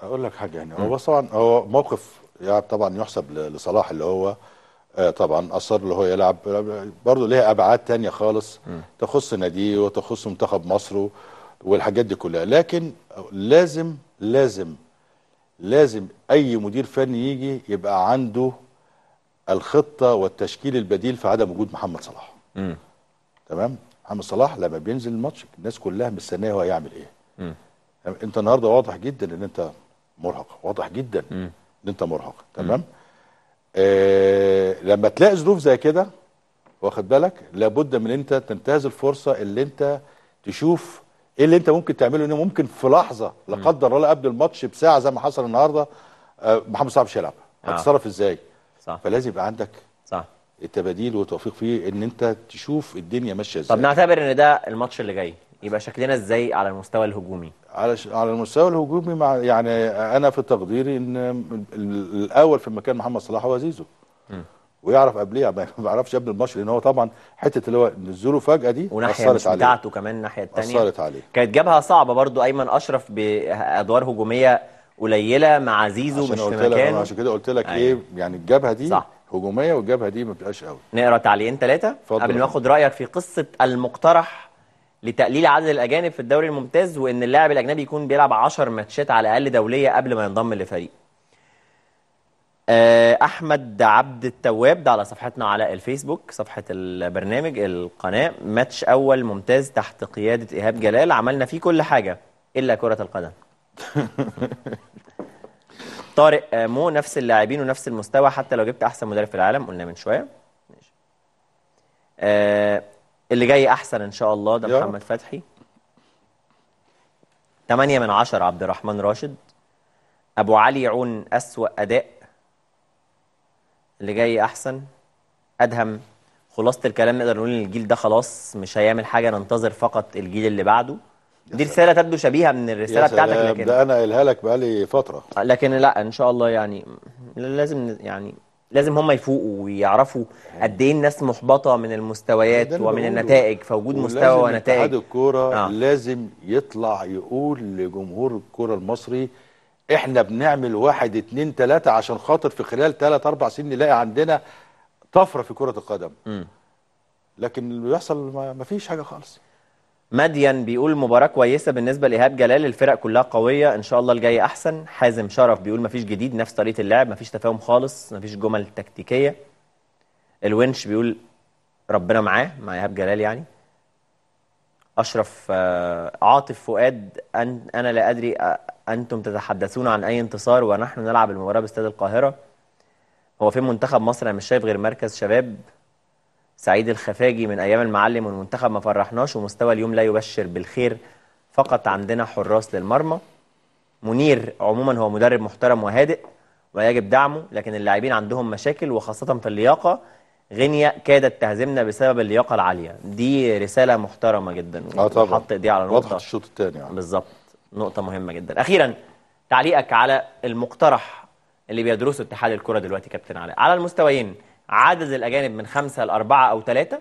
أقول لك حاجة يعني هو طبعا هو موقف يعني طبعا يحسب لصلاح اللي هو آه، طبعا اصر اللي هو يلعب. برضه ليها أبعاد تانية خالص. تخص ناديه وتخص منتخب مصر والحاجات دي كلها. لكن لازم لازم لازم أي مدير فني يجي يبقى عنده الخطة والتشكيل البديل في عدم وجود محمد صلاح. مم. تمام؟ محمد صلاح لما بينزل الماتش الناس كلها مستنية هو هيعمل إيه. مم. أنت النهارده واضح جدا إن أنت مرهق واضح جدا مم. إن أنت مرهق تمام؟ آه لما تلاقي ظروف زي كده واخد بالك؟ لابد من أنت تنتهز الفرصة اللي أنت تشوف إيه اللي أنت ممكن تعمله إن ممكن في لحظة لا قدر الله قبل الماتش بساعة زي ما حصل النهارده آه محمد صلاح مش هيلعب. آه. هتتصرف إزاي؟ صح. فلازم يبقى عندك التباديل والتوفيق فيه إن أنت تشوف الدنيا ماشية إزاي. طب نعتبر إن ده الماتش اللي جاي يبقى شكلنا إزاي على المستوى الهجومي؟ على ش... على المستوى الهجومي مع يعني أنا في تقديري إن ال- ال- الأول في المكان محمد صلاح هو زيزو. مم. ويعرف قبليه ما [LAUGHS] بيعرفش قبل الماتش لأن هو طبعا حتة اللي هو نزوله فجأة دي وناحية مش اثرت عليه. بتاعته كمان الناحية الثانية أثرت عليه. كانت جابها صعبة برضو أيمن أشرف بأدوار هجومية قليلة مع زيزو مش في مكانه. عشان كده قلت لك أيوة. إيه يعني الجبهة دي صح. هجومية والجبهة دي ما بتبقاش قوي. نقرا تعليقين ثلاثة قبل ما. اخد رأيك في قصة المقترح لتقليل عدد الأجانب في الدوري الممتاز وإن اللاعب الأجنبي يكون بيلعب 10 ماتشات على الأقل دولية قبل ما ينضم لفريق. آه، أحمد عبد التواب ده على صفحتنا على الفيسبوك صفحة البرنامج القناة. ماتش أول ممتاز تحت قيادة إيهاب جلال. عملنا فيه كل حاجة إلا كرة القدم. [LAUGHS] طارق آه، مو نفس اللاعبين ونفس المستوى حتى لو جبت أحسن مدرب في العالم قلنا من شوية. ماشي. آه اللي جاي أحسن إن شاء الله ده. محمد فتحي. 8 من 10 عبد الرحمن راشد. أبو علي عون أسوأ أداء. اللي جاي أحسن. أدهم. خلاصة الكلام نقدر نقول إن الجيل ده خلاص مش هيعمل حاجة ننتظر فقط الجيل اللي بعده. دي رسالة تبدو شبيهة من الرسالة بتاعتك لكن ده أنا قايلها لك بقالي فترة لكن لا إن شاء الله يعني لازم يعني لازم هم يفوقوا ويعرفوا قد إيه الناس محبطة من المستويات ومن. النتائج فوجود مستوى ونتائج اتحاد الكورة آه. لازم يطلع يقول لجمهور الكورة المصري إحنا بنعمل واحد اتنين تلاتة عشان خاطر في خلال تلات أربع سنين نلاقي عندنا طفرة في كرة القدم مم. لكن اللي بيحصل ما ما فيش حاجة خالص مدين بيقول مباراة كويسة بالنسبة لإيهاب جلال الفرق كلها قوية إن شاء الله الجاي أحسن. حازم شرف بيقول مفيش جديد نفس طريقة اللعب مفيش تفاهم خالص مفيش جمل تكتيكية. الونش بيقول ربنا معاه مع إيهاب جلال يعني. أشرف آه، عاطف فؤاد أن أنا لا أدري أنتم تتحدثون عن أي انتصار ونحن نلعب المباراة بإستاد القاهرة؟ هو فين منتخب مصر؟ أنا مش شايف غير مركز شباب. سعيد الخفاجي من أيام المعلم والمنتخب ما فرحناش ومستوى اليوم لا يبشر بالخير فقط عندنا حراس للمرمى. منير عموما هو مدرب محترم وهادئ ويجب دعمه لكن اللاعبين عندهم مشاكل وخاصة في اللياقة. غينيا كادت تهزمنا بسبب اللياقة العالية. دي رسالة محترمة جدا. آه طبعا. حط ايديه على وضحت نقطة الشوط الثاني يعني. بالظبط. نقطة مهمة جدا. أخيرا تعليقك على المقترح اللي بيدرسه اتحاد الكرة دلوقتي كابتن علاء على المستويين. عدد الأجانب من خمسة لأربعة أو ثلاثة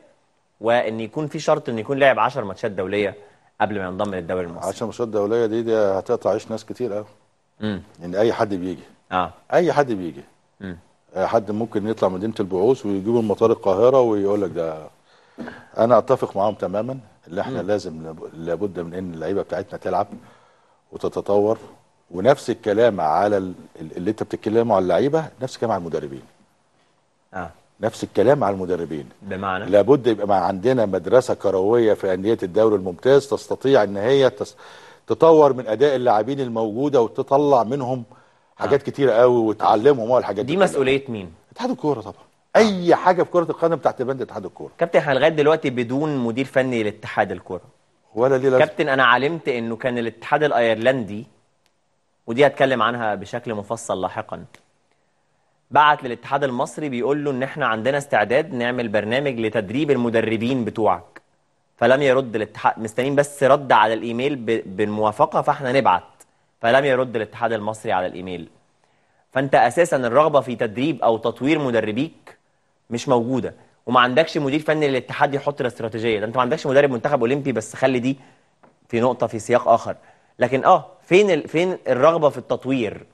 وإن يكون في شرط إن يكون لاعب 10 ماتشات دولية قبل ما ينضم للدوري المصري. عشان ماتشات دولية دي, دي هتقطع عيش ناس كتير قوي امم يعني أي حد بيجي. آه. أي حد بيجي. مم. أي حد ممكن يطلع مدينة البعوث ويجيبوا المطار القاهرة ويقول لك ده. أنا أتفق معاهم تماما اللي إحنا مم. لازم لاب- لابد من إن اللعيبة بتاعتنا تلعب وتتطور. ونفس الكلام على ال- اللي أنت بتتكلمه على اللعيبة نفس الكلام على المدربين. آه. نفس الكلام على المدربين. بمعنى؟ لابد يبقى مع عندنا مدرسة كروية في أندية الدوري الممتاز تستطيع إن هي تس... تطور من أداء اللاعبين الموجودة وتطلع منهم حاجات كتيرة قوي وتعلمهم هو الحاجات دي كلها. مسؤولية مين؟ اتحاد الكورة طبعا. أي حاجة في كرة القدم تحت بند اتحاد الكورة. كابتن إحنا لغاية دلوقتي بدون مدير فني لاتحاد الكرة ولا ليه لازمة. كابتن أنا علمت إنه كان الاتحاد الأيرلندي ودي هتكلم عنها بشكل مفصل لاحقا. بعت للاتحاد المصري بيقول له إن إحنا عندنا استعداد نعمل برنامج لتدريب المدربين بتوعك. فلم يرد الاتحاد مستنيين بس رد على الإيميل بالموافقة فإحنا نبعت. فلم يرد الاتحاد المصري على الإيميل. فأنت أساسا الرغبة في تدريب أو تطوير مدربيك مش موجودة. وما عندكش مدير فني للاتحاد يحط الاستراتيجية. ده أنت ما عندكش مدرب منتخب أولمبي بس خلي دي في نقطة في سياق آخر. لكن آه فين ال... فين الرغبة في التطوير؟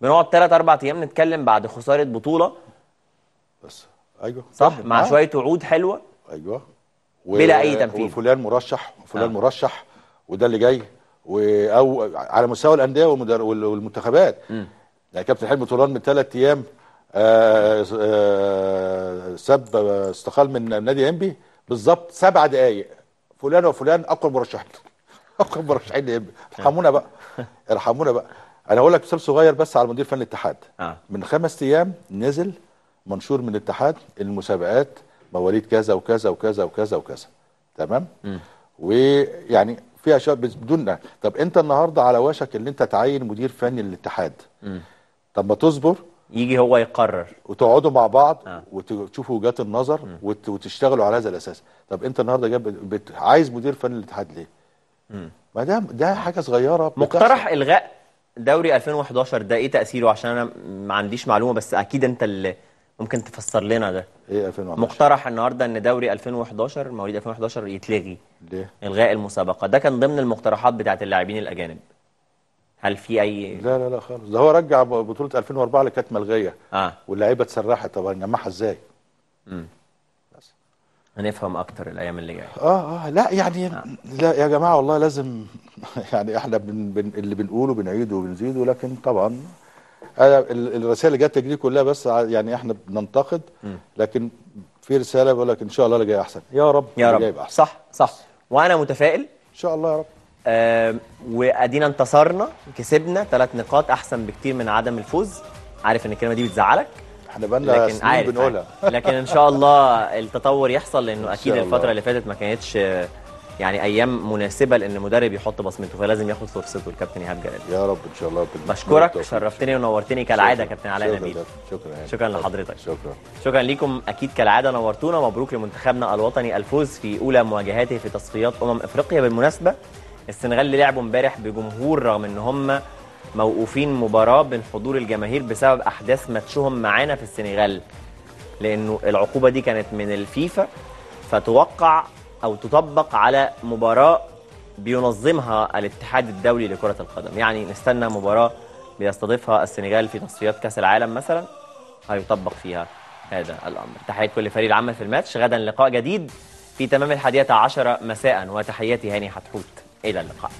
بنقعد ثلاث أربع أيام نتكلم بعد خسارة بطولة. بس. أيوه. صح. مع آه. شوية وعود حلوة. أيوه. بلا أي تنفيذ. وفلان مرشح وفلان آه. آه. مرشح وده اللي جاي. و... أو على مستوى الأندية والمدر... وال- والمنتخبات. مم. يعني كابتن حلمي طولان من ثلاث أيام آه آه سب استقال من نادي أنبي بالظبط سبع دقائق فلان وفلان أقوى مرشحين. [LAUGHS] أقوى مرشحين لأنبي. ارحمونا بقى. ارحمونا بقى. أنا أقول لك مثال صغير بس على مدير فني الاتحاد آه. من خمس أيام نزل منشور من الاتحاد المسابقات مواليد كذا وكذا وكذا وكذا وكذا تمام. ويعني فيها بس بدون طب أنت النهارده على وشك إن أنت تعين مدير فني للاتحاد. طب ما تصبر يجي هو يقرر وتقعدوا مع بعض آه. وتشوفوا وجهات النظر وت... وتشتغلوا على هذا الأساس طب أنت النهارده جاب بت... عايز مدير فني للاتحاد ليه مم. ما ده ده حاجة صغيرة. مقترح إلغاء دوري 2011 ده إيه تأثيره؟ عشان أنا ما عنديش معلومة بس أكيد أنت اللي ممكن تفسر لنا ده. إيه 2011 مقترح النهارده إن دوري 2011 مواليد 2011 يتلغي. ليه؟ إلغاء المسابقة. ده كان ضمن المقترحات بتاعت اللاعبين الأجانب. هل في أي لا لا لا خالص. ده هو رجع بطولة 2004 اللي كانت ملغية. آه. واللعيبة اتسرحت. طب هنجمعها إزاي؟ امم هنفهم أكتر الأيام اللي جاية. آه آه لا يعني لا يا جماعة والله لازم [LAUGHS] يعني إحنا بن بن اللي بنقوله بنعيده وبنزيده لكن طبعا الرسائل اللي جت دي كلها بس يعني إحنا بننتقد. لكن في رسالة بقول لك إن شاء الله اللي جاي أحسن. يا رب يا رب. أحسن. صح صح. وأنا متفائل. إن شاء الله يا رب. آه وأدينا انتصرنا كسبنا ثلاث نقاط أحسن بكتير من عدم الفوز. عارف إن الكلمة دي بتزعلك؟ إحنا بقالنا لكن سنين بنقولها. لكن إن شاء الله التطور يحصل لأنه أكيد الله. الفترة اللي فاتت ما كانتش يعني أيام مناسبة لأن مدرب يحط بصمته فلازم ياخد فرصته. الكابتن إيهاب جلال. يا رب إن شاء الله بشكرك. شرفتني ونورتني كالعادة شكراً. كابتن علاء شكراً نبيل. شكرا يا شكرا لحضرتك. شكرا. شكرا ليكم أكيد كالعادة نورتونا. مبروك لمنتخبنا الوطني الفوز في أولى مواجهاته في تصفيات أمم إفريقيا. بالمناسبة السنغال لعبوا امبارح بجمهور رغم إن هم موقوفين مباراة بين حضور الجماهير بسبب أحداث ماتشهم معانا في السنغال. لأنه العقوبة دي كانت من الفيفا فتوقع أو تطبق على مباراة بينظمها الاتحاد الدولي لكرة القدم. يعني نستنى مباراة بيستضيفها السنغال في تصفيات كأس العالم مثلا هيطبق فيها هذا الأمر. تحية كل فريق العمل في الماتش. غدا لقاء جديد في تمام الحادية عشرة مساء وتحياتي هاني حتحوت. إلى اللقاء.